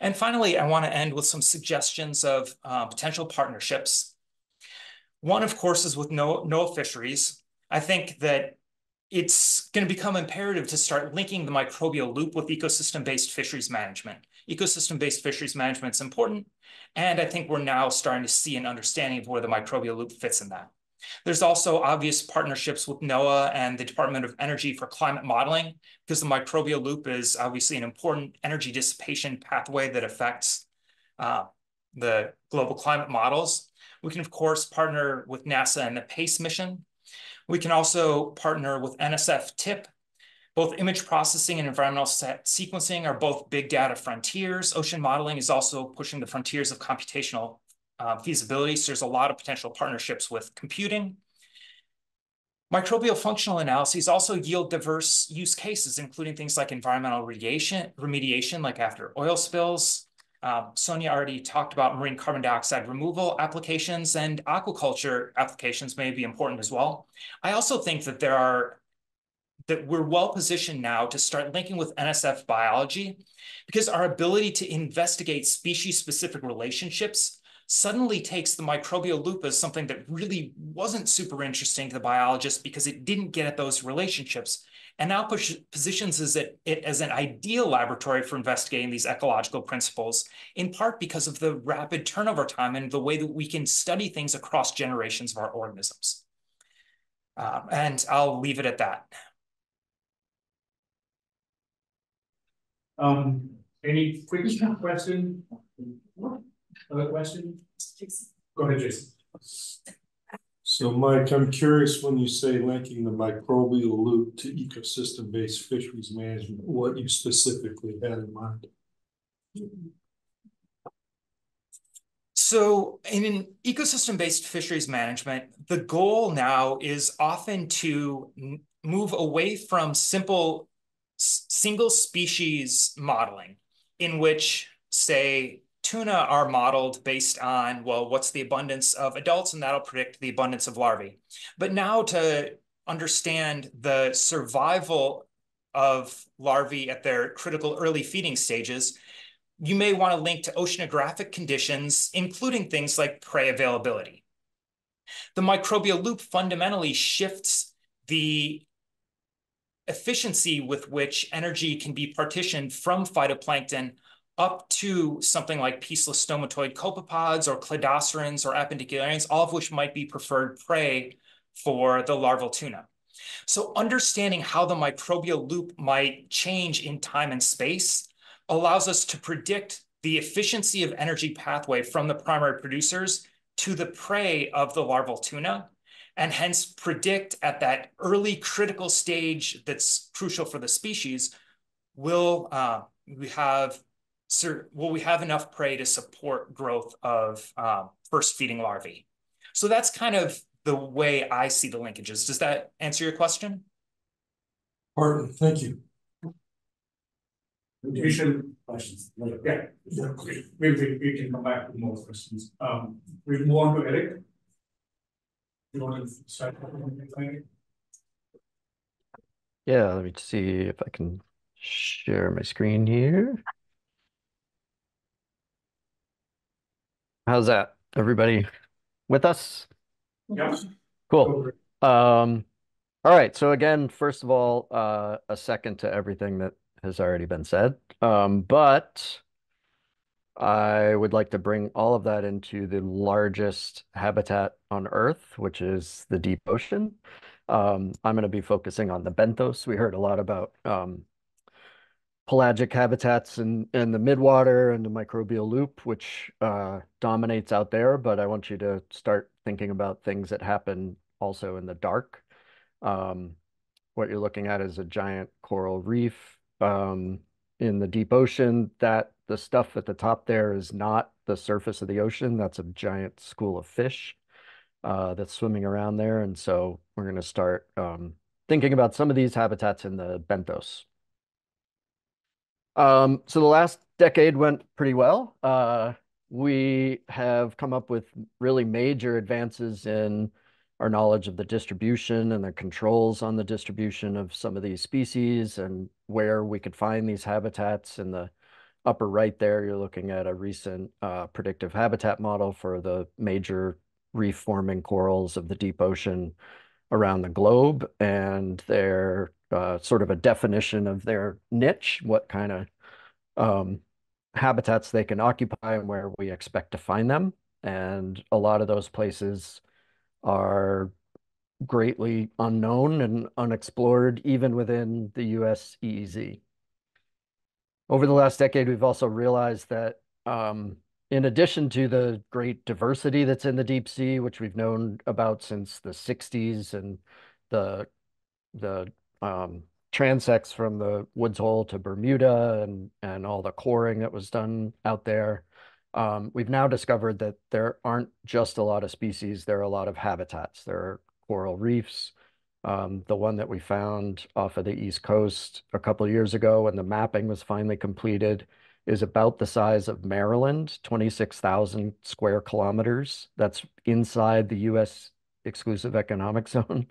And finally, I want to end with some suggestions of uh, potential partnerships. One, of course, is with NOAA Fisheries. I think that it's going to become imperative to start linking the microbial loop with ecosystem-based fisheries management. Ecosystem-based fisheries management is important, and I think we're now starting to see an understanding of where the microbial loop fits in that. There's also obvious partnerships with NOAA and the Department of Energy for climate modeling, because the microbial loop is obviously an important energy dissipation pathway that affects uh, the global climate models. We can, of course, partner with NASA and the PACE mission, we can also partner with NSF TIP. Both image processing and environmental sequencing are both big data frontiers. Ocean modeling is also pushing the frontiers of computational uh, feasibility. So there's a lot of potential partnerships with computing. Microbial functional analyses also yield diverse use cases, including things like environmental remediation, remediation like after oil spills. Um, Sonya already talked about marine carbon dioxide removal applications and aquaculture applications may be important as well. I also think that there are that we're well positioned now to start linking with NSF biology because our ability to investigate species specific relationships suddenly takes the microbial loop as something that really wasn't super interesting to the biologist because it didn't get at those relationships and now push, positions as it, it as an ideal laboratory for investigating these ecological principles, in part because of the rapid turnover time and the way that we can study things across generations of our organisms. Uh, and I'll leave it at that. Um, any quick question? Other question? Go ahead, Jason. So Mike, I'm curious when you say linking the microbial loop to ecosystem-based fisheries management, what you specifically had in mind? So in ecosystem-based fisheries management, the goal now is often to move away from simple single species modeling in which, say, tuna are modeled based on, well, what's the abundance of adults, and that'll predict the abundance of larvae. But now to understand the survival of larvae at their critical early feeding stages, you may want to link to oceanographic conditions, including things like prey availability. The microbial loop fundamentally shifts the efficiency with which energy can be partitioned from phytoplankton up to something like poecilostomatoid copepods or cladocerans or appendicularians, all of which might be preferred prey for the larval tuna. So understanding how the microbial loop might change in time and space allows us to predict the efficiency of energy pathway from the primary producers to the prey of the larval tuna, and hence predict at that early critical stage that's crucial for the species, will uh, we have Sir, will we have enough prey to support growth of um, first feeding larvae? So that's kind of the way I see the linkages. Does that answer your question? Pardon, thank you. You should questions. Yeah, yeah. Maybe we can come back with more questions. Um, we move on to Eric. You want to start? Yeah, let me see if I can share my screen here. How's that? Everybody with us? Yeah. Cool. Um, all right. So again, first of all, uh, a second to everything that has already been said. Um, but I would like to bring all of that into the largest habitat on Earth, which is the deep ocean. Um, I'm going to be focusing on the benthos. We heard a lot about um, pelagic habitats in, in the midwater and the microbial loop, which uh, dominates out there. But I want you to start thinking about things that happen also in the dark. Um, what you're looking at is a giant coral reef um, in the deep ocean. That the stuff at the top there is not the surface of the ocean. That's a giant school of fish uh, that's swimming around there. And so we're going to start um, thinking about some of these habitats in the benthos. Um, so the last decade went pretty well. Uh, we have come up with really major advances in our knowledge of the distribution and the controls on the distribution of some of these species and where we could find these habitats. In the upper right there, you're looking at a recent uh, predictive habitat model for the major reef forming corals of the deep ocean around the globe. And they're uh, sort of a definition of their niche, what kind of um, habitats they can occupy and where we expect to find them. And a lot of those places are greatly unknown and unexplored even within the US EEZ. Over the last decade, we've also realized that um, in addition to the great diversity that's in the deep sea, which we've known about since the 60s and the the um, transects from the Woods Hole to Bermuda and and all the coring that was done out there. Um, we've now discovered that there aren't just a lot of species, there are a lot of habitats. There are coral reefs, Um, the one that we found off of the East Coast a couple years ago when the mapping was finally completed is about the size of Maryland, 26,000 square kilometers. That's inside the US exclusive economic zone.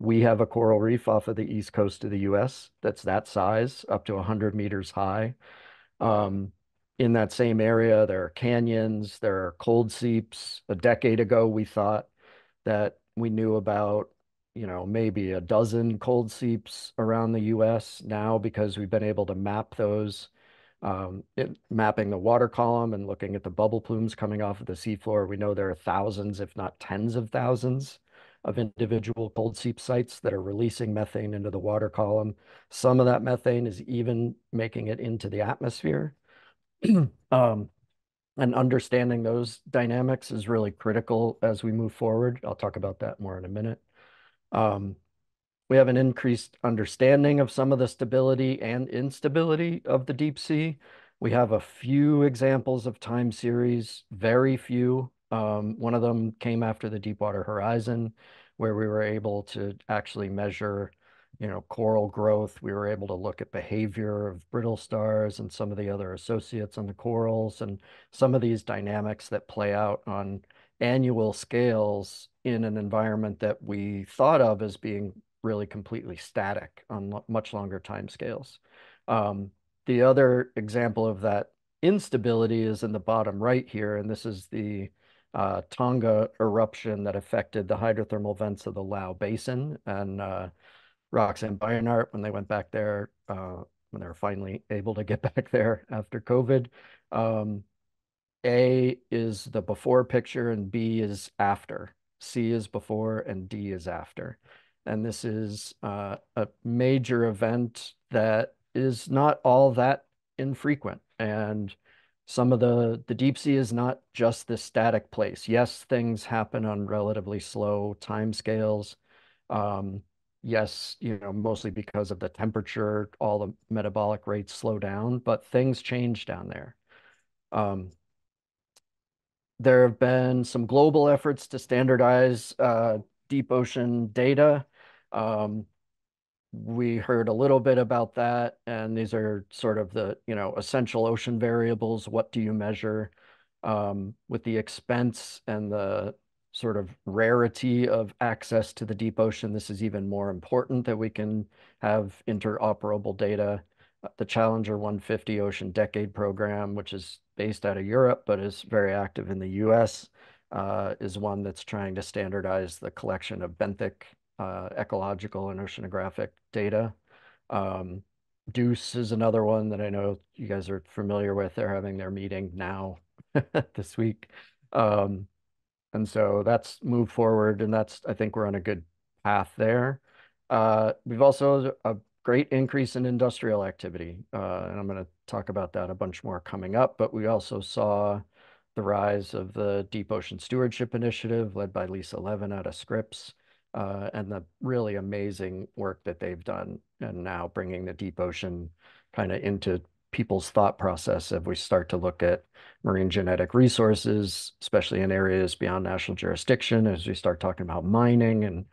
We have a coral reef off of the east coast of the US that's that size, up to 100 meters high. Um, in that same area, there are canyons, there are cold seeps. A decade ago, we thought that we knew about, you know, maybe a dozen cold seeps around the US now because we've been able to map those, um, it, mapping the water column and looking at the bubble plumes coming off of the seafloor. We know there are thousands, if not tens of thousands of individual cold seep sites that are releasing methane into the water column. Some of that methane is even making it into the atmosphere. um, and understanding those dynamics is really critical as we move forward. I'll talk about that more in a minute. Um, we have an increased understanding of some of the stability and instability of the deep sea. We have a few examples of time series, very few. Um, one of them came after the Deepwater Horizon, where we were able to actually measure you know, coral growth. We were able to look at behavior of brittle stars and some of the other associates on the corals and some of these dynamics that play out on annual scales in an environment that we thought of as being really completely static on lo much longer time scales. Um, the other example of that instability is in the bottom right here, and this is the uh, Tonga eruption that affected the hydrothermal vents of the Lau Basin. And uh, Roxanne Beinart, when they went back there, uh, when they were finally able to get back there after COVID. Um, A is the before picture and B is after. C is before and D is after. And this is uh, a major event that is not all that infrequent. And some of the, the deep sea is not just this static place. Yes, things happen on relatively slow time scales. Um, yes, you know, mostly because of the temperature, all the metabolic rates slow down, but things change down there. Um, there have been some global efforts to standardize uh, deep ocean data. Um, we heard a little bit about that, and these are sort of the, you know, essential ocean variables. What do you measure? Um, with the expense and the sort of rarity of access to the deep ocean, this is even more important that we can have interoperable data. Uh, the Challenger 150 Ocean Decade Program, which is based out of Europe but is very active in the US, uh, is one that's trying to standardize the collection of benthic uh, ecological and oceanographic data. Um, DEUCE is another one that I know you guys are familiar with. They're having their meeting now this week. Um, and so that's moved forward, and that's I think we're on a good path there. Uh, we've also a great increase in industrial activity, uh, and I'm going to talk about that a bunch more coming up. But we also saw the rise of the Deep Ocean Stewardship Initiative, led by Lisa Levin out of Scripps, uh, and the really amazing work that they've done and now bringing the deep ocean kind of into people's thought process as we start to look at marine genetic resources, especially in areas beyond national jurisdiction, as we start talking about mining and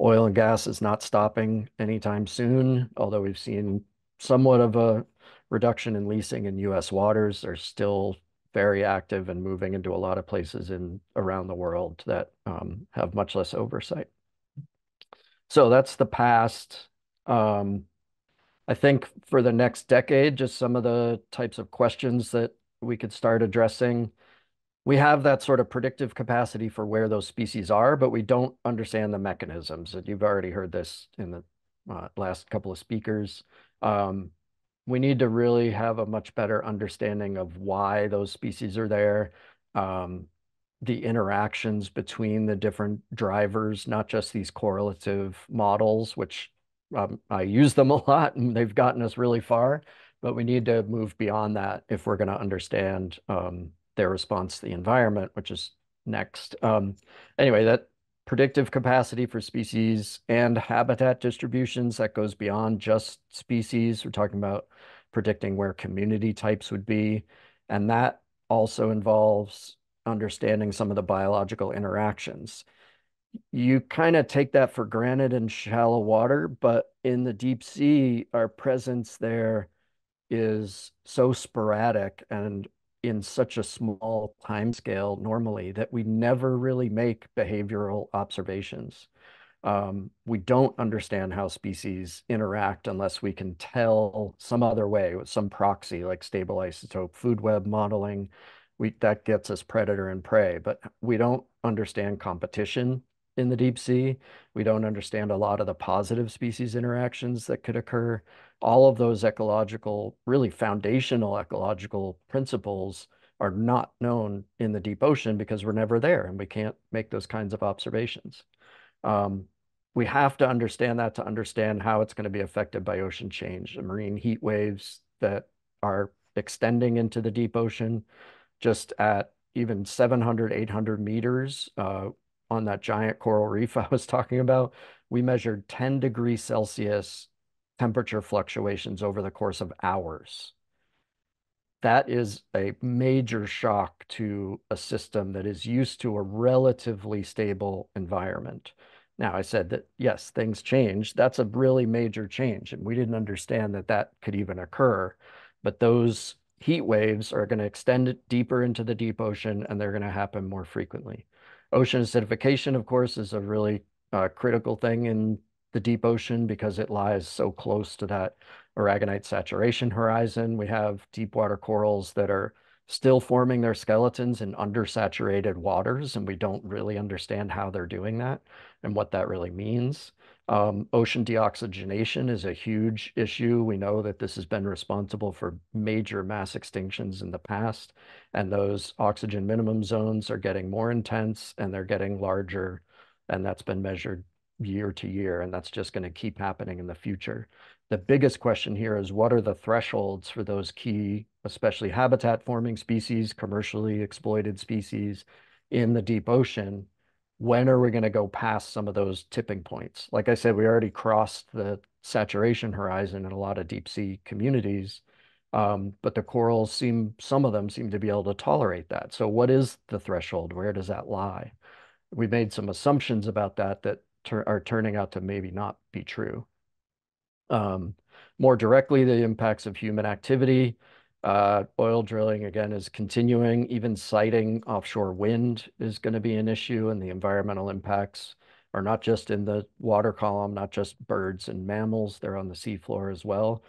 oil and gas is not stopping anytime soon, although we've seen somewhat of a reduction in leasing in US waters. They're still very active and moving into a lot of places in around the world that um, have much less oversight. So that's the past. Um, I think for the next decade, just some of the types of questions that we could start addressing. We have that sort of predictive capacity for where those species are, but we don't understand the mechanisms. And you've already heard this in the uh, last couple of speakers. Um, we need to really have a much better understanding of why those species are there. Um, the interactions between the different drivers, not just these correlative models, which um, I use them a lot and they've gotten us really far, but we need to move beyond that if we're going to understand um, their response to the environment, which is next. Um, anyway, that predictive capacity for species and habitat distributions that goes beyond just species. We're talking about predicting where community types would be. And that also involves understanding some of the biological interactions. you kind of take that for granted in shallow water, but in the deep sea, our presence there is so sporadic and in such a small time scale normally that we never really make behavioral observations. Um, we don't understand how species interact unless we can tell some other way with some proxy like stable isotope food web modeling. We, that gets us predator and prey, but we don't understand competition in the deep sea. We don't understand a lot of the positive species interactions that could occur. All of those ecological, really foundational ecological principles are not known in the deep ocean because we're never there and we can't make those kinds of observations. Um, we have to understand that to understand how it's going to be affected by ocean change, the marine heat waves that are extending into the deep ocean just at even 700, 800 meters. Uh, on that giant coral reef I was talking about, we measured 10 degrees Celsius temperature fluctuations over the course of hours. That is a major shock to a system that is used to a relatively stable environment. Now, I said that, yes, things change. That's a really major change. And we didn't understand that that could even occur. But those heat waves are going to extend deeper into the deep ocean and they're going to happen more frequently. Ocean acidification, of course, is a really uh, critical thing in the deep ocean because it lies so close to that aragonite saturation horizon. We have deep water corals that are still forming their skeletons in undersaturated waters, and we don't really understand how they're doing that and what that really means. Um, ocean deoxygenation is a huge issue. We know that this has been responsible for major mass extinctions in the past, and those oxygen minimum zones are getting more intense and they're getting larger, and that's been measured year to year, and that's just going to keep happening in the future. The biggest question here is what are the thresholds for those key, especially habitat forming species, commercially exploited species in the deep ocean? When are we going to go past some of those tipping points? Like I said, we already crossed the saturation horizon in a lot of deep sea communities, um, but the corals seem, some of them seem to be able to tolerate that. So what is the threshold? Where does that lie? We made some assumptions about that that are turning out to maybe not be true. Um, more directly, the impacts of human activity. Uh, oil drilling again is continuing. Even siting offshore wind is going to be an issue, and the environmental impacts are not just in the water column, not just birds and mammals, they're on the seafloor as well.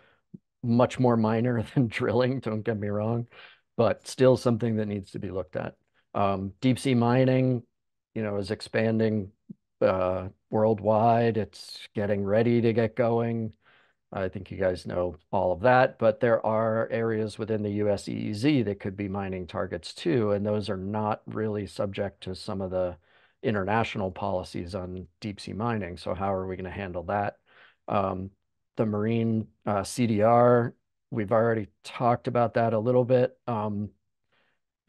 Much more minor than drilling, don't get me wrong, but still something that needs to be looked at. Um, deep sea mining, you know, is expanding uh, worldwide. It's getting ready to get going. I think you guys know all of that, but there are areas within the US EEZ that could be mining targets too, and those are not really subject to some of the international policies on deep sea mining. So how are we going to handle that? Um, the marine uh, CDR, we've already talked about that a little bit. Um,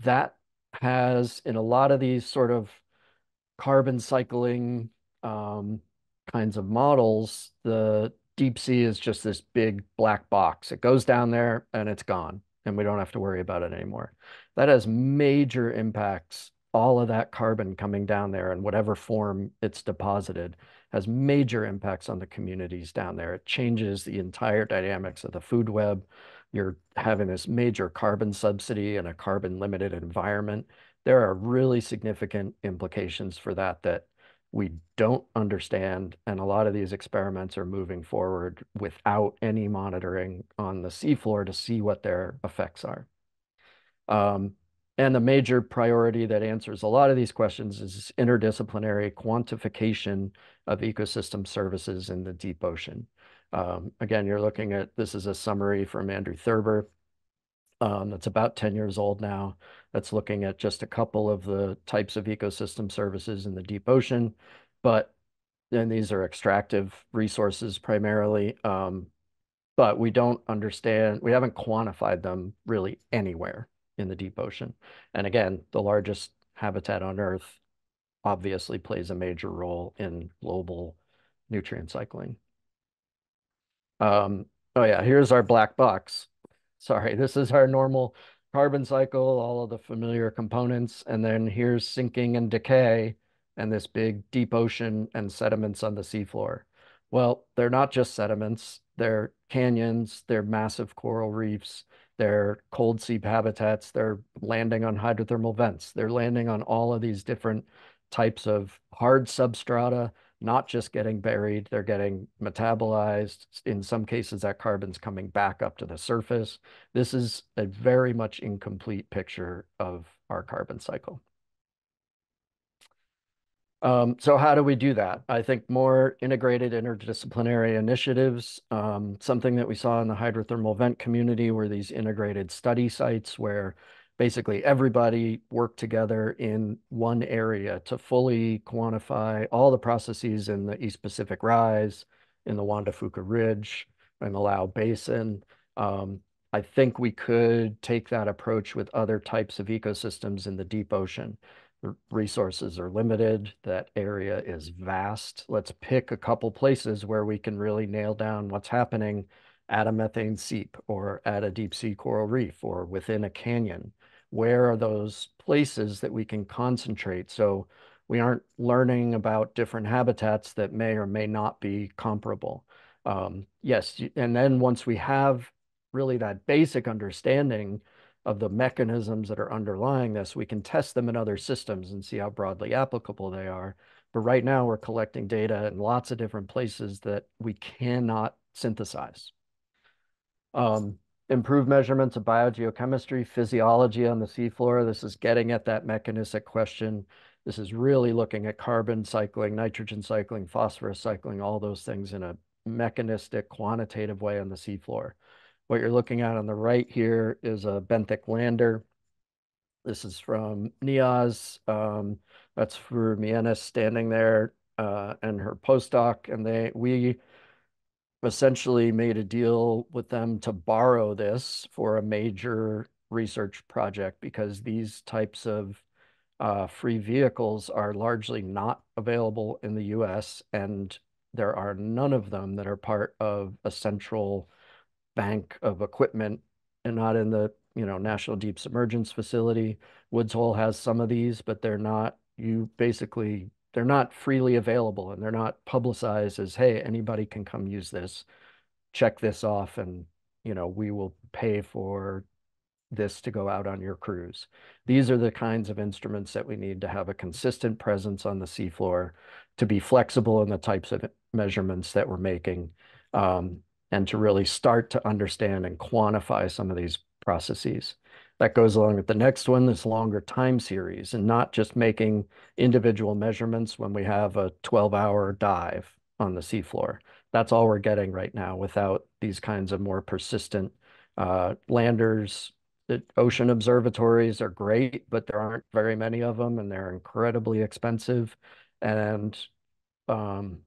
that has, in a lot of these sort of carbon cycling um, kinds of models, the deep sea is just this big black box. It goes down there and it's gone, and we don't have to worry about it anymore. That has major impacts. All of that carbon coming down there in whatever form it's deposited has major impacts on the communities down there. It changes the entire dynamics of the food web. You're having this major carbon subsidy in a carbon limited environment. There are really significant implications for that that we don't understand, and a lot of these experiments are moving forward without any monitoring on the seafloor to see what their effects are. Um, and the major priority that answers a lot of these questions is interdisciplinary quantification of ecosystem services in the deep ocean. Um, again, you're looking at, this is a summary from Andrew Thurber um, that's about 10 years old now, that's looking at just a couple of the types of ecosystem services in the deep ocean. But then these are extractive resources primarily. Um, but we don't understand, we haven't quantified them really anywhere in the deep ocean. And again, the largest habitat on Earth obviously plays a major role in global nutrient cycling. Um, oh yeah, here's our black box sorry, this is our normal carbon cycle, all of the familiar components, and then here's sinking and decay and this big deep ocean and sediments on the seafloor. Well, they're not just sediments, they're canyons, they're massive coral reefs, they're cold seep habitats, they're landing on hydrothermal vents, they're landing on all of these different types of hard substrata, not just getting buried, they're getting metabolized. In some cases, that carbon's coming back up to the surface. This is a very much incomplete picture of our carbon cycle. Um, so how do we do that? I think more integrated interdisciplinary initiatives, um, something that we saw in the hydrothermal vent community were these integrated study sites where basically everybody worked together in one area to fully quantify all the processes in the East Pacific Rise, in the Juan de Fuca Ridge, in the Lau Basin. Um, I think we could take that approach with other types of ecosystems in the deep ocean The resources are limited. That area is vast. Let's pick a couple places where we can really nail down what's happening at a methane seep or at a deep sea coral reef or within a canyon. Where are those places that we can concentrate? So we aren't learning about different habitats that may or may not be comparable. Um, yes, and then once we have really that basic understanding, of the mechanisms that are underlying this, we can test them in other systems and see how broadly applicable they are. But right now we're collecting data in lots of different places that we cannot synthesize. Um, improved measurements of biogeochemistry, physiology on the seafloor. This is getting at that mechanistic question. This is really looking at carbon cycling, nitrogen cycling, phosphorus cycling, all those things in a mechanistic, quantitative way on the seafloor. What you're looking at on the right here is a benthic lander. This is from NIAS. Um, that's for Miena standing there uh, and her postdoc. And they we essentially made a deal with them to borrow this for a major research project because these types of uh, free vehicles are largely not available in the US and there are none of them that are part of a central bank of equipment and not in the you know National Deep Submergence Facility. Woods Hole has some of these, but they're not. You basically they're not freely available and they're not publicized as hey anybody can come use this. Check this off and you know we will pay for this to go out on your cruise. These are the kinds of instruments that we need to have a consistent presence on the seafloor, to be flexible in the types of measurements that we're making, um, and to really start to understand and quantify some of these processes. That goes along with the next one, this longer time series, and not just making individual measurements when we have a 12-hour dive on the seafloor. That's all we're getting right now without these kinds of more persistent uh, landers. The ocean observatories are great, but there aren't very many of them, and they're incredibly expensive. And um,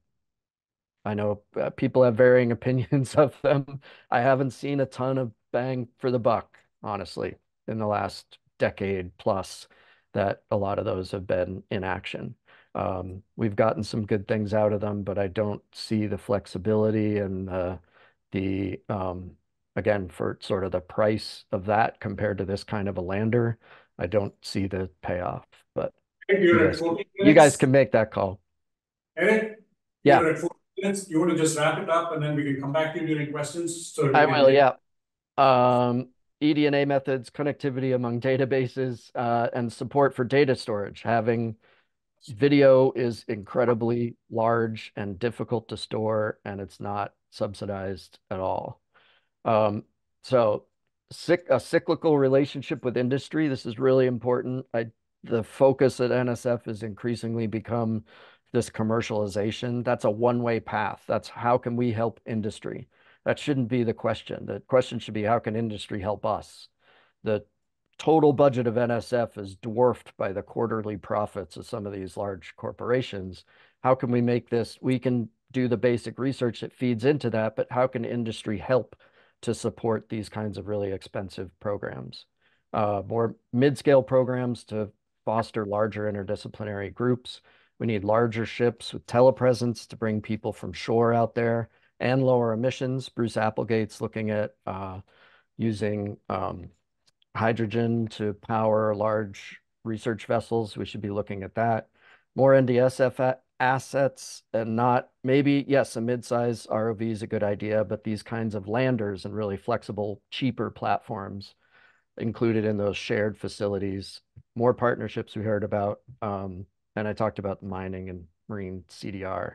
I know uh, people have varying opinions of them. I haven't seen a ton of bang for the buck, honestly, in the last decade plus that a lot of those have been in action. Um, we've gotten some good things out of them, but I don't see the flexibility and uh, the, um, again, for sort of the price of that compared to this kind of a lander, I don't see the payoff, but you guys, you guys can make that call. Eric? Yeah minutes? You want to just wrap it up and then we can come back to you during questions? So I will, yeah. Um, eDNA methods, connectivity among databases, uh, and support for data storage. Having video is incredibly large and difficult to store, and it's not subsidized at all. Um, so a cyclical relationship with industry, this is really important. I, the focus at NSF has increasingly become this commercialization, that's a one-way path. That's how can we help industry? That shouldn't be the question. The question should be how can industry help us? The total budget of NSF is dwarfed by the quarterly profits of some of these large corporations. How can we make this? We can do the basic research that feeds into that, but how can industry help to support these kinds of really expensive programs? Uh, more mid-scale programs to foster larger interdisciplinary groups. We need larger ships with telepresence to bring people from shore out there and lower emissions. Bruce Appelgate's looking at uh, using um, hydrogen to power large research vessels. We should be looking at that. more NDSF assets and not maybe, yes, a mid-size ROV is a good idea, but these kinds of landers and really flexible, cheaper platforms included in those shared facilities. More partnerships we heard about. Um, and I talked about mining and marine CDR.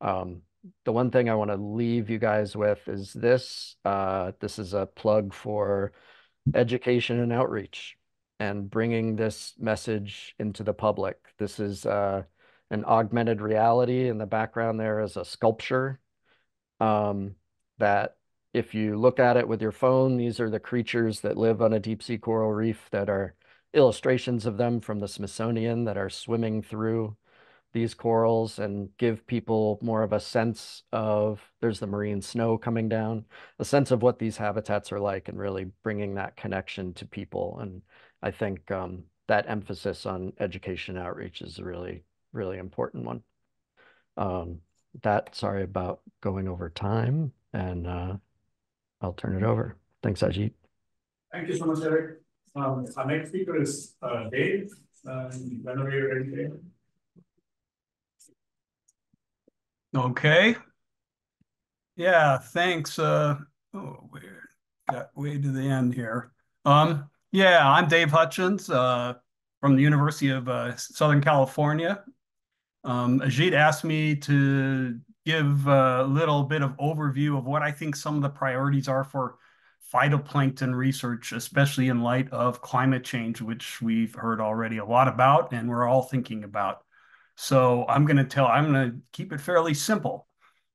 Um, the one thing I want to leave you guys with is this. Uh, this is a plug for education and outreach and bringing this message into the public. This is uh, an augmented reality. In the background there is a sculpture um, that if you look at it with your phone, these are the creatures that live on a deep sea coral reef that are illustrations of them from the Smithsonian that are swimming through these corals and give people more of a sense of there's the marine snow coming down, a sense of what these habitats are like and really bringing that connection to people. And I think um, that emphasis on education outreach is a really, really important one. Um, that, sorry about going over time and uh, I'll turn it over. Thanks, Ajit. Thank you so much, Eric. Um, our next speaker is uh, Dave. Whenever you're ready, Dave. Okay. Yeah, thanks. Uh, oh, we got way to the end here. Um, yeah, I'm Dave Hutchins uh, from the University of uh, Southern California. Um, Ajit asked me to give a little bit of overview of what I think some of the priorities are for phytoplankton research, especially in light of climate change, which we've heard already a lot about and we're all thinking about. So I'm going to tell, I'm going to keep it fairly simple.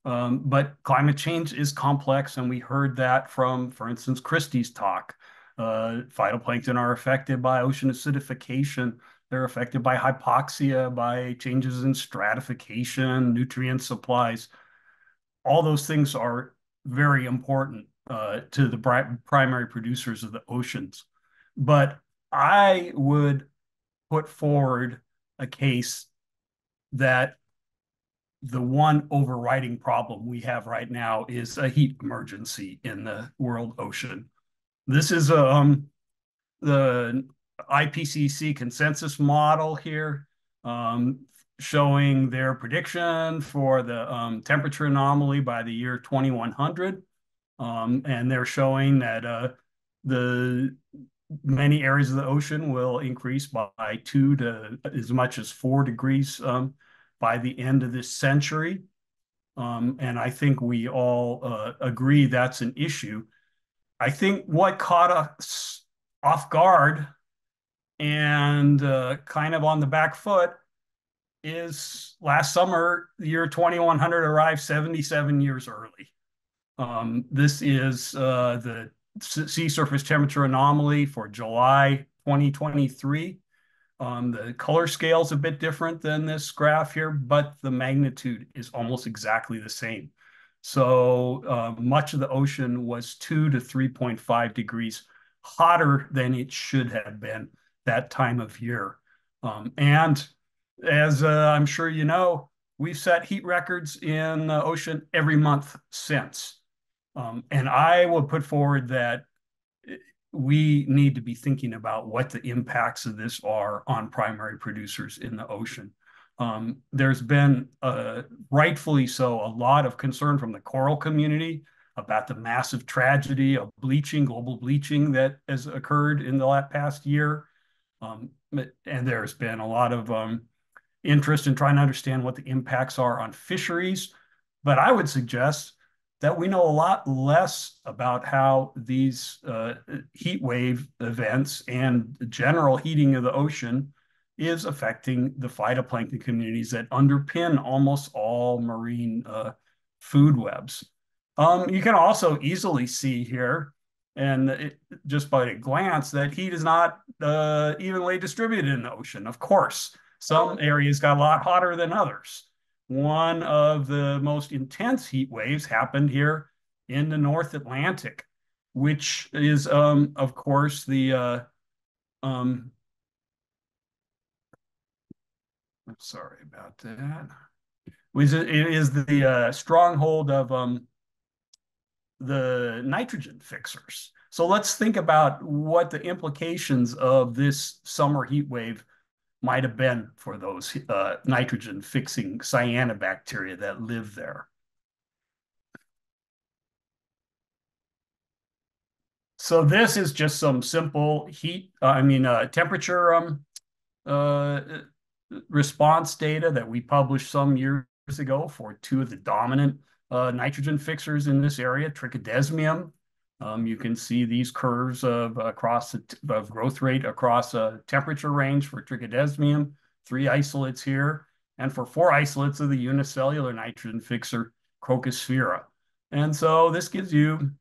Um, but climate change is complex, and we heard that from, for instance, Kristy's talk. Uh, phytoplankton are affected by ocean acidification. They're affected by hypoxia, by changes in stratification, nutrient supplies. All those things are very important uh, to the primary producers of the oceans. But I would put forward a case that the one overriding problem we have right now is a heat emergency in the world ocean. This is um, the IPCC consensus model here um, showing their prediction for the um, temperature anomaly by the year 2100. Um, and they're showing that uh, the many areas of the ocean will increase by two to as much as four degrees um, by the end of this century. Um, and I think we all uh, agree that's an issue. I think what caught us off guard and uh, kind of on the back foot is last summer, the year 2100 arrived 77 years early. Um, this is uh, the sea surface temperature anomaly for July 2023. Um, the color scale is a bit different than this graph here, but the magnitude is almost exactly the same. So uh, much of the ocean was 2 to 3.5 degrees hotter than it should have been that time of year. Um, and as uh, I'm sure you know, we've set heat records in the ocean every month since. Um, and I will put forward that we need to be thinking about what the impacts of this are on primary producers in the ocean. Um, there's been, uh, rightfully so, a lot of concern from the coral community about the massive tragedy of bleaching, global bleaching that has occurred in the past year. Um, and there's been a lot of um, interest in trying to understand what the impacts are on fisheries. But I would suggest that we know a lot less about how these uh, heat wave events and general heating of the ocean is affecting the phytoplankton communities that underpin almost all marine uh, food webs. Um, you can also easily see here, and it, just by a glance, that heat is not uh, evenly distributed in the ocean. Of course, some areas got a lot hotter than others one of the most intense heat waves happened here in the North Atlantic, which is, um, of course, the uh, um, I'm sorry about that. Was it is the uh, stronghold of um, the nitrogen fixers. So let's think about what the implications of this summer heat wave might have been for those uh, nitrogen fixing cyanobacteria that live there. So this is just some simple heat, uh, I mean, uh, temperature um, uh, response data that we published some years ago for two of the dominant uh, nitrogen fixers in this area, trichodesmium. Um, you can see these curves of growth rate across a temperature range for trichodesmium, three isolates here, and for four isolates of the unicellular nitrogen fixer, Crocosphaera. And so this gives you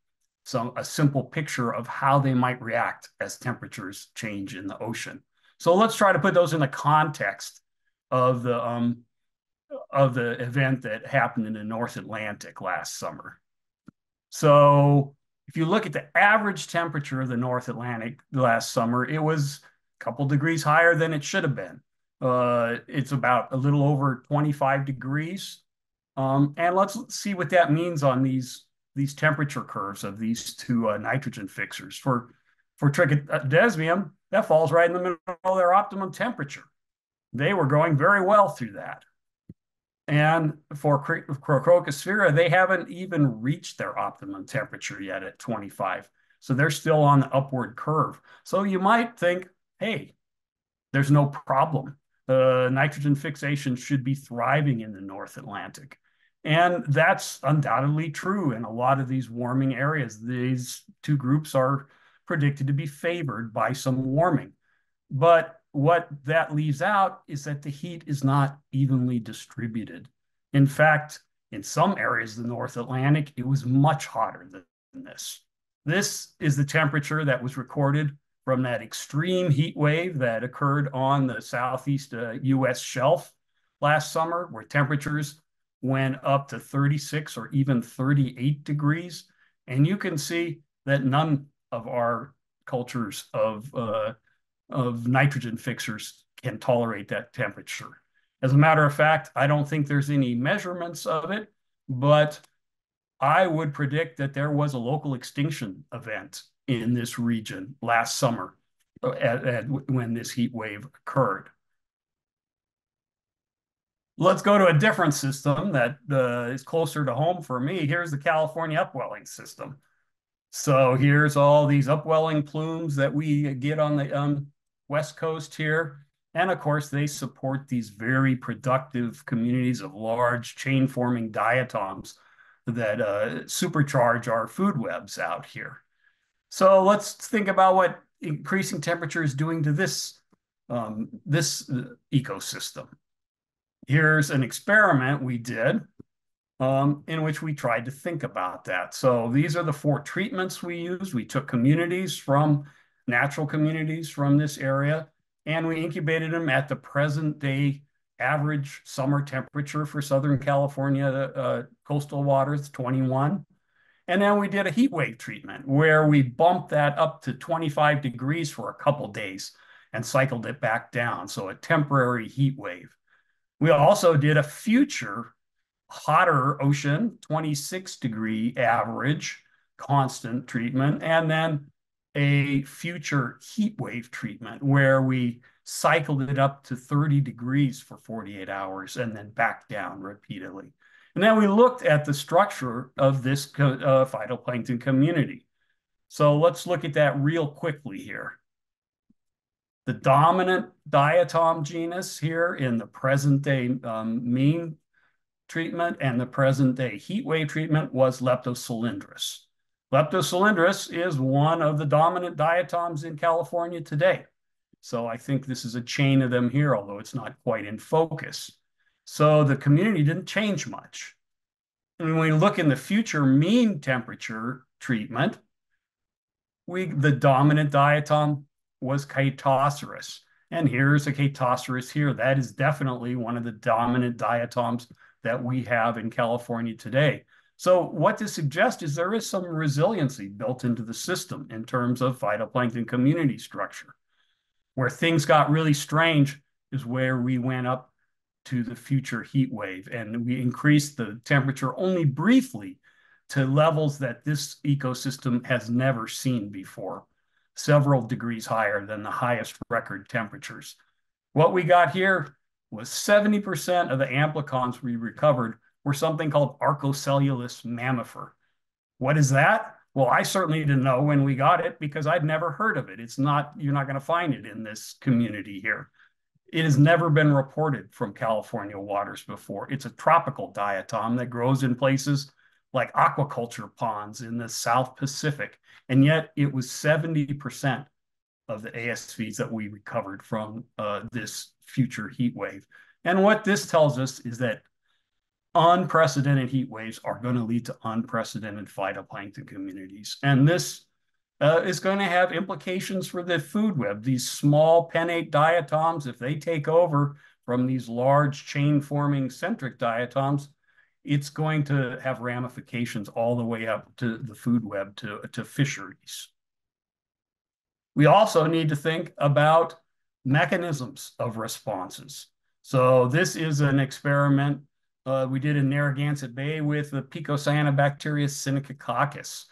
some a simple picture of how they might react as temperatures change in the ocean. So let's try to put those in the context of the um, of the event that happened in the North Atlantic last summer. So if you look at the average temperature of the North Atlantic last summer, it was a couple degrees higher than it should have been. Uh, it's about a little over 25 degrees. Um, and let's see what that means on these these temperature curves of these two uh, nitrogen fixers. For, for trichodesmium, that falls right in the middle of their optimum temperature. They were going very well through that. And for Crocosphaera, they haven't even reached their optimum temperature yet at 25. So they're still on the upward curve. So you might think, hey, there's no problem. Uh, nitrogen fixation should be thriving in the North Atlantic. And that's undoubtedly true in a lot of these warming areas. These two groups are predicted to be favored by some warming. But what that leaves out is that the heat is not evenly distributed. In fact, in some areas of the North Atlantic, it was much hotter than this. This is the temperature that was recorded from that extreme heat wave that occurred on the southeast uh, US shelf last summer, where temperatures went up to 36 or even 38 degrees. And you can see that none of our cultures of, uh, of nitrogen fixers can tolerate that temperature. As a matter of fact, I don't think there's any measurements of it, but I would predict that there was a local extinction event in this region last summer at, at, when this heat wave occurred. Let's go to a different system that uh, is closer to home for me. Here's the California upwelling system. So here's all these upwelling plumes that we get on the um, west coast here. And of course, they support these very productive communities of large chain forming diatoms that uh, supercharge our food webs out here. So let's think about what increasing temperature is doing to this, um, this uh, ecosystem here's an experiment we did um, in which we tried to think about that. So these are the four treatments we used. We took communities from natural communities from this area, and we incubated them at the present day average summer temperature for Southern California uh, coastal waters, 21. And then we did a heat wave treatment where we bumped that up to 25 degrees for a couple days and cycled it back down. So a temporary heat wave. We also did a future hotter ocean, 26 degree average constant treatment, and then a future heat wave treatment where we cycled it up to 30 degrees for 48 hours and then back down repeatedly. And then we looked at the structure of this uh, phytoplankton community. So let's look at that real quickly here. The dominant diatom genus here in the present day um, mean treatment and the present day heat wave treatment was Leptocylindrus. Leptocylindrus is one of the dominant diatoms in California today. So I think this is a chain of them here, although it's not quite in focus. So the community didn't change much. And when we look in the future mean temperature treatment, we the dominant diatom was Chaetoceros. And here's a Chaetoceros here. That is definitely one of the dominant diatoms that we have in California today. So what this suggests is there is some resiliency built into the system in terms of phytoplankton community structure. Where things got really strange is where we went up to the future heat wave and we increased the temperature only briefly to levels that this ecosystem has never seen before several degrees higher than the highest record temperatures. What we got here was 70% of the amplicons we recovered were something called Arcocellulus mammifer. What is that? Well, I certainly didn't know when we got it because I'd never heard of it. It's not, you're not going to find it in this community here. It has never been reported from California waters before. It's a tropical diatom that grows in places like aquaculture ponds in the South Pacific. And yet it was 70% of the ASVs that we recovered from uh, this future heat wave. And what this tells us is that unprecedented heat waves are going to lead to unprecedented phytoplankton communities. And this uh, is going to have implications for the food web. These small pennate diatoms, if they take over from these large chain-forming centric diatoms, it's going to have ramifications all the way up to the food web, to, to fisheries. We also need to think about mechanisms of responses. So this is an experiment uh, we did in Narragansett Bay with the Picocyanobacteria synechococcus.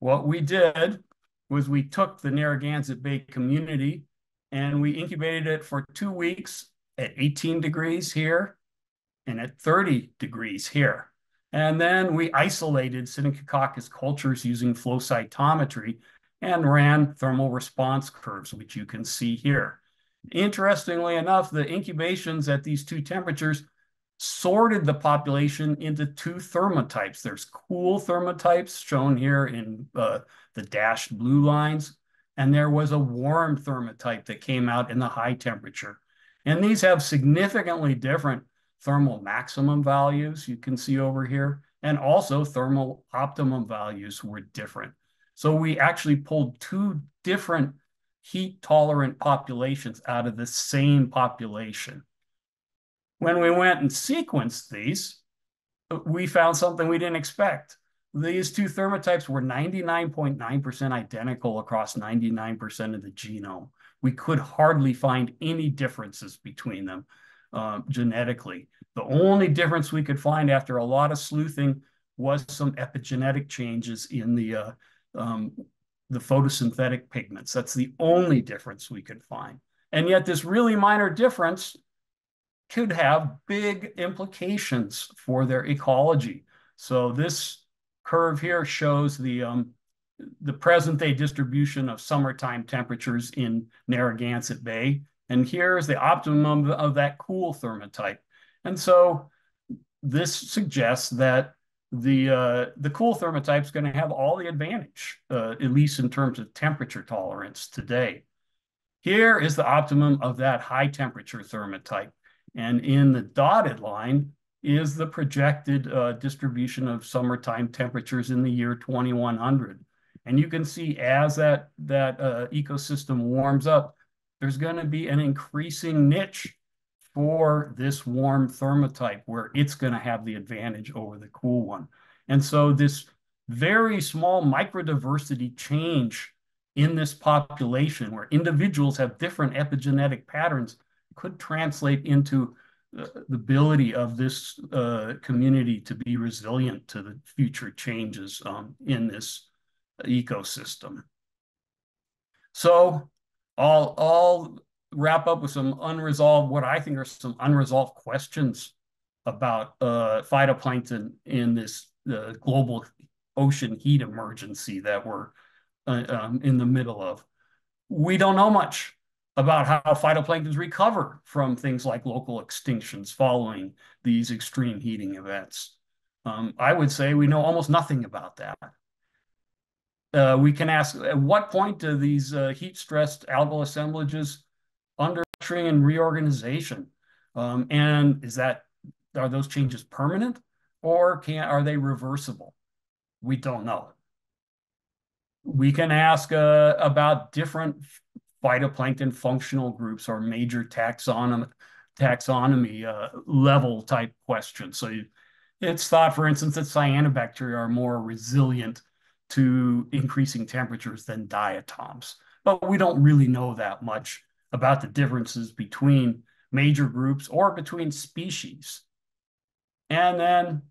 What we did was we took the Narragansett Bay community and we incubated it for two weeks at 18 degrees here and at 30 degrees here. And then we isolated Synechococcus cultures using flow cytometry and ran thermal response curves, which you can see here. Interestingly enough, the incubations at these two temperatures sorted the population into two thermotypes. There's cool thermotypes shown here in uh, the dashed blue lines, and there was a warm thermotype that came out in the high temperature. And these have significantly different thermal maximum values you can see over here, and also thermal optimum values were different. So we actually pulled two different heat tolerant populations out of the same population. When we went and sequenced these, we found something we didn't expect. These two thermotypes were 99.9% identical across 99% of the genome. We could hardly find any differences between them um, genetically. The only difference we could find after a lot of sleuthing was some epigenetic changes in the uh, um, the photosynthetic pigments. That's the only difference we could find. And yet this really minor difference could have big implications for their ecology. So this curve here shows the, um, the present day distribution of summertime temperatures in Narragansett Bay. And here is the optimum of that cool thermotype. And so this suggests that the uh, the cool thermotype is going to have all the advantage, uh, at least in terms of temperature tolerance today. Here is the optimum of that high temperature thermotype. And in the dotted line is the projected uh, distribution of summertime temperatures in the year 2100. And you can see as that, that uh, ecosystem warms up, there's going to be an increasing niche for this warm thermotype where it's going to have the advantage over the cool one. And so this very small microdiversity change in this population where individuals have different epigenetic patterns could translate into uh, the ability of this uh, community to be resilient to the future changes um, in this ecosystem. So I'll, I'll wrap up with some unresolved, what I think are some unresolved questions about uh, phytoplankton in this uh, global ocean heat emergency that we're uh, um, in the middle of. We don't know much about how phytoplanktons recover from things like local extinctions following these extreme heating events. Um, I would say we know almost nothing about that. Uh, we can ask, at what point do these uh, heat-stressed algal assemblages under and reorganization? Um, and is that, are those changes permanent or can, are they reversible? We don't know. We can ask uh, about different phytoplankton functional groups or major taxonomy taxonomy uh, level type questions. So you, it's thought, for instance, that cyanobacteria are more resilient to increasing temperatures than diatoms. But we don't really know that much about the differences between major groups or between species. And then,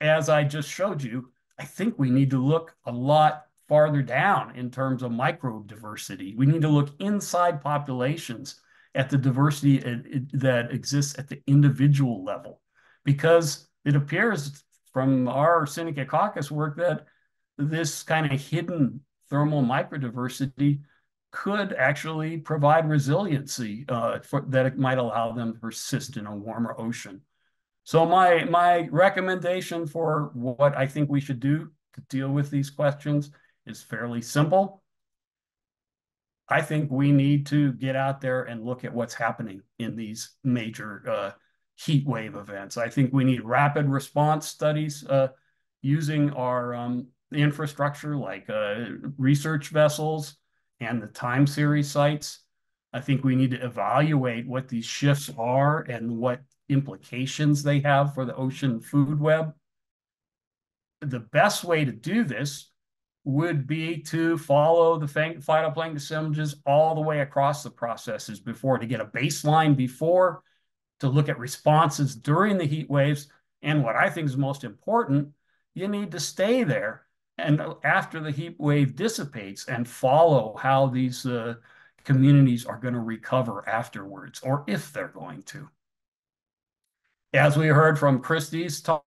as I just showed you, I think we need to look a lot farther down in terms of microbe diversity. We need to look inside populations at the diversity that exists at the individual level. Because it appears from our Synechococcus work that this kind of hidden thermal microdiversity could actually provide resiliency uh, for, that it might allow them to persist in a warmer ocean. So my, my recommendation for what I think we should do to deal with these questions is fairly simple. I think we need to get out there and look at what's happening in these major uh, heat wave events. I think we need rapid response studies uh, using our um, infrastructure like uh, research vessels and the time series sites. I think we need to evaluate what these shifts are and what implications they have for the ocean food web. The best way to do this would be to follow the phytoplankton images all the way across the processes before to get a baseline before, to look at responses during the heat waves. And what I think is most important, you need to stay there and after the heat wave dissipates and follow how these uh, communities are going to recover afterwards, or if they're going to. As we heard from Kristy's talk,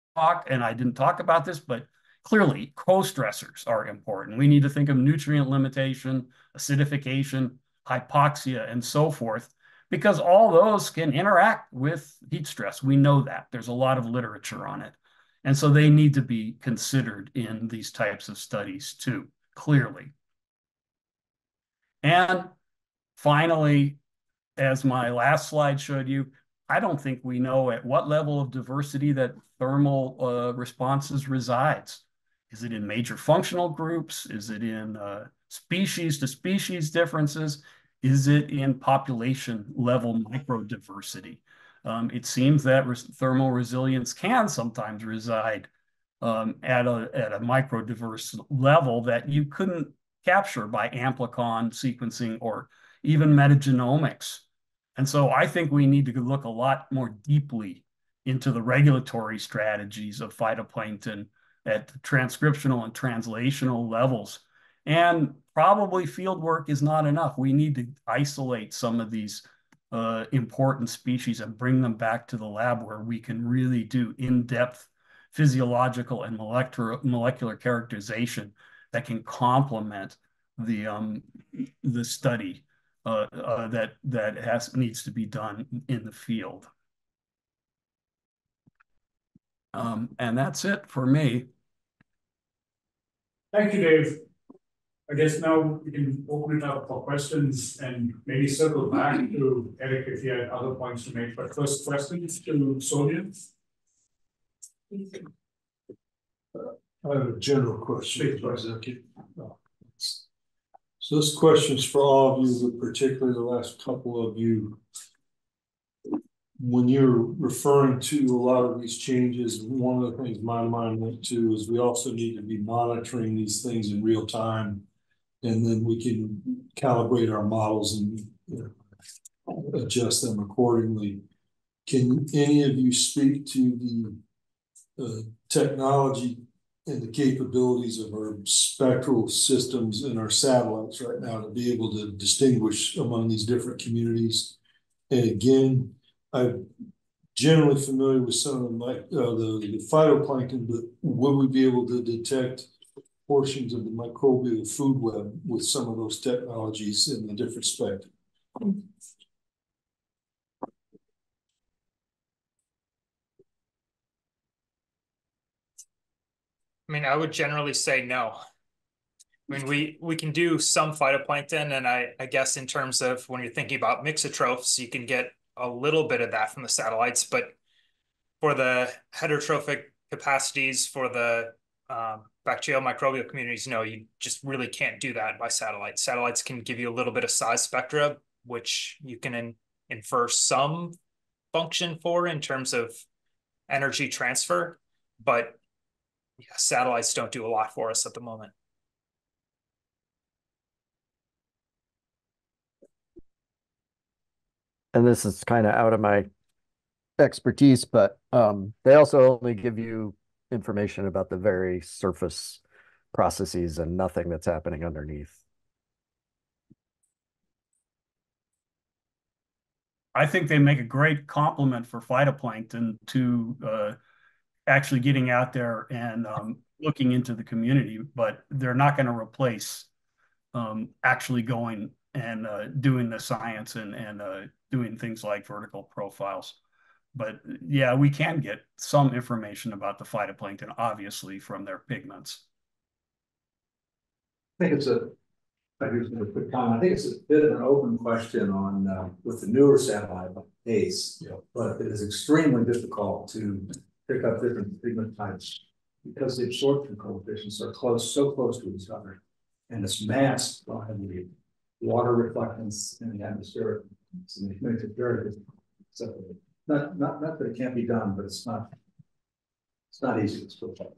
and I didn't talk about this, but Clearly, co-stressors are important. We need to think of nutrient limitation, acidification, hypoxia, and so forth, because all those can interact with heat stress. We know that. There's a lot of literature on it. And so they need to be considered in these types of studies too, clearly. And finally, as my last slide showed you, I don't think we know at what level of diversity that thermal uh, responses resides. Is it in major functional groups? Is it in uh, species to species differences? Is it in population level microdiversity? Um, it seems that res thermal resilience can sometimes reside um, at a at a microdiverse level that you couldn't capture by amplicon sequencing or even metagenomics. And so I think we need to look a lot more deeply into the regulatory strategies of phytoplankton at transcriptional and translational levels. And probably field work is not enough. We need to isolate some of these uh, important species and bring them back to the lab where we can really do in-depth physiological and molecular, molecular characterization that can complement the, um, the study uh, uh, that, that has, needs to be done in the field. Um, and that's it for me. Thank you, Dave. I guess now we can open it up for questions and maybe circle back to Eric if he had other points to make. But first questions to Sonya. I have a general question. So this question is for all of you, but particularly the last couple of you when you're referring to a lot of these changes, one of the things my mind went to is we also need to be monitoring these things in real time. And then we can calibrate our models and you know, adjust them accordingly. Can any of you speak to the uh, technology and the capabilities of our spectral systems and our satellites right now to be able to distinguish among these different communities? And again, I'm generally familiar with some of the, uh, the, the phytoplankton, but would we be able to detect portions of the microbial food web with some of those technologies in the different spectrum? I mean, I would generally say no. I mean, we we can do some phytoplankton, and I I guess in terms of when you're thinking about mixotrophs, you can get a little bit of that from the satellites, but for the heterotrophic capacities for the um, bacterial microbial communities, no, you just really can't do that by satellite. Satellites can give you a little bit of size spectra, which you can in, infer some function for in terms of energy transfer, but yeah, satellites don't do a lot for us at the moment. And this is kind of out of my expertise, but um, they also only give you information about the very surface processes and nothing that's happening underneath. I think they make a great complement for phytoplankton to uh, actually getting out there and um, looking into the community, but they're not going to replace um, actually going and uh, doing the science and, and uh, doing things like vertical profiles. But yeah, we can get some information about the phytoplankton, obviously, from their pigments. I think it's a, I do a quick comment. I think it's a bit of an open question on, uh, with the newer satellite ACE. Yeah. But it is extremely difficult to pick up different pigment types because the absorption coefficients are close, so close to each other. And it's masked by the water reflectance in the atmosphere. So it makes it very difficult. Not, not, not that it can't be done, but it's not, it's not easy. It's still tough.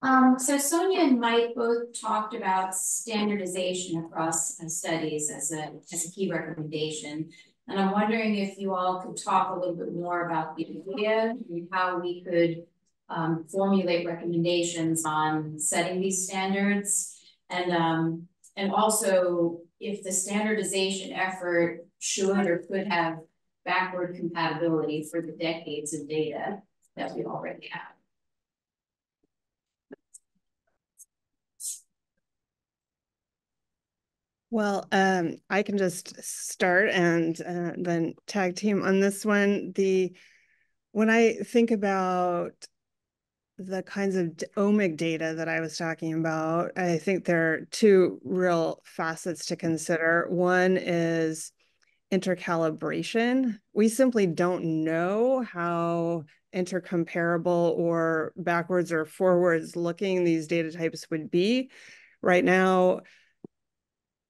Um, so Sonya and Mike both talked about standardization across uh, studies as a, as a key recommendation. And I'm wondering if you all could talk a little bit more about the idea and how we could um, formulate recommendations on setting these standards. And, um, and also if the standardization effort should or could have backward compatibility for the decades of data that we already have. Well, um, I can just start and uh, then tag team on this one. The when I think about the kinds of omic data that I was talking about, I think there are two real facets to consider. One is intercalibration. We simply don't know how intercomparable or backwards or forwards looking these data types would be. Right now,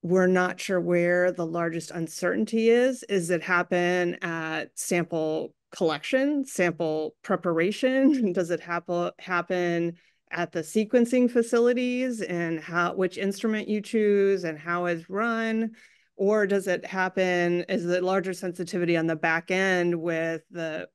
we're not sure where the largest uncertainty is. Is it happen at sample collection, sample preparation? Does it happen happen at the sequencing facilities and how which instrument you choose and how it's run? Or does it happen, is it larger sensitivity on the back end with the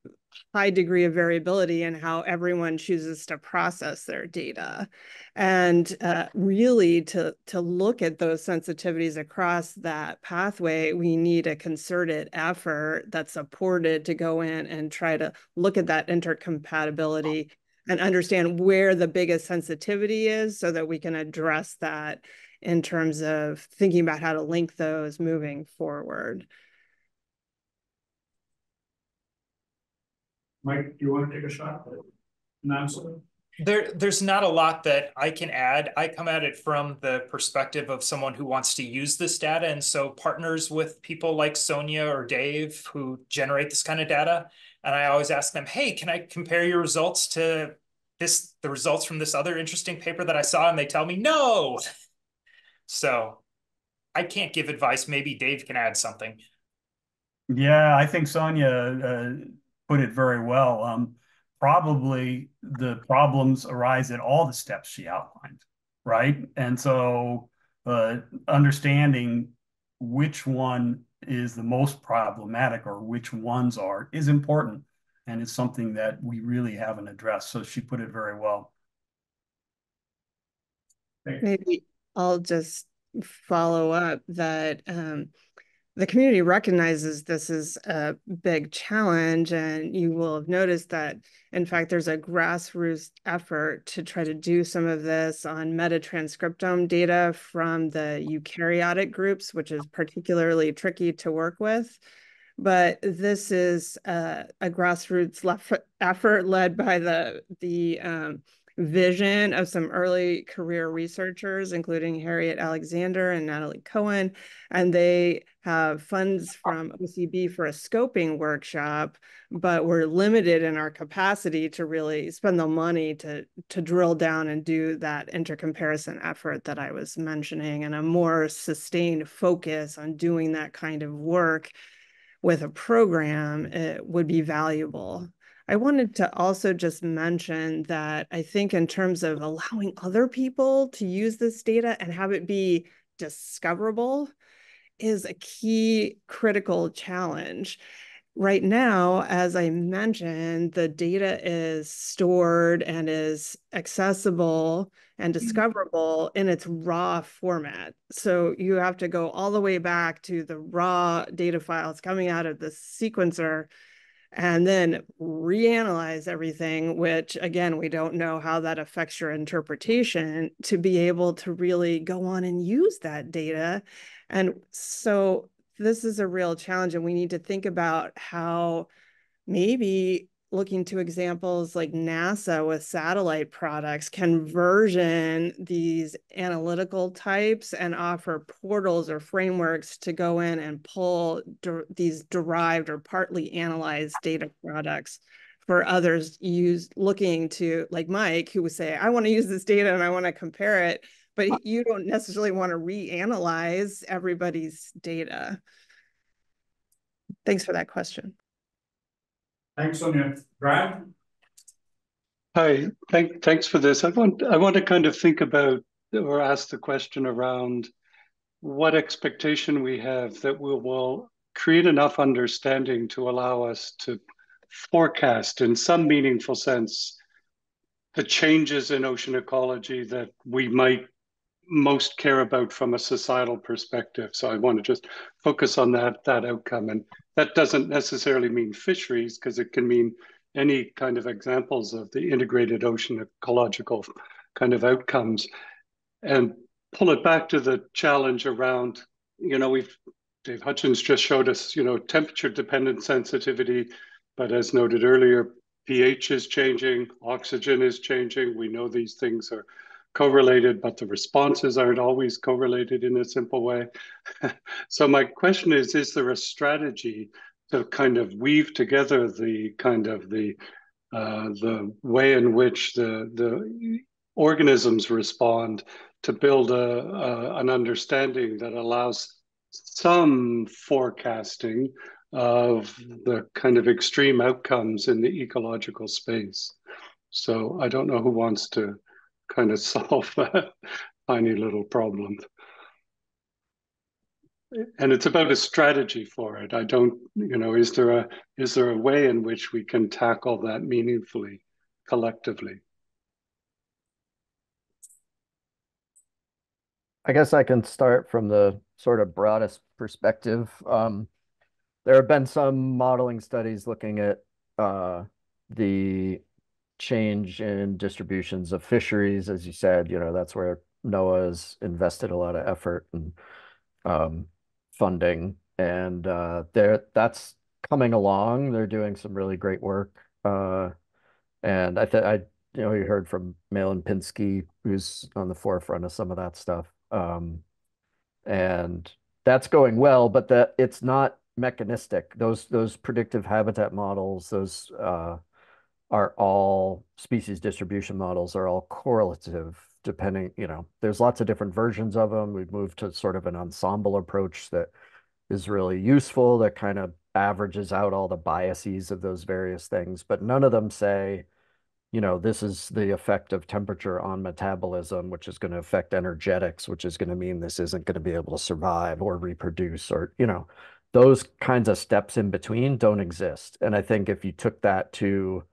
high degree of variability in how everyone chooses to process their data? And uh, really to, to look at those sensitivities across that pathway, we need a concerted effort that's supported to go in and try to look at that intercompatibility and understand where the biggest sensitivity is so that we can address that in terms of thinking about how to link those moving forward. Mike, do you want to take a shot at There, there's not a lot that I can add. I come at it from the perspective of someone who wants to use this data. And so partners with people like Sonya or Dave who generate this kind of data. And I always ask them, hey, can I compare your results to this, the results from this other interesting paper that I saw? And they tell me, no, so I can't give advice. Maybe Dave can add something. Yeah, I think Sonya uh, put it very well. Um, probably the problems arise at all the steps she outlined, right? And so uh, understanding which one is the most problematic or which ones are is important. And it's something that we really haven't addressed. So she put it very well. Maybe I'll just follow up that um, the community recognizes this is a big challenge and you will have noticed that in fact there's a grassroots effort to try to do some of this on metatranscriptome data from the eukaryotic groups which is particularly tricky to work with. But this is a, a grassroots effort led by the the um, vision of some early career researchers, including Harriet Alexander and Natalie Cohen. And they have funds from OCB for a scoping workshop, but we're limited in our capacity to really spend the money to, to drill down and do that intercomparison effort that I was mentioning and a more sustained focus on doing that kind of work with a program it would be valuable. I wanted to also just mention that I think in terms of allowing other people to use this data and have it be discoverable is a key critical challenge. right now, as I mentioned, the data is stored and is accessible and mm-hmm. discoverable in its raw format. So you have to go all the way back to the raw data files coming out of the sequencer and then reanalyze everything, which again, we don't know how that affects your interpretation to be able to really go on and use that data. And so this is a real challenge, and we need to think about how maybe looking to examples like NASA with satellite products can version these analytical types and offer portals or frameworks to go in and pull de these derived or partly analyzed data products for others use looking to like Mike who would say I want to use this data and I want to compare it but you don't necessarily want to reanalyze everybody's data. Thanks for that question. Thanks, Sonya. Brad? Hi, thank, thanks for this. I want, I want to kind of think about or ask the question around what expectation we have that we will create enough understanding to allow us to forecast in some meaningful sense the changes in ocean ecology that we might most care about from a societal perspective. So I want to just focus on that that outcome. And that doesn't necessarily mean fisheries, because it can mean any kind of examples of the integrated ocean ecological kind of outcomes. And pull it back to the challenge around, you know, we've Dave Hutchins just showed us, you know, temperature dependent sensitivity, but as noted earlier, pH is changing, oxygen is changing. We know these things are correlated, but the responses aren't always correlated in a simple way. so my question is, is there a strategy to kind of weave together the kind of the uh, the way in which the the organisms respond to build a, a an understanding that allows some forecasting of the kind of extreme outcomes in the ecological space. So I don't know who wants to kind of solve that tiny little problem. And it's about a strategy for it. I don't, you know, is there a is there a way in which we can tackle that meaningfully, collectively? I guess I can start from the sort of broadest perspective. Um, there have been some modeling studies looking at uh, the change in distributions of fisheries, as you said, you know, that's where NOAA's invested a lot of effort and um, funding, and uh, there that's coming along. They're doing some really great work, uh, and I think I you know you heard from Malin Pinsky, who's on the forefront of some of that stuff, um, and that's going well, but that it's not mechanistic. Those those predictive habitat models, those uh, are all species distribution models are all correlative depending, you know, there's lots of different versions of them. We've moved to sort of an ensemble approach that is really useful that kind of averages out all the biases of those various things, but none of them say, you know, this is the effect of temperature on metabolism, which is going to affect energetics, which is going to mean this isn't going to be able to survive or reproduce or, you know, those kinds of steps in between don't exist. And I think if you took that to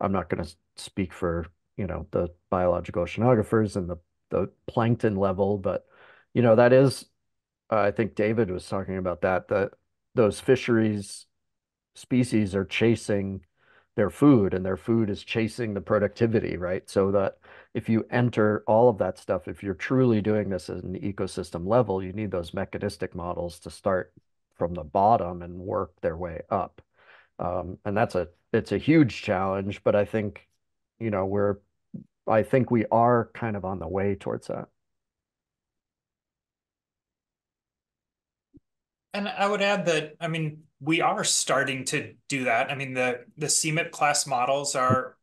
I'm not going to speak for, you know, the biological oceanographers and the, the plankton level, but, you know, that is, uh, I think David was talking about that, that those fisheries species are chasing their food and their food is chasing the productivity, right? So that if you enter all of that stuff, if you're truly doing this at an ecosystem level, you need those mechanistic models to start from the bottom and work their way up. Um, and that's a it's a huge challenge, but I think, you know, we're I think we are kind of on the way towards that. And I would add that, I mean, we are starting to do that. I mean, the the CMIP class models are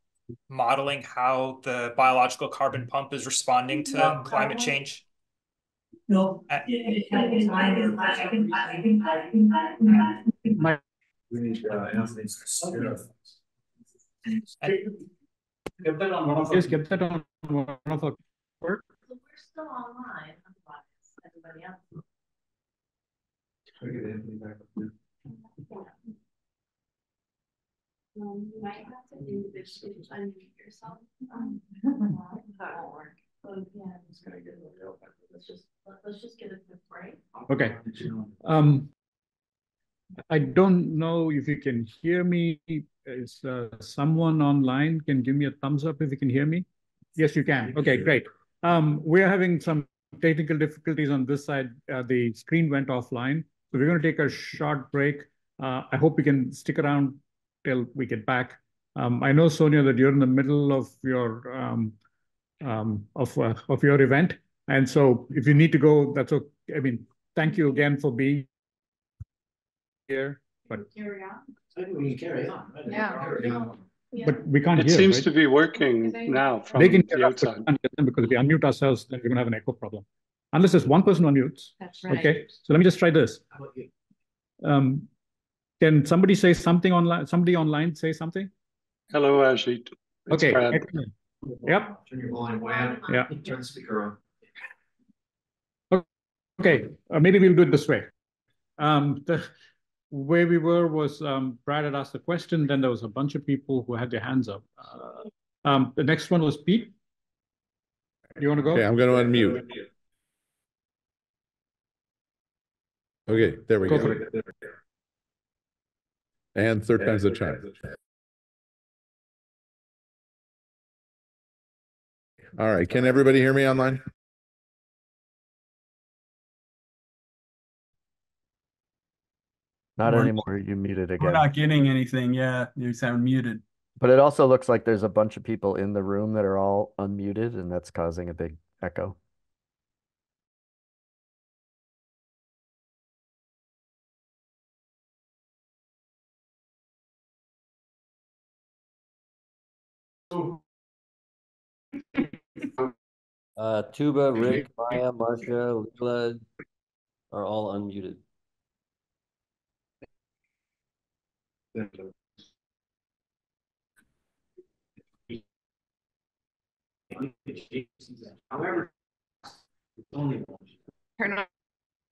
modeling how the biological carbon pump is responding to climate change. No. Uh, My We need, uh, Anthony's. Get that on one of Just get that on one of the work. We're still online, otherwise, everybody else. Look at Anthony back up. Um, you might have to individually unmute yourself. Um, That won't work. Oh, yeah, I'm just gonna get it real quick. Let's just, let- let's just get a quick break. Okay. Um. I don't know if you can hear me. Is uh, someone online can give me a thumbs up if you can hear me? Yes, you can. Okay, great. Um, we're having some technical difficulties on this side. Uh, the screen went offline. So we're gonna take a short break. Uh, I hope you can stick around till we get back. Um, I know, Sonya, that you're in the middle of your um, um, of uh, of your event, and so if you need to go, that's okay. I mean, thank you again for being here, but Carry on. We can carry on. Yeah. but we can't It hear. seems right? to be working now from They can hear the outside. we can't hear them because if we unmute ourselves, then we're gonna have an echo problem. Unless there's one person unmutes. That's right. Okay, so let me just try this. Um, can somebody say something online? Somebody online say something? Hello, Ajit. It's Okay, Brad. excellent. Yep. Turn your volume way up. Yeah. Turn the speaker on. Okay, uh, maybe we'll do it this way. Um, the where we were was um, Brad had asked a question, then there was a bunch of people who had their hands up. Uh, um, the next one was Pete. You want to go? Okay, I'm going to unmute. Okay, there we Go go. And third time's the charm. All right, can everybody hear me online? Not We're- anymore. You muted again. We're again. not getting anything. Yeah, you sound muted. But it also looks like there's a bunch of people in the room that are all unmuted, and that's causing a big echo. Uh, Tuba, Rick, Maya, Marcia, Leela are all unmuted. However. it's only one. turn on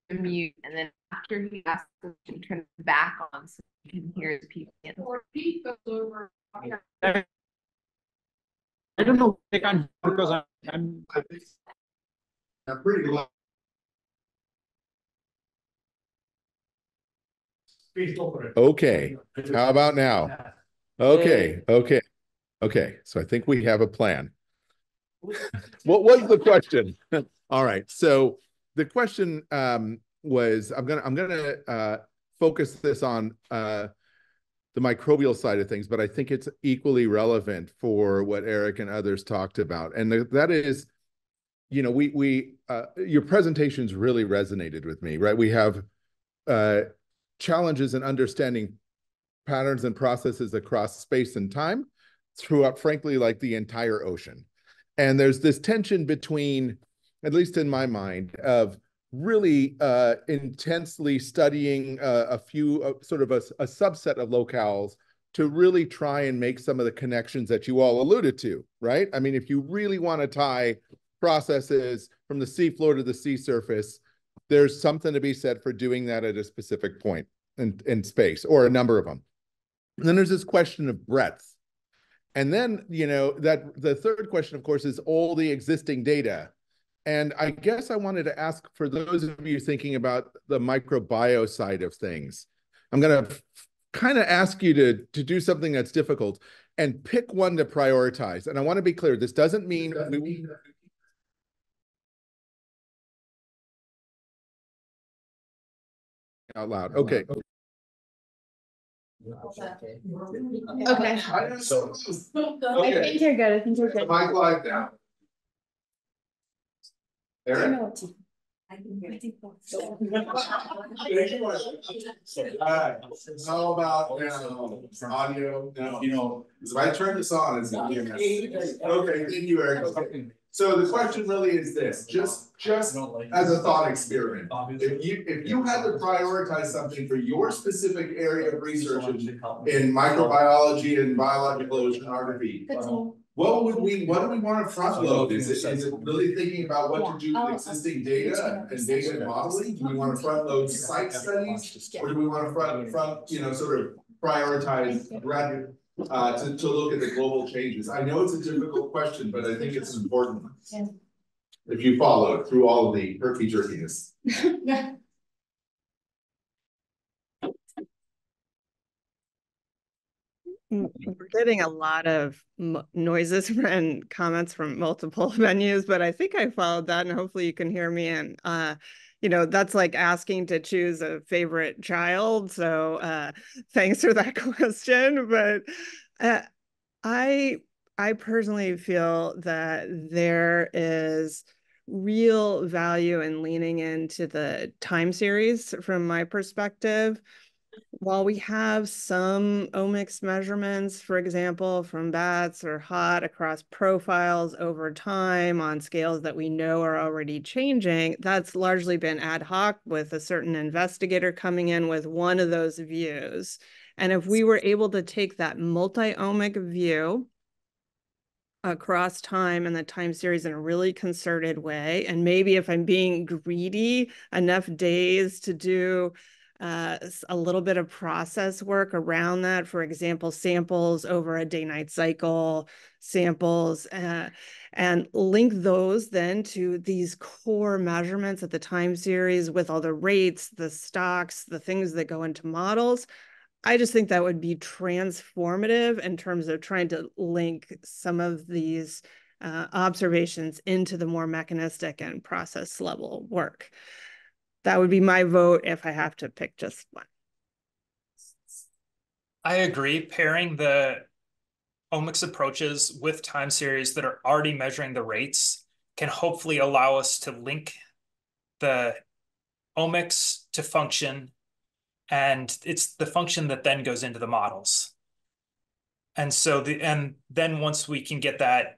the mute and then after he asks the question, turn it back on so you can hear the people. Or Pete goes over. I don't know. I can't because I'm, I'm I'm pretty low. Please go for it. Okay, how about now? Okay, okay, okay, so I think we have a plan. What was the question? All right, so the question um was, I'm gonna, I'm gonna uh focus this on uh the microbial side of things, but I think it's equally relevant for what Eric and others talked about. And th- that is, you know, we we uh your presentations really resonated with me, right? We have uh challenges in understanding patterns and processes across space and time throughout, frankly, like the entire ocean. And there's this tension between, at least in my mind, of really uh, intensely studying uh, a few, uh, sort of a, a subset of locales to really try and make some of the connections that you all alluded to, right? I mean, if you really want to tie processes from the seafloor to the sea surface, there's something to be said for doing that at a specific point in, in space or a number of them. And then there's this question of breadth. And then, you know, that the third question, of course, is all the existing data. And I guess I wanted to ask for those of you thinking about the microbiome side of things, I'm going to kind of ask you to, to do something that's difficult and pick one to prioritize. And I want to be clear, this doesn't mean we, out loud. Okay. Okay. So. I think you're good. I think you're good. Mic live now. Eric? I can hear you. Alright, how about now, audio, now, you know, if I turn this on, it's gonna be. Okay, thank you, Eric. So the question really is this, just, just as a thought experiment. If you, if you had to prioritize something for your specific area of research in, in microbiology and biological oceanography, what would we, what do we wanna front load? Is it, is it really thinking about what to do with existing data and data and modeling? Do we wanna front load site studies? Or do we wanna front, front, you know, sort of prioritize Brad, uh, to, to look at the global changes? I know it's a difficult question, but I think it's an important one. If you followed through all of the herky jerkiness. We're getting a lot of noises and comments from multiple venues, but I think I followed that and hopefully you can hear me. And, uh, you know, that's like asking to choose a favorite child. So uh, thanks for that question. But uh, I, I personally feel that there is real value in leaning into the time series from my perspective while we have some omics measurements, for example, from BATS or HOT across profiles over time on scales that we know are already changing, that's largely been ad hoc with a certain investigator coming in with one of those views. And if we were able to take that multi-omic view across time and the time series in a really concerted way, and maybe if I'm being greedy, enough days to do uh, a little bit of process work around that. For example, samples over a day night cycle, samples, uh, and link those then to these core measurements at the time series with all the rates, the stocks, the things that go into models. I just think that would be transformative in terms of trying to link some of these uh, observations into the more mechanistic and process level work that would be my vote if I have to pick just one. I agree. Pairing the omics approaches with time series that are already measuring the rates can hopefully allow us to link the omics to function and it's the function that then goes into the models. And so the and then once we can get that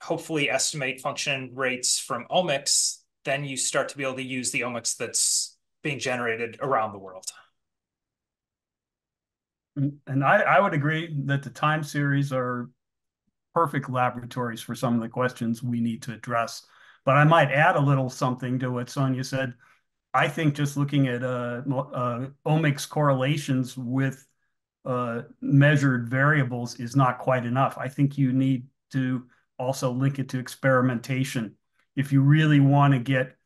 hopefully estimate function rates from omics, then you start to be able to use the omics that's being generated around the world. And I, I would agree that the time series are perfect laboratories for some of the questions we need to address. But I might add a little something to what Sonya said. I think just looking at uh, uh, omics correlations with uh, measured variables is not quite enough. I think you need to also link it to experimentation if you really want to get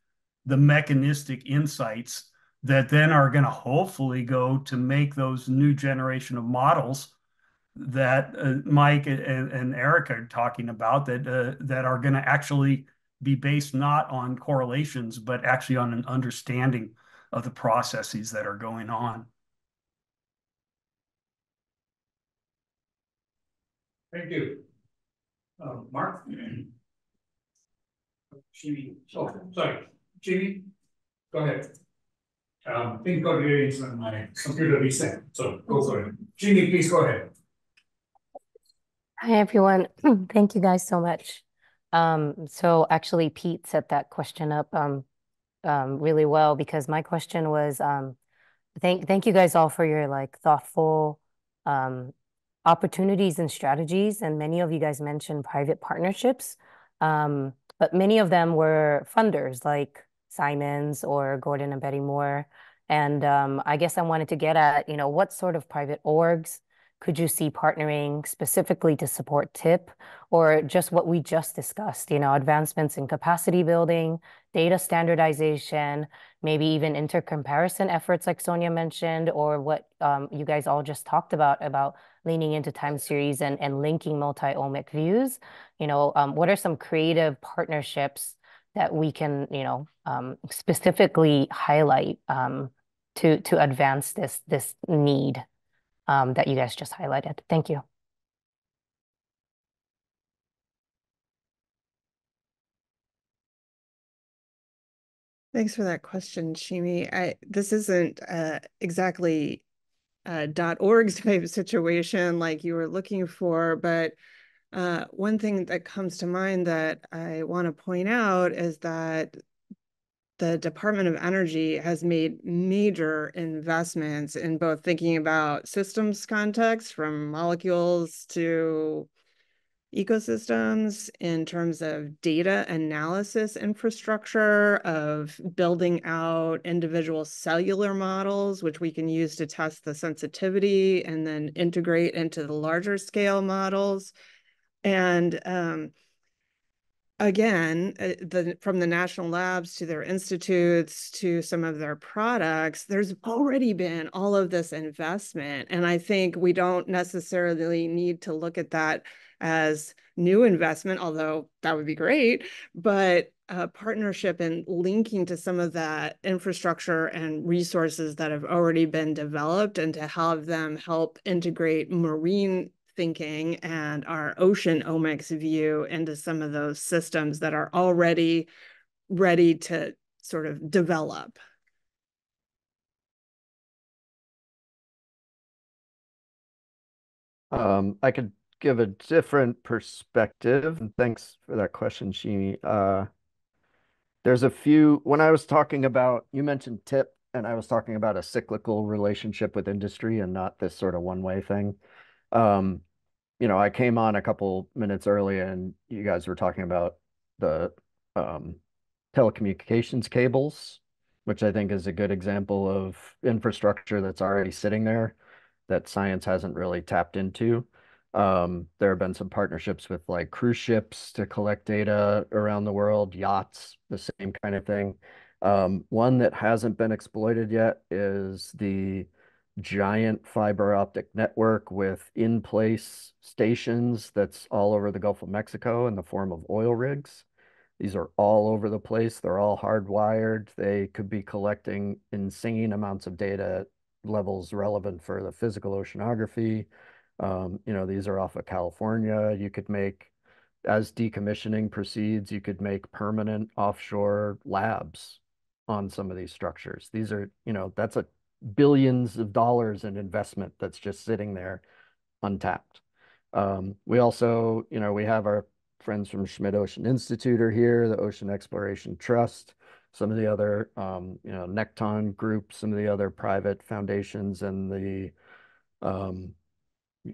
the mechanistic insights that then are going to hopefully go to make those new generation of models that uh, Mike and, and Eric are talking about that uh, that are going to actually be based not on correlations but actually on an understanding of the processes that are going on. Thank you. Uh, Mark? Jimmy, oh, sorry, Jimmy, go ahead. Um, things got variance on my computer reset, so go for it. Jimmy, please go ahead. Hi, everyone. Thank you guys so much. Um, so actually Pete set that question up um, um, really well because my question was um, thank thank you guys all for your like thoughtful um, opportunities and strategies. And many of you guys mentioned private partnerships. Um, but many of them were funders like Simons or Gordon and Betty Moore. And um, I guess I wanted to get at, you know, what sort of private orgs could you see partnering specifically to support TIP or just what we just discussed, you know, advancements in capacity building, data standardization, maybe even intercomparison efforts like Sonya mentioned, or what um, you guys all just talked about, about leaning into time series and, and linking multi-omic views. You know, um, what are some creative partnerships that we can, you know, um, specifically highlight um, to to advance this this need um, that you guys just highlighted? Thank you. Thanks for that question, Shimi. I, this isn't uh, exactly a .org type situation like you were looking for, but uh, one thing that comes to mind that I want to point out is that the Department of Energy has made major investments in both thinking about systems context from molecules to ecosystems in terms of data analysis infrastructure, of building out individual cellular models, which we can use to test the sensitivity and then integrate into the larger scale models. And um, again, uh, the, from the national labs to their institutes to some of their products, there's already been all of this investment. And I think we don't necessarily need to look at that as new investment, although that would be great, but a partnership and linking to some of that infrastructure and resources that have already been developed and to have them help integrate marine thinking and our ocean omics view into some of those systems that are already ready to sort of develop. Um, I could give a different perspective, and thanks for that question, Shimi. Uh, there's a few, when I was talking about, you mentioned TIP, and I was talking about a cyclical relationship with industry and not this sort of one-way thing. Um, you know, I came on a couple minutes early and you guys were talking about the um, telecommunications cables, which I think is a good example of infrastructure that's already sitting there that science hasn't really tapped into. Um, there have been some partnerships with like cruise ships to collect data around the world, yachts, the same kind of thing. Um, one that hasn't been exploited yet is the giant fiber optic network with in-place stations that's all over the Gulf of Mexico in the form of oil rigs. These are all over the place. They're all hardwired. They could be collecting insane amounts of data levels relevant for the physical oceanography. Um, you know, these are off of California. You could make, as decommissioning proceeds, you could make permanent offshore labs on some of these structures. These are, you know, that's a billions of dollars in investment that's just sitting there untapped. Um, we also, you know, we have our friends from Schmidt Ocean Institute are here, the Ocean Exploration Trust, some of the other, um, you know, Nekton Group, some of the other private foundations and the, um,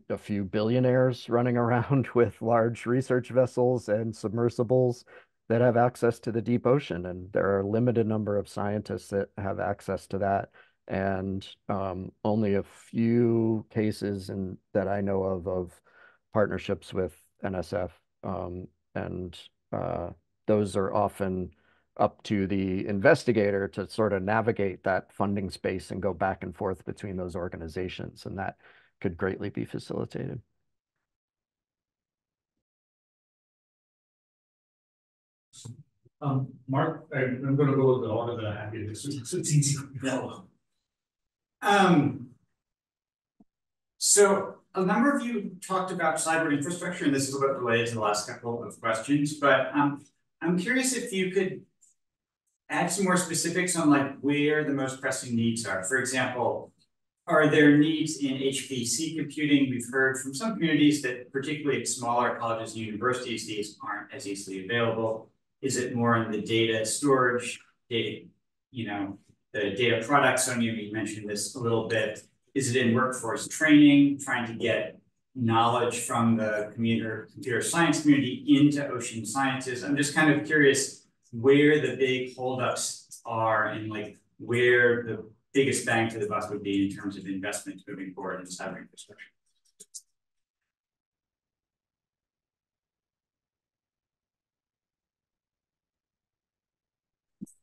a few billionaires running around with large research vessels and submersibles that have access to the deep ocean. And there are a limited number of scientists that have access to that and um, only a few cases in, that I know of of partnerships with NSF. Um, and uh, those are often up to the investigator to sort of navigate that funding space and go back and forth between those organizations. And that could greatly be facilitated. Um, Mark, I, I'm gonna go with the order that I have here, so it's easy to follow. Um. So a number of you talked about cyber infrastructure, and this is a bit related to the last couple of questions, but um, I'm curious if you could add some more specifics on like where the most pressing needs are. For example, are there needs in HPC computing? We've heard from some communities that particularly at smaller colleges and universities, these aren't as easily available. Is it more in the data storage, data, you know, the data products, Sonya, you mentioned this a little bit. Is it in workforce training, trying to get knowledge from the computer, computer science community into ocean sciences? I'm just kind of curious where the big holdups are and like where the biggest bang to the buck would be in terms of investment moving forward in cyber infrastructure.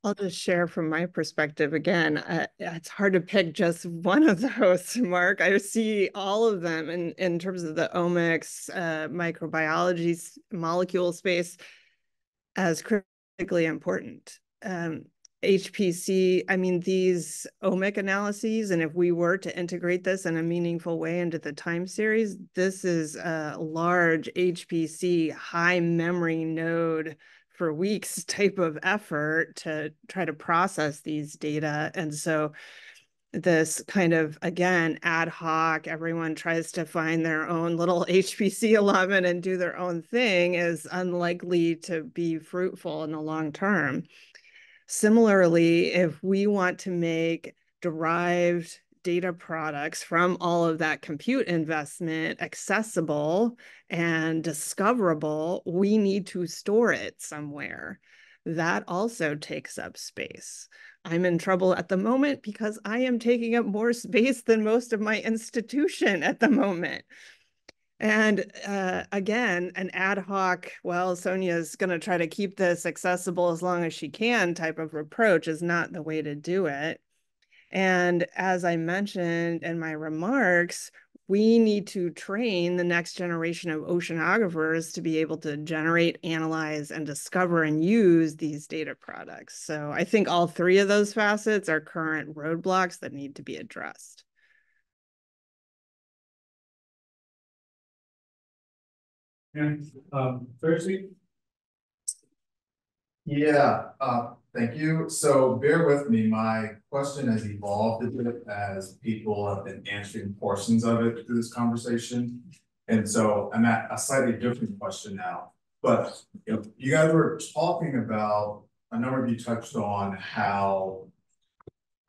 I'll just share from my perspective again. It's hard to pick just one of those, Mark. I see all of them in, in terms of the omics, uh, microbiology, molecule space as critically important. Um, HPC, I mean, these omic analyses, and if we were to integrate this in a meaningful way into the time series, this is a large HPC high memory node for weeks type of effort to try to process these data. And so this kind of again ad hoc everyone tries to find their own little hpc allotment and do their own thing is unlikely to be fruitful in the long term similarly if we want to make derived data products from all of that compute investment accessible and discoverable, we need to store it somewhere. That also takes up space. I'm in trouble at the moment because I am taking up more space than most of my institution at the moment. And uh, again, an ad hoc, well, Sonya's going to try to keep this accessible as long as she can type of approach is not the way to do it. And as I mentioned in my remarks, we need to train the next generation of oceanographers to be able to generate, analyze, and discover and use these data products. So I think all three of those facets are current roadblocks that need to be addressed. And um, Thursday? Yeah, uh, thank you. So bear with me, my question has evolved a bit as people have been answering portions of it through this conversation. And so I'm at a slightly different question now. But you know, you guys were talking about, a number of you touched on how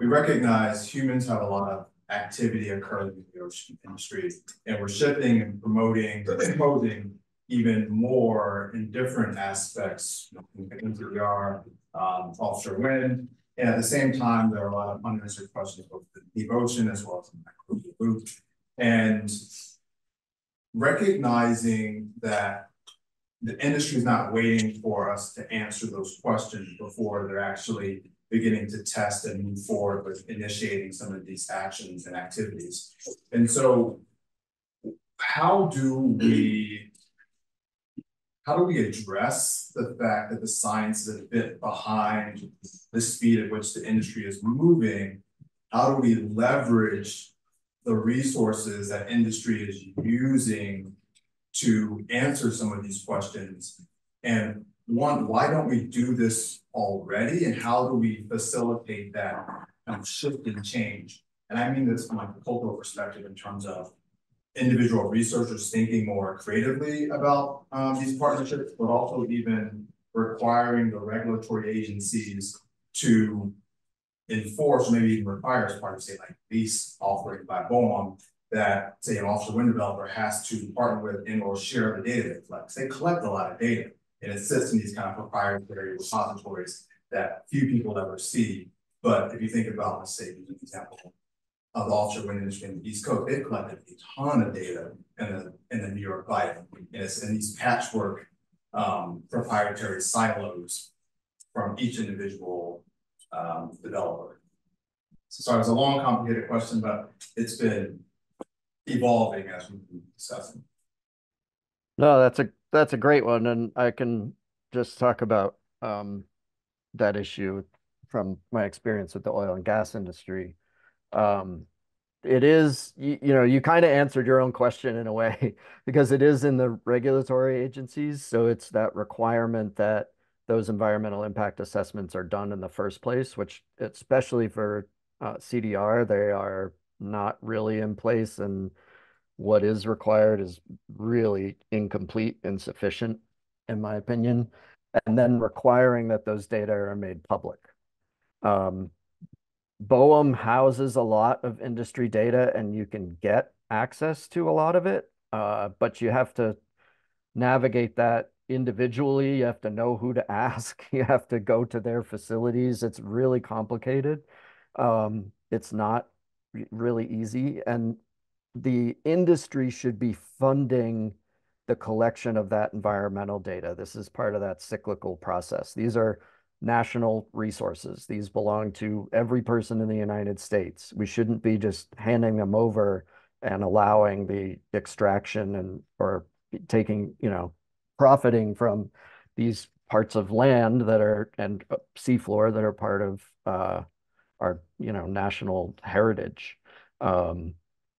we recognize humans have a lot of activity occurring in the ocean industry, and we're shifting and promoting, promoting even more in different aspects, NPR, um, offshore wind. And at the same time, there are a lot of unanswered questions about the deep ocean as well as the microbial loop. And recognizing that the industry is not waiting for us to answer those questions before they're actually beginning to test and move forward with initiating some of these actions and activities. And so how do we how do we address the fact that the science is a bit behind the speed at which the industry is moving? How do we leverage the resources that industry is using to answer some of these questions? And one, why don't we do this already? And how do we facilitate that kind of shift and change? And I mean this from like a cultural perspective in terms of individual researchers thinking more creatively about um, these partnerships, but also even requiring the regulatory agencies to enforce, maybe even require as part of say like lease offering by BOEM that say an offshore wind developer has to partner with and or share the data they. They collect a lot of data and sits in these kind of proprietary repositories that few people ever see. But if you think about, let's say, an example, of the offshore wind industry in the East Coast, they've collected a ton of data in the in the New York Bight. And it's in these patchwork um, proprietary silos from each individual um, developer. So sorry, it's a long, complicated question, but it's been evolving as we've been discussing. No, that's a that's a great one, and I can just talk about um, that issue from my experience with the oil and gas industry um, it is you, you know you kind of answered your own question in a way because it is in the regulatory agencies so it's that requirement that those environmental impact assessments are done in the first place which especially for uh, cdr they are not really in place and what is required is really incomplete insufficient in my opinion and then requiring that those data are made public. Um, BOEM houses a lot of industry data and you can get access to a lot of it, uh, but you have to navigate that individually. You have to know who to ask. You have to go to their facilities. It's really complicated. Um, it's not really easy. And the industry should be funding the collection of that environmental data. This is part of that cyclical process. These are national resources. These belong to every person in the United States. We shouldn't be just handing them over and allowing the extraction and or taking, you know, profiting from these parts of land that are and uh, seafloor that are part of uh, our, you know, national heritage. Um,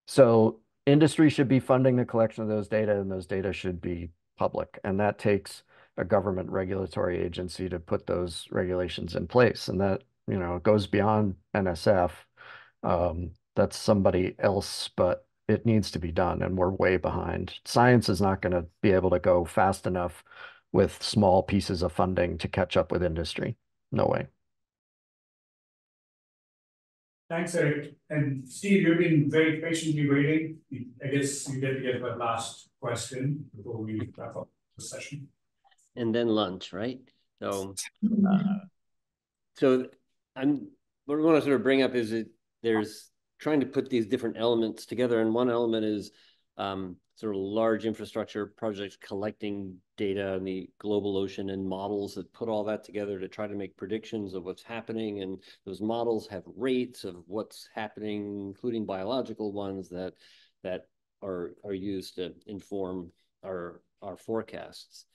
so industry should be funding the collection of those data and those data should be public. And that takes a government regulatory agency to put those regulations in place. And that, you know, goes beyond NSF. Um, that's somebody else, but it needs to be done and we're way behind. Science is not going to be able to go fast enough with small pieces of funding to catch up with industry. No way. Thanks, Eric. And Steve, you've been very patiently waiting. I guess you get to get the last question before we wrap up the session. And then lunch, right? So, uh, so I'm, what we want to sort of bring up is it, there's trying to put these different elements together. And one element is um, sort of large infrastructure projects collecting data in the global ocean and models that put all that together to try to make predictions of what's happening. And those models have rates of what's happening, including biological ones that that are are used to inform our our forecasts.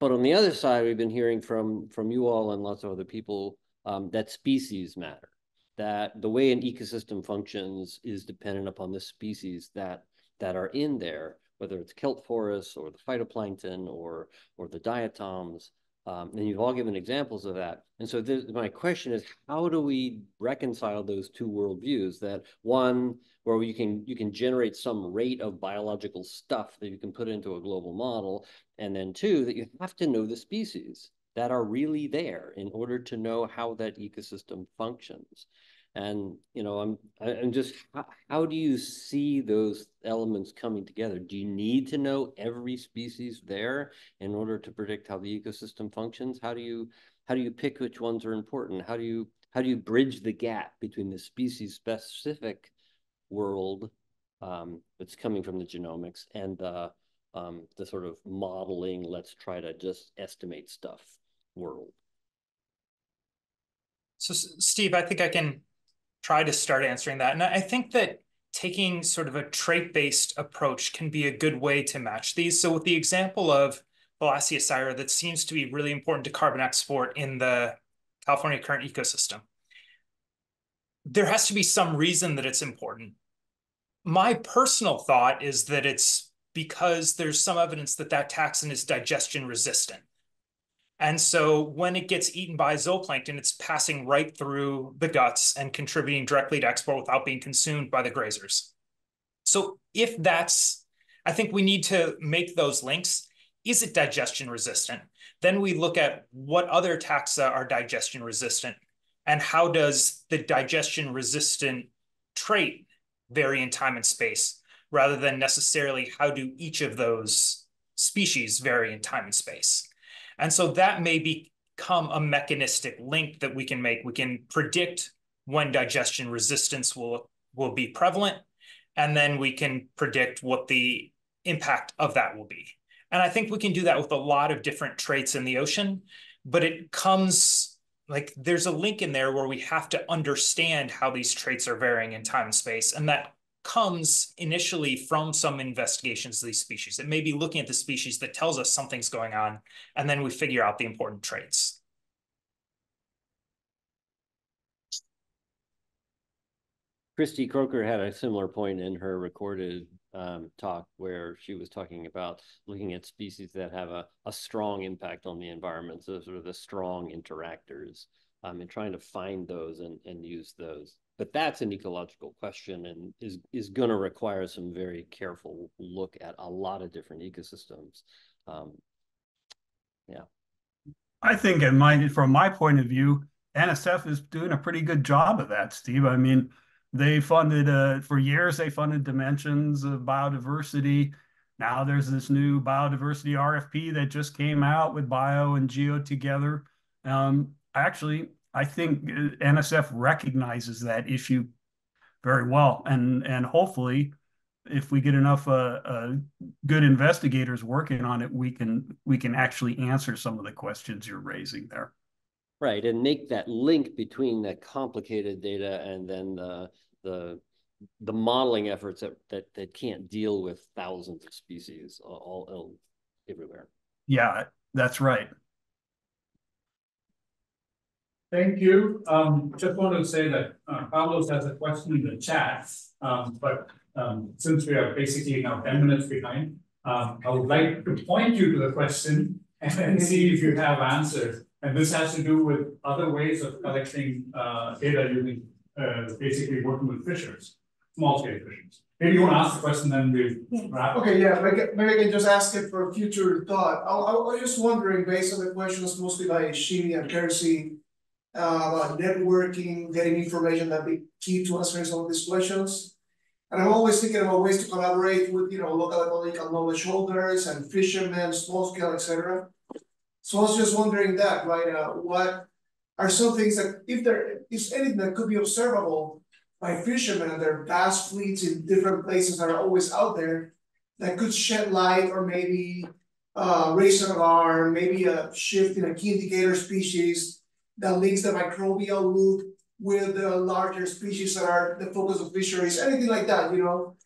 But on the other side, we've been hearing from from you all and lots of other people um, that species matter. That the way an ecosystem functions is dependent upon the species that that are in there, whether it's kelp forests or the phytoplankton or or the diatoms. Um, and you've all given examples of that. And so this, my question is, how do we reconcile those two worldviews? That one, where you can you can generate some rate of biological stuff that you can put into a global model, and then two, that you have to know the species that are really there in order to know how that ecosystem functions. And, you know, I'm, I'm just, how, how do you see those elements coming together? Do you need to know every species there in order to predict how the ecosystem functions? How do you, how do you pick which ones are important? How do you, how do you bridge the gap between the species specific world um, that's coming from the genomics and the, um, the sort of modeling, let's try to just estimate stuff world? So Steve, I think I can try to start answering that. And I think that taking sort of a trait-based approach can be a good way to match these. So with the example of Thalassiosira that seems to be really important to carbon export in the California current ecosystem, there has to be some reason that it's important. My personal thought is that it's because there's some evidence that that taxon is digestion resistant. And so when it gets eaten by zooplankton, it's passing right through the guts and contributing directly to export without being consumed by the grazers. So if that's, I think we need to make those links. Is it digestion resistant? Then we look at what other taxa are digestion resistant and how does the digestion resistant trait vary in time and space rather than necessarily how do each of those species vary in time and space. And so that may become a mechanistic link that we can make. We can predict when digestion resistance will, will be prevalent, and then we can predict what the impact of that will be. And I think we can do that with a lot of different traits in the ocean, but it comes like there's a link in there where we have to understand how these traits are varying in time and space. And that comes initially from some investigations of these species. It may be looking at the species that tells us something's going on, and then we figure out the important traits. Kristy Kroeker had a similar point in her recorded um, talk where she was talking about looking at species that have a, a strong impact on the environment, so sort of the strong interactors, um, and trying to find those and, and use those but that's an ecological question and is is going to require some very careful look at a lot of different ecosystems. Um, yeah. I think, in my from my point of view, NSF is doing a pretty good job of that, Steve. I mean, they funded uh, for years. They funded dimensions of biodiversity. Now there's this new biodiversity RFP that just came out with bio and geo together. Um, actually, I think uh, NSF recognizes that issue very well, and and hopefully, if we get enough uh, uh, good investigators working on it, we can we can actually answer some of the questions you're raising there. Right, and make that link between the complicated data and then the the the modeling efforts that that, that can't deal with thousands of species all, all everywhere. Yeah, that's right. Thank you. Um, just wanted to say that uh, Carlos has a question in the chat, um, but um, since we are basically now ten minutes behind, um, I would like to point you to the question and then see if you have answers. And this has to do with other ways of collecting uh, data using uh, basically working with fishers, small scale fishers. Maybe you want to ask the question, then we wrap. Okay, yeah, maybe, maybe I can just ask it for future thought. I, I was just wondering, based on the questions mostly by Shini and Kersey, Uh, about networking, getting information that be key to answering some of these questions. And I'm always thinking about ways to collaborate with, you know, local ecological knowledge holders and fishermen, small scale, etc. So I was just wondering that, right, uh, what are some things that, if there is anything that could be observable by fishermen and their vast fleets in different places that are always out there that could shed light or maybe uh, raise an alarm, maybe a shift in a key indicator species that links the microbial loop with the larger species that are the focus of fisheries, anything like that, you know,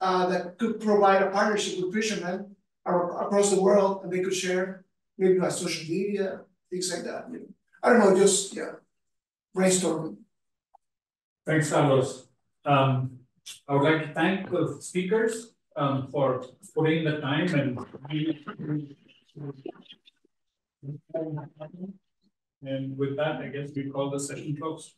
uh, that could provide a partnership with fishermen across the world and they could share maybe by social media, things like that. You know. I don't know, just yeah, brainstorming. Thanks, Carlos. Um, I would like to thank the speakers um for putting the time and. And with that, I guess we call the session closed.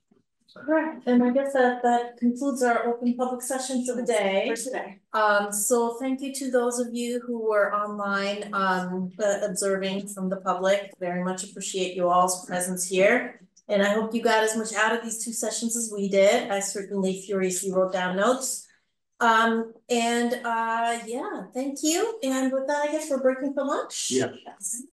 Correct, and I guess that that concludes our open public session for the day. For today. Um, so thank you to those of you who were online, um, uh, observing from the public. Very much appreciate you all's presence here. And I hope you got as much out of these two sessions as we did. I certainly furiously wrote down notes. Um, and uh, yeah, thank you. And with that, I guess we're breaking for lunch. Yeah. Yes.